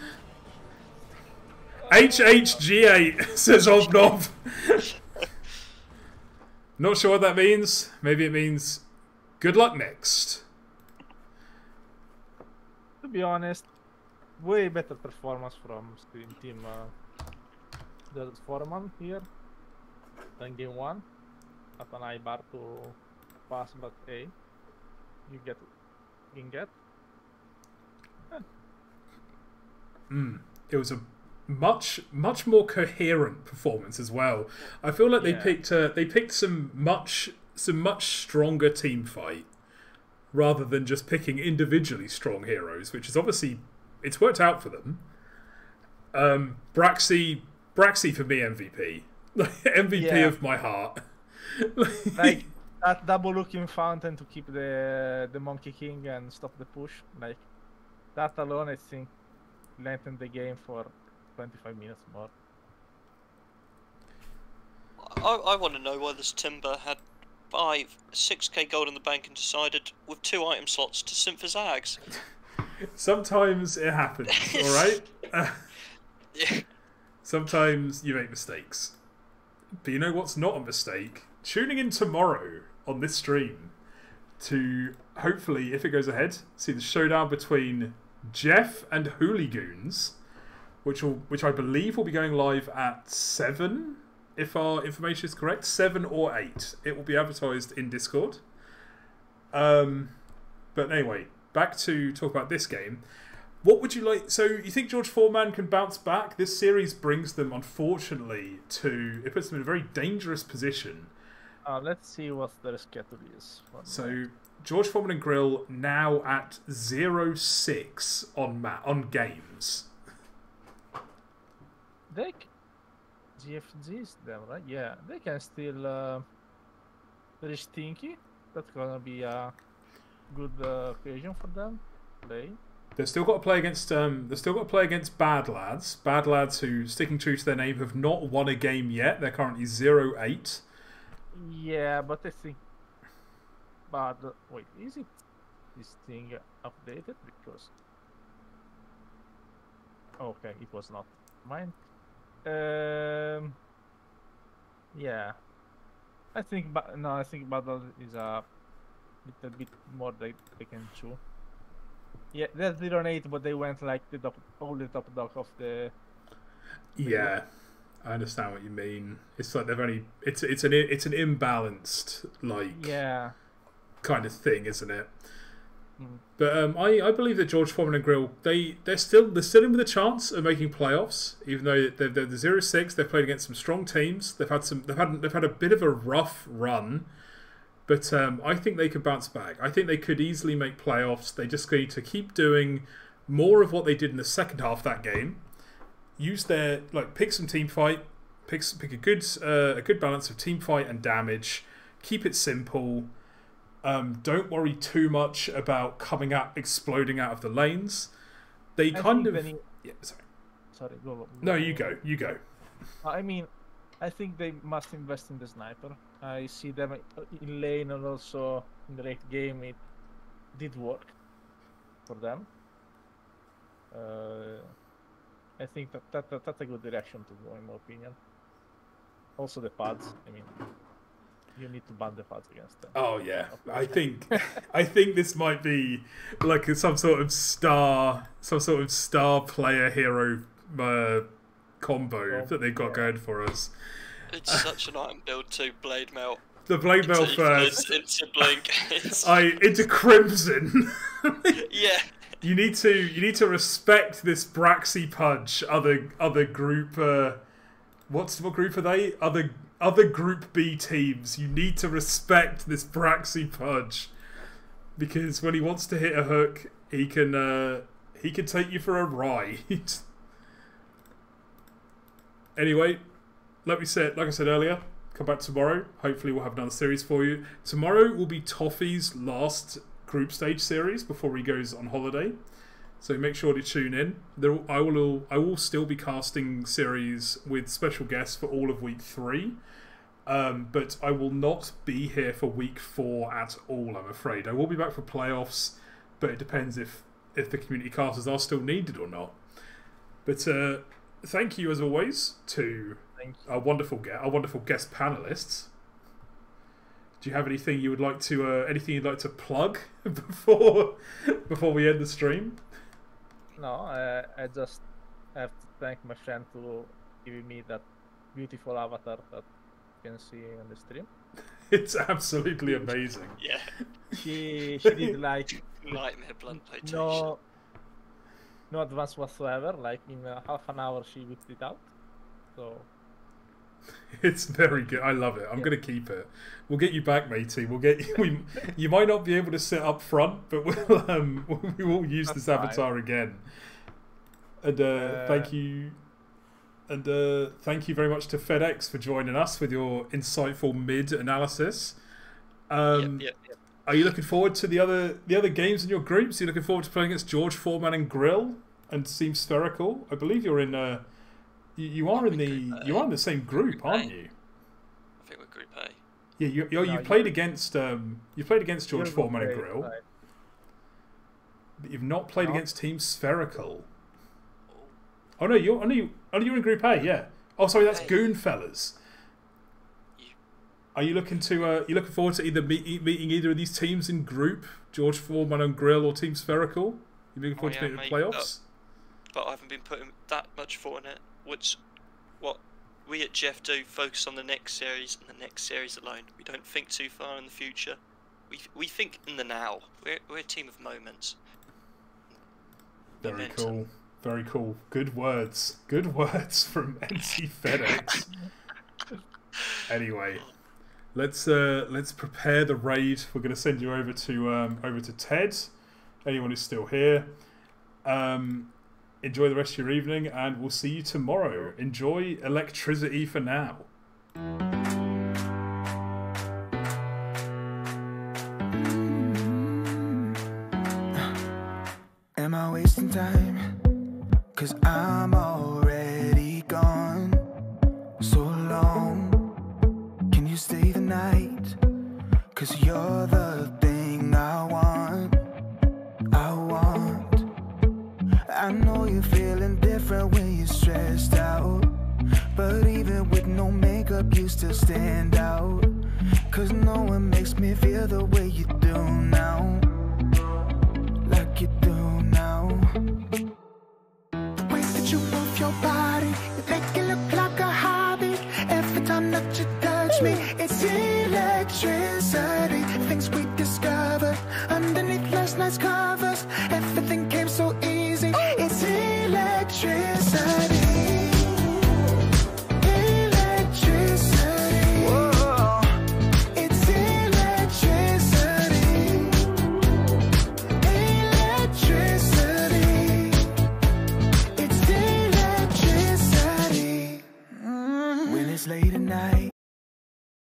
HHG8 *laughs* says Obnot. Not sure what that means. Maybe it means good luck next. To be honest, way better performance from Scream Team. Uh, the Foreman here than game one. At an I bar to pass, but hey, you get, you can get. It was a much much more coherent performance as well. I feel like they Yeah. picked uh, they picked some much some much stronger team fight rather than just picking individually strong heroes, which is obviously it's worked out for them. Um, Braxxy Braxxy for me MVP *laughs* MVP Yeah. of my heart. *laughs* like that double looking fountain to keep the the Monkey King and stop the push. Like that alone, I think lengthened the game for 25 minutes more. I, I want to know why this Timber had five, six k gold in the bank and decided with two item slots to simp for Zags. Sometimes it happens, all right. Uh, *laughs* *laughs* Yeah. Sometimes you make mistakes. But you know what's not a mistake? Tuning in tomorrow on this stream to hopefully, if it goes ahead, see the showdown between Jeff and Hooligoons, which will which I believe will be going live at seven, if our information is correct. Seven or eight. It will be advertised in Discord. Um but anyway, back to talk about this game. What would you like? So you think George Foreman can bounce back? This series brings them, unfortunately, to it puts them in a very dangerous position. Uh, let's see what their schedule is. So George Foreman and Grill now at 0-6 on ma- on games. They c- GFG them, right? Yeah, they can still. Uh, is Stinky. That's gonna be a good uh, occasion for them. Play. They've still got to play against um. They've still got to play against Bad Lads. Bad Lads who, sticking true to their name, have not won a game yet. They're currently 0-8. Yeah, but I think. But uh, wait, is it this thing updated? Because. Okay, it was not mine. Um. Yeah, I think. But no, I think Battle is a little bit more they they can chew. Yeah, they're zero and eight, but they went like the top, all the top dog of the. Yeah, I understand what you mean. It's like they've only it's it's an it's an imbalanced like Yeah. kind of thing, isn't it? But um, I, I believe that George Foreman and Grill they they're still they're still in with a chance of making playoffs, even though they're, they're the zero six. They've played against some strong teams. They've had some they've had they've had a bit of a rough run, but um, I think they could bounce back. I think they could easily make playoffs. They just need to keep doing more of what they did in the second half of that game. Use their like pick some team fight, pick pick a good uh, a good balance of team fight and damage. Keep it simple. Um, don't worry too much about coming out exploding out of the lanes. They I kind of need- yeah. Sorry. Sorry, go. go No, you go. You go. I mean, I think they must invest in the sniper. I see them in lane and also in the late game. It did work for them. Uh, I think that, that, that that's a good direction to go, in my opinion. Also the pads. I mean, you need to ban the pads against them. Oh yeah, I think I think this might be like some sort of star, some sort of star player hero uh, combo Oh, that they've got yeah. going for us. It's such an item build too. Blade melt. The blade mail into first. Influence, Into blink. I into crimson. *laughs* yeah. you need to you need to respect this Braxxy Pudge. Other other group. Uh, what's what group are they? Other other Group B teams. You need to respect this Braxxy Pudge because when he wants to hit a hook, he can uh, he can take you for a ride. *laughs* anyway, like we said, like I said earlier, come back tomorrow. Hopefully, we'll have another series for you. Tomorrow will be Toffee's last group stage series before he goes on holiday. So make sure to tune in. There, I will. I will still be casting series with special guests for all of week three, um, but I will not be here for week four at all. I'm afraid I will be back for playoffs, but it depends if if the community casters are still needed or not. But uh, thank you as always to our wonderful guest, our wonderful guest panelists. Do you have anything you would like to, uh, anything you'd like to plug *laughs* before before we end the stream? No, uh, I just have to thank my friend for giving me that beautiful avatar that you can see on the stream. *laughs* It's absolutely amazing. Yeah. She she did *laughs* like Nightmare blunt flotation. no no advance whatsoever. Like in uh, half an hour, she whipped it out. So *laughs* It's very good. I love it. I'm gonna keep it. We'll get you back, matey. We'll get you. *laughs* We, you might not be able to sit up front, but we'll *laughs* um we will use That's this avatar again. And uh, Uh, thank you. And uh, thank you very much to FedEx for joining us with your insightful mid analysis. Um, yep, yep, yep. Are you looking forward to the other the other games in your groups? Are you looking forward to playing against George Foreman and Grill and Team Spherical? I believe you're in. Uh, you, you are in the you are in the same group, Group aren't A. you? I think we're Group A. Yeah, you you, you No, played you- against um you played against George you're Foreman and Grill, right. but you've not played No. against Team Spherical. Oh no, you're oh, no, you oh, no, you're in Group A. Yeah. Oh, sorry, that's Hey. Goon Fellas. You- Are you looking to uh, you looking forward to either meet, meeting either of these teams in group, George Foreman and Grill or Team Spherical? You looking forward yeah, to meeting mate. the playoffs? But I haven't been putting that much thought in it. Which, what we at Jeff do focus on the next series and the next series alone. We don't think too far in the future. We we think in the now. We're we're a team of moments. Very Momentum. cool. Very cool. Good words. Good words from *laughs* NC FedEx. anyway, let's uh, let's prepare the raid. We're going to send you over to um, over to Ted. Anyone who's still here, um, enjoy the rest of your evening, and we'll see you tomorrow. Enjoy electricity for now.